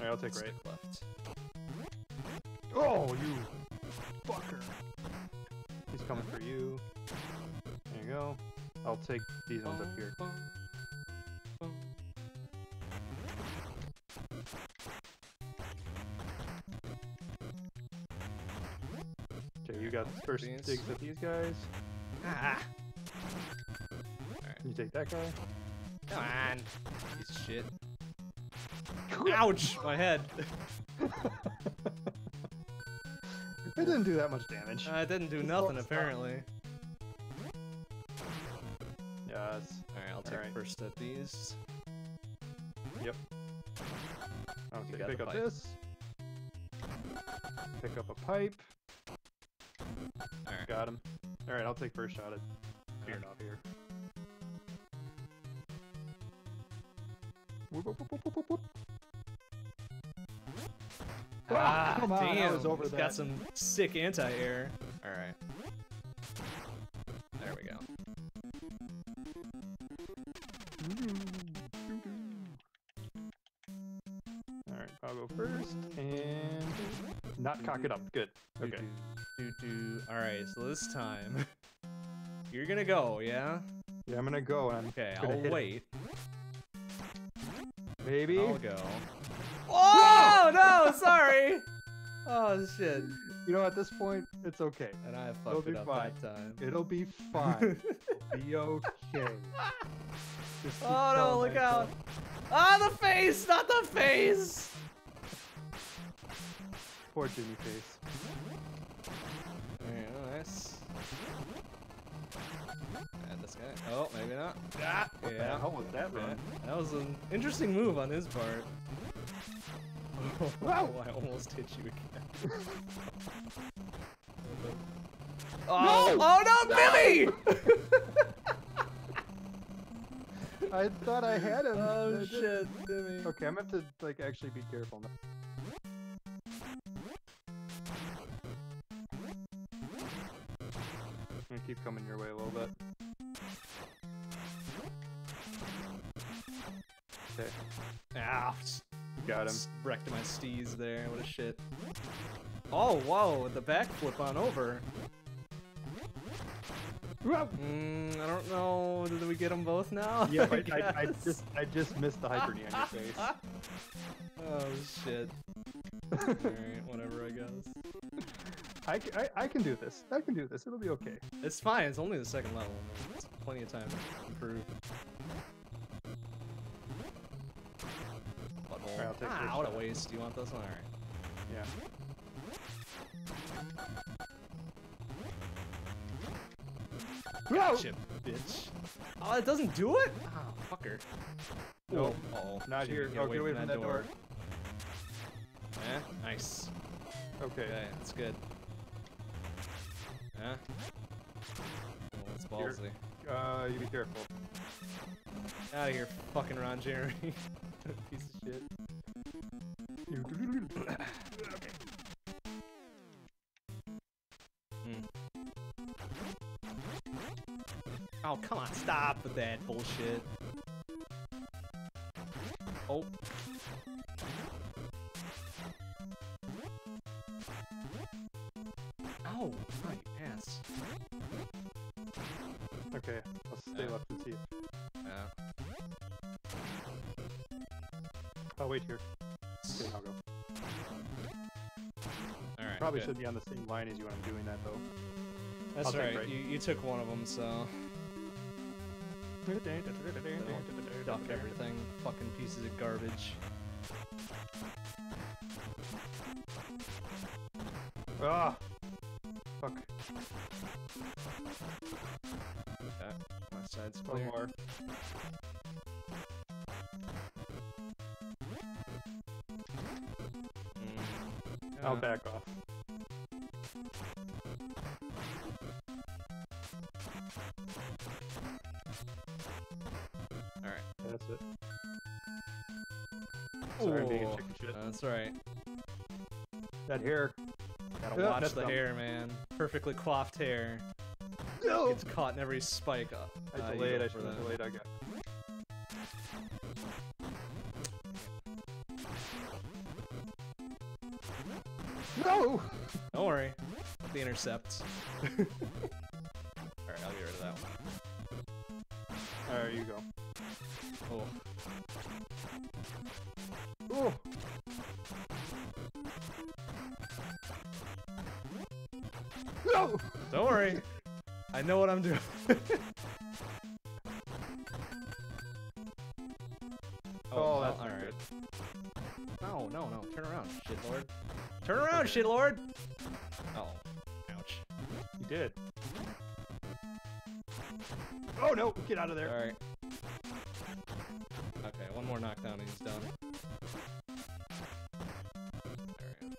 Alright, I'll take right. left. Oh, you fucker. He's coming for you. There you go. I'll take these ones up here. Okay, you got first These. digs at these guys. Ah! You take that guy. Come on. Piece of shit. Ouch! My head. It didn't do that much damage. Uh, I didn't do nothing apparently. Yes. Alright, I'll take Alright. first at these. Yep. Okay, You got pick up pipe. this. Pick up a pipe. Alright. Got him. Alright, I'll take first shot at Beard off here. Whoop, whoop, whoop, whoop, whoop, whoop. Ah, ah, come on, damn. I was over that. Got some sick anti-air. All right. There we go. All right, I'll go first and not cock it up. Good. Okay. All right, so this time you're gonna go, yeah? Yeah, I'm gonna go. And I'm okay, I'll wait. It. Maybe. I'll go. Oh no! Sorry. Oh shit! You know, at this point, it's okay. And I It'll fucked be it up fine. that time. It'll be fine. It'll be okay. Just Oh no! Look myself- out! Ah, the face! Not the face! Poor Jimmy face. Alright, oh, nice. And this guy. Oh, maybe not. Ah, What the yeah. hell was that yeah. That was an interesting move on his part. Wow. I almost hit you again. oh, oh no, Billy! I thought I had him. oh I shit, Billy. Okay, I'm gonna have to like actually be careful now. I'm gonna keep coming your way a little bit. Okay, Ah, got him. Wrecked my steez there. What a shit. Oh, whoa, the backflip on over. Mm, I don't know. Did we get them both now? Yeah, but I, I guess. just I just missed the hyper knee on your face. oh shit. Alright, whatever, I guess. I, I can do this. I can do this. It'll be okay. It's fine, it's only the second level. It's plenty of time to improve. Butthole. Take ah, what a waste. You want this one? Alright. Yeah. Gotcha, bitch. Oh, it doesn't do it? Oh, fucker. Nope. Uh oh. Not here. Oh, get away from that door. Yeah, nice. Okay. Okay, that's good. Yeah. Oh, that's Here. ballsy. Uh, you be careful. Out of here, fucking Ron Jeremy. Piece of shit. Hmm. Oh, come on, stop with that bullshit. Wait here. Okay, I'll go. Alright. Probably good. should be on the same line as you when I'm doing that, though. That's I'll take right. You, you took one of them, so. Duck everything. Fucking pieces of garbage. Ah! Fuck. Okay. My side's One clear. more. I'll back off. Alright. That's it. Sorry, I'm being a Ooh, chicken shit. That's right. That hair. Gotta Yeah, watch that's the dumb. hair, man. Perfectly coiffed hair. No! Gets caught in every spike. Uh, I uh, you delayed. go I for should have that. delayed. I got. Intercept. Alright, I'll get rid of that one. There you go. Oh. Oh! No! Don't worry. I know what I'm doing. Oh, oh, well, that's alright. No, no, no. Turn around, shitlord. Turn Oh no! Get out of there! Alright. Okay, one more knockdown and he's done. Alright.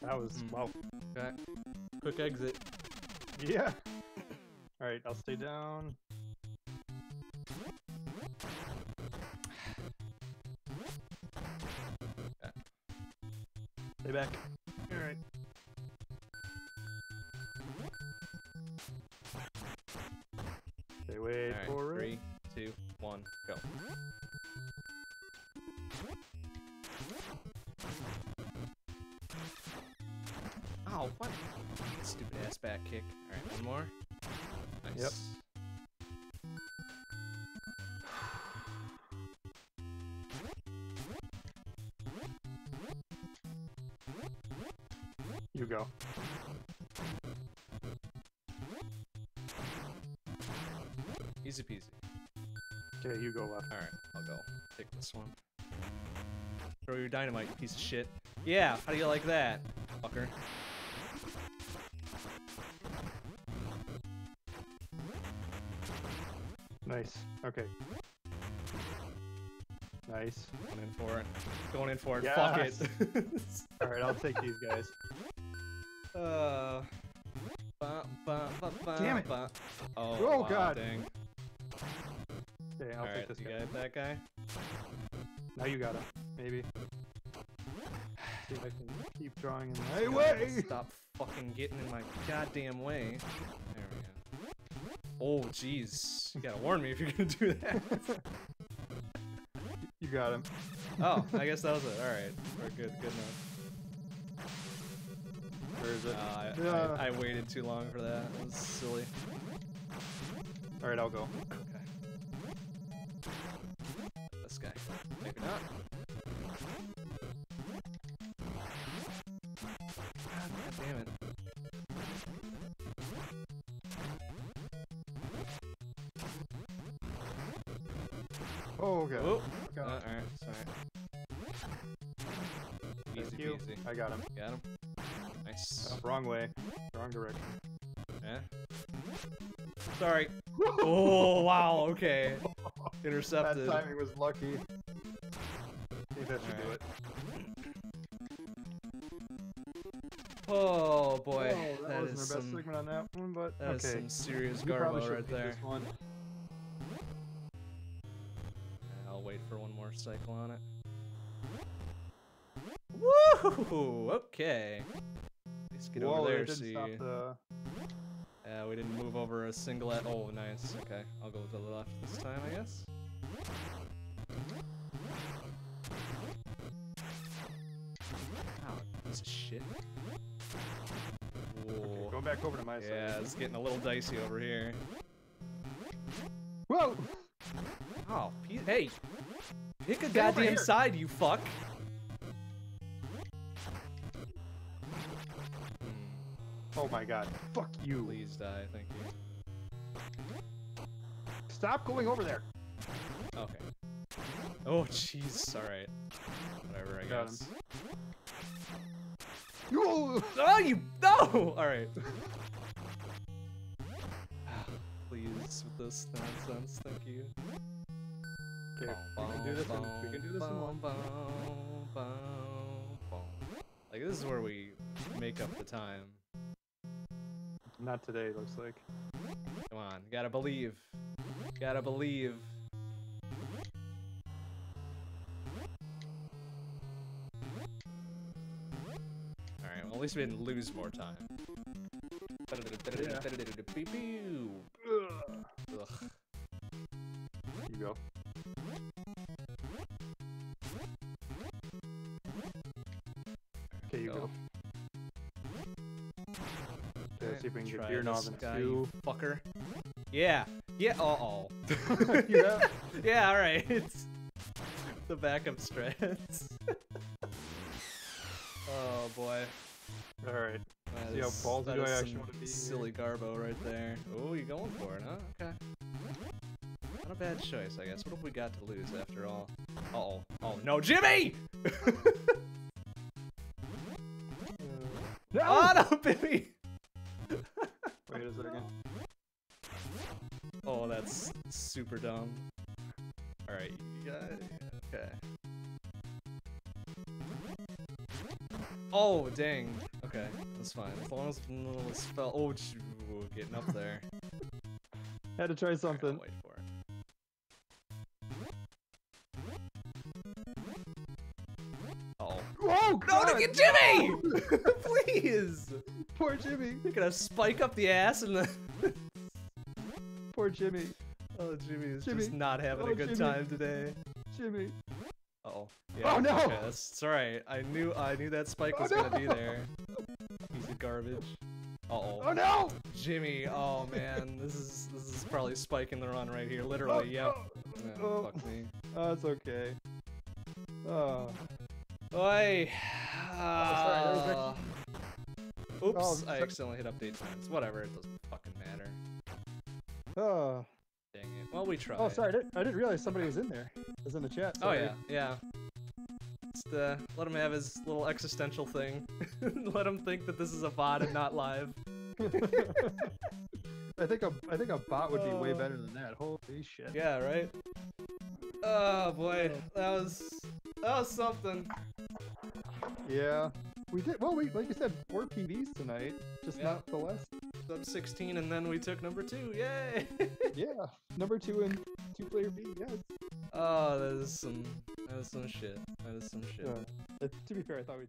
That was Hmm. wow. Okay. Quick exit. Yeah. All right, I'll stay down. Stay back. Back kick. Alright, one more. Nice. Yep. You go. Easy peasy. Okay, you go left. Alright, I'll go. Take this one. Throw your dynamite, piece of shit. Yeah, how do you like that, fucker? Okay. Nice. Going in for it. Going in for it. Fuck it. All right, I'll take these guys. uh. Ba, ba, ba, ba, Damn it. ba. Oh, Oh, wow, God. Dang. Okay, I'll Alright, take this you guy. got that guy? Now you got him. Maybe. See if I can keep drawing in my God, way. Stop fucking getting in my goddamn way. There we go. Oh, jeez. You gotta warn me if you're gonna do that. You got him. oh, I guess that was it. Alright. We're good. Good enough. Where is it? Uh, I, Yeah. I, I waited too long for that. It was silly. All right, I'll go. Okay. This guy. Maybe not. God damn it. Oh, okay. Oh, Got uh, him. alright, sorry. Easy peasy. I got him. Got him. Nice. Oh, wrong way. Wrong direction. Yeah. Sorry. Oh wow. Okay. Intercepted. That timing was lucky. I think that should do it. Oh boy. Oh, that, that wasn't is our best some. segment on that one, but That is okay. some serious You probably garbo should right there. Wait for one more cycle on it. Woo! Okay. Let's get Whoa, over there. didn't See. stop the. Yeah, we didn't move over a single at. Oh, nice. Okay, I'll go to the left this time, I guess. Ow, piece of shit. Okay, going back over to my side. Yeah, it's getting a little dicey over here. Whoa! Oh, hey! Pick a over goddamn here. side, you fuck! Oh my god. Fuck you. Please die, thank you. Stop going over there. Okay. Oh, jeez. Alright. Whatever, I Got him. guess. You. Oh, you. No! Alright. Please, with this nonsense, thank you. Okay, we can do this. In, we can do this in one. Like, this is where we make up the time. Not today. Looks like. Come on, gotta believe. Gotta believe. Alright, well, at least we didn't lose more time. Ugh. You go. Okay, you go. Okay, let's see if we can get Try Beer Knob this guy, two. you fucker. Yeah. Yeah. Uh oh. Yeah. yeah. All right. It's the backup strats. oh boy. All right. That See how ballsy do I is actually some wanna be here? Silly Garbo right there. Oh, you going for it, huh? Okay. Not a bad choice, I guess. What have we got to lose after all? Uh oh. Oh no, Jimmy! No! Oh no, Jimmy! Wait, is it again? Oh, that's super dumb. Alright, you got Okay. Oh, dang. Okay, that's fine. As long as none of this fell. Oh, getting up there. Had to try Alright, I'll something. No, God! look at Jimmy! Please! Poor Jimmy. You're gonna spike up the ass and then. Poor Jimmy. Oh, Jimmy is Jimmy. just not having Oh, a good Jimmy. time today. Jimmy. Uh oh. Yeah, Oh, no! Okay, that's it's alright. I knew I knew that spike Oh, was gonna no! be there. Easy garbage. Uh oh. Oh no! Jimmy, oh man, this is this is probably spiking the run right here. Literally, yep. Yeah, Oh. fuck me. Oh, it's okay. Oh. Oi. sorry, Ah. Oops, Oh, I accidentally hit update times. Whatever, it doesn't fucking matter. Oh. Dang it. Well, we tried. Oh, sorry. I didn't, I didn't realize somebody was in there. It Was in the chat. Oh yeah, yeah. Just uh, let him have his little existential thing. let him think that this is a VOD and not live. I think a I think a bot would be way Uh, better than that. Holy shit. Yeah, right. Oh boy, that was that was something. Yeah. We did well. We like you said, four PBs tonight, just Yeah. not the last. Sub 16, and then we took number two. Yay! Yeah. Number two and two player B. Yeah. it's- oh, that is some that is some shit. That is some shit. Uh, to be fair, I thought we.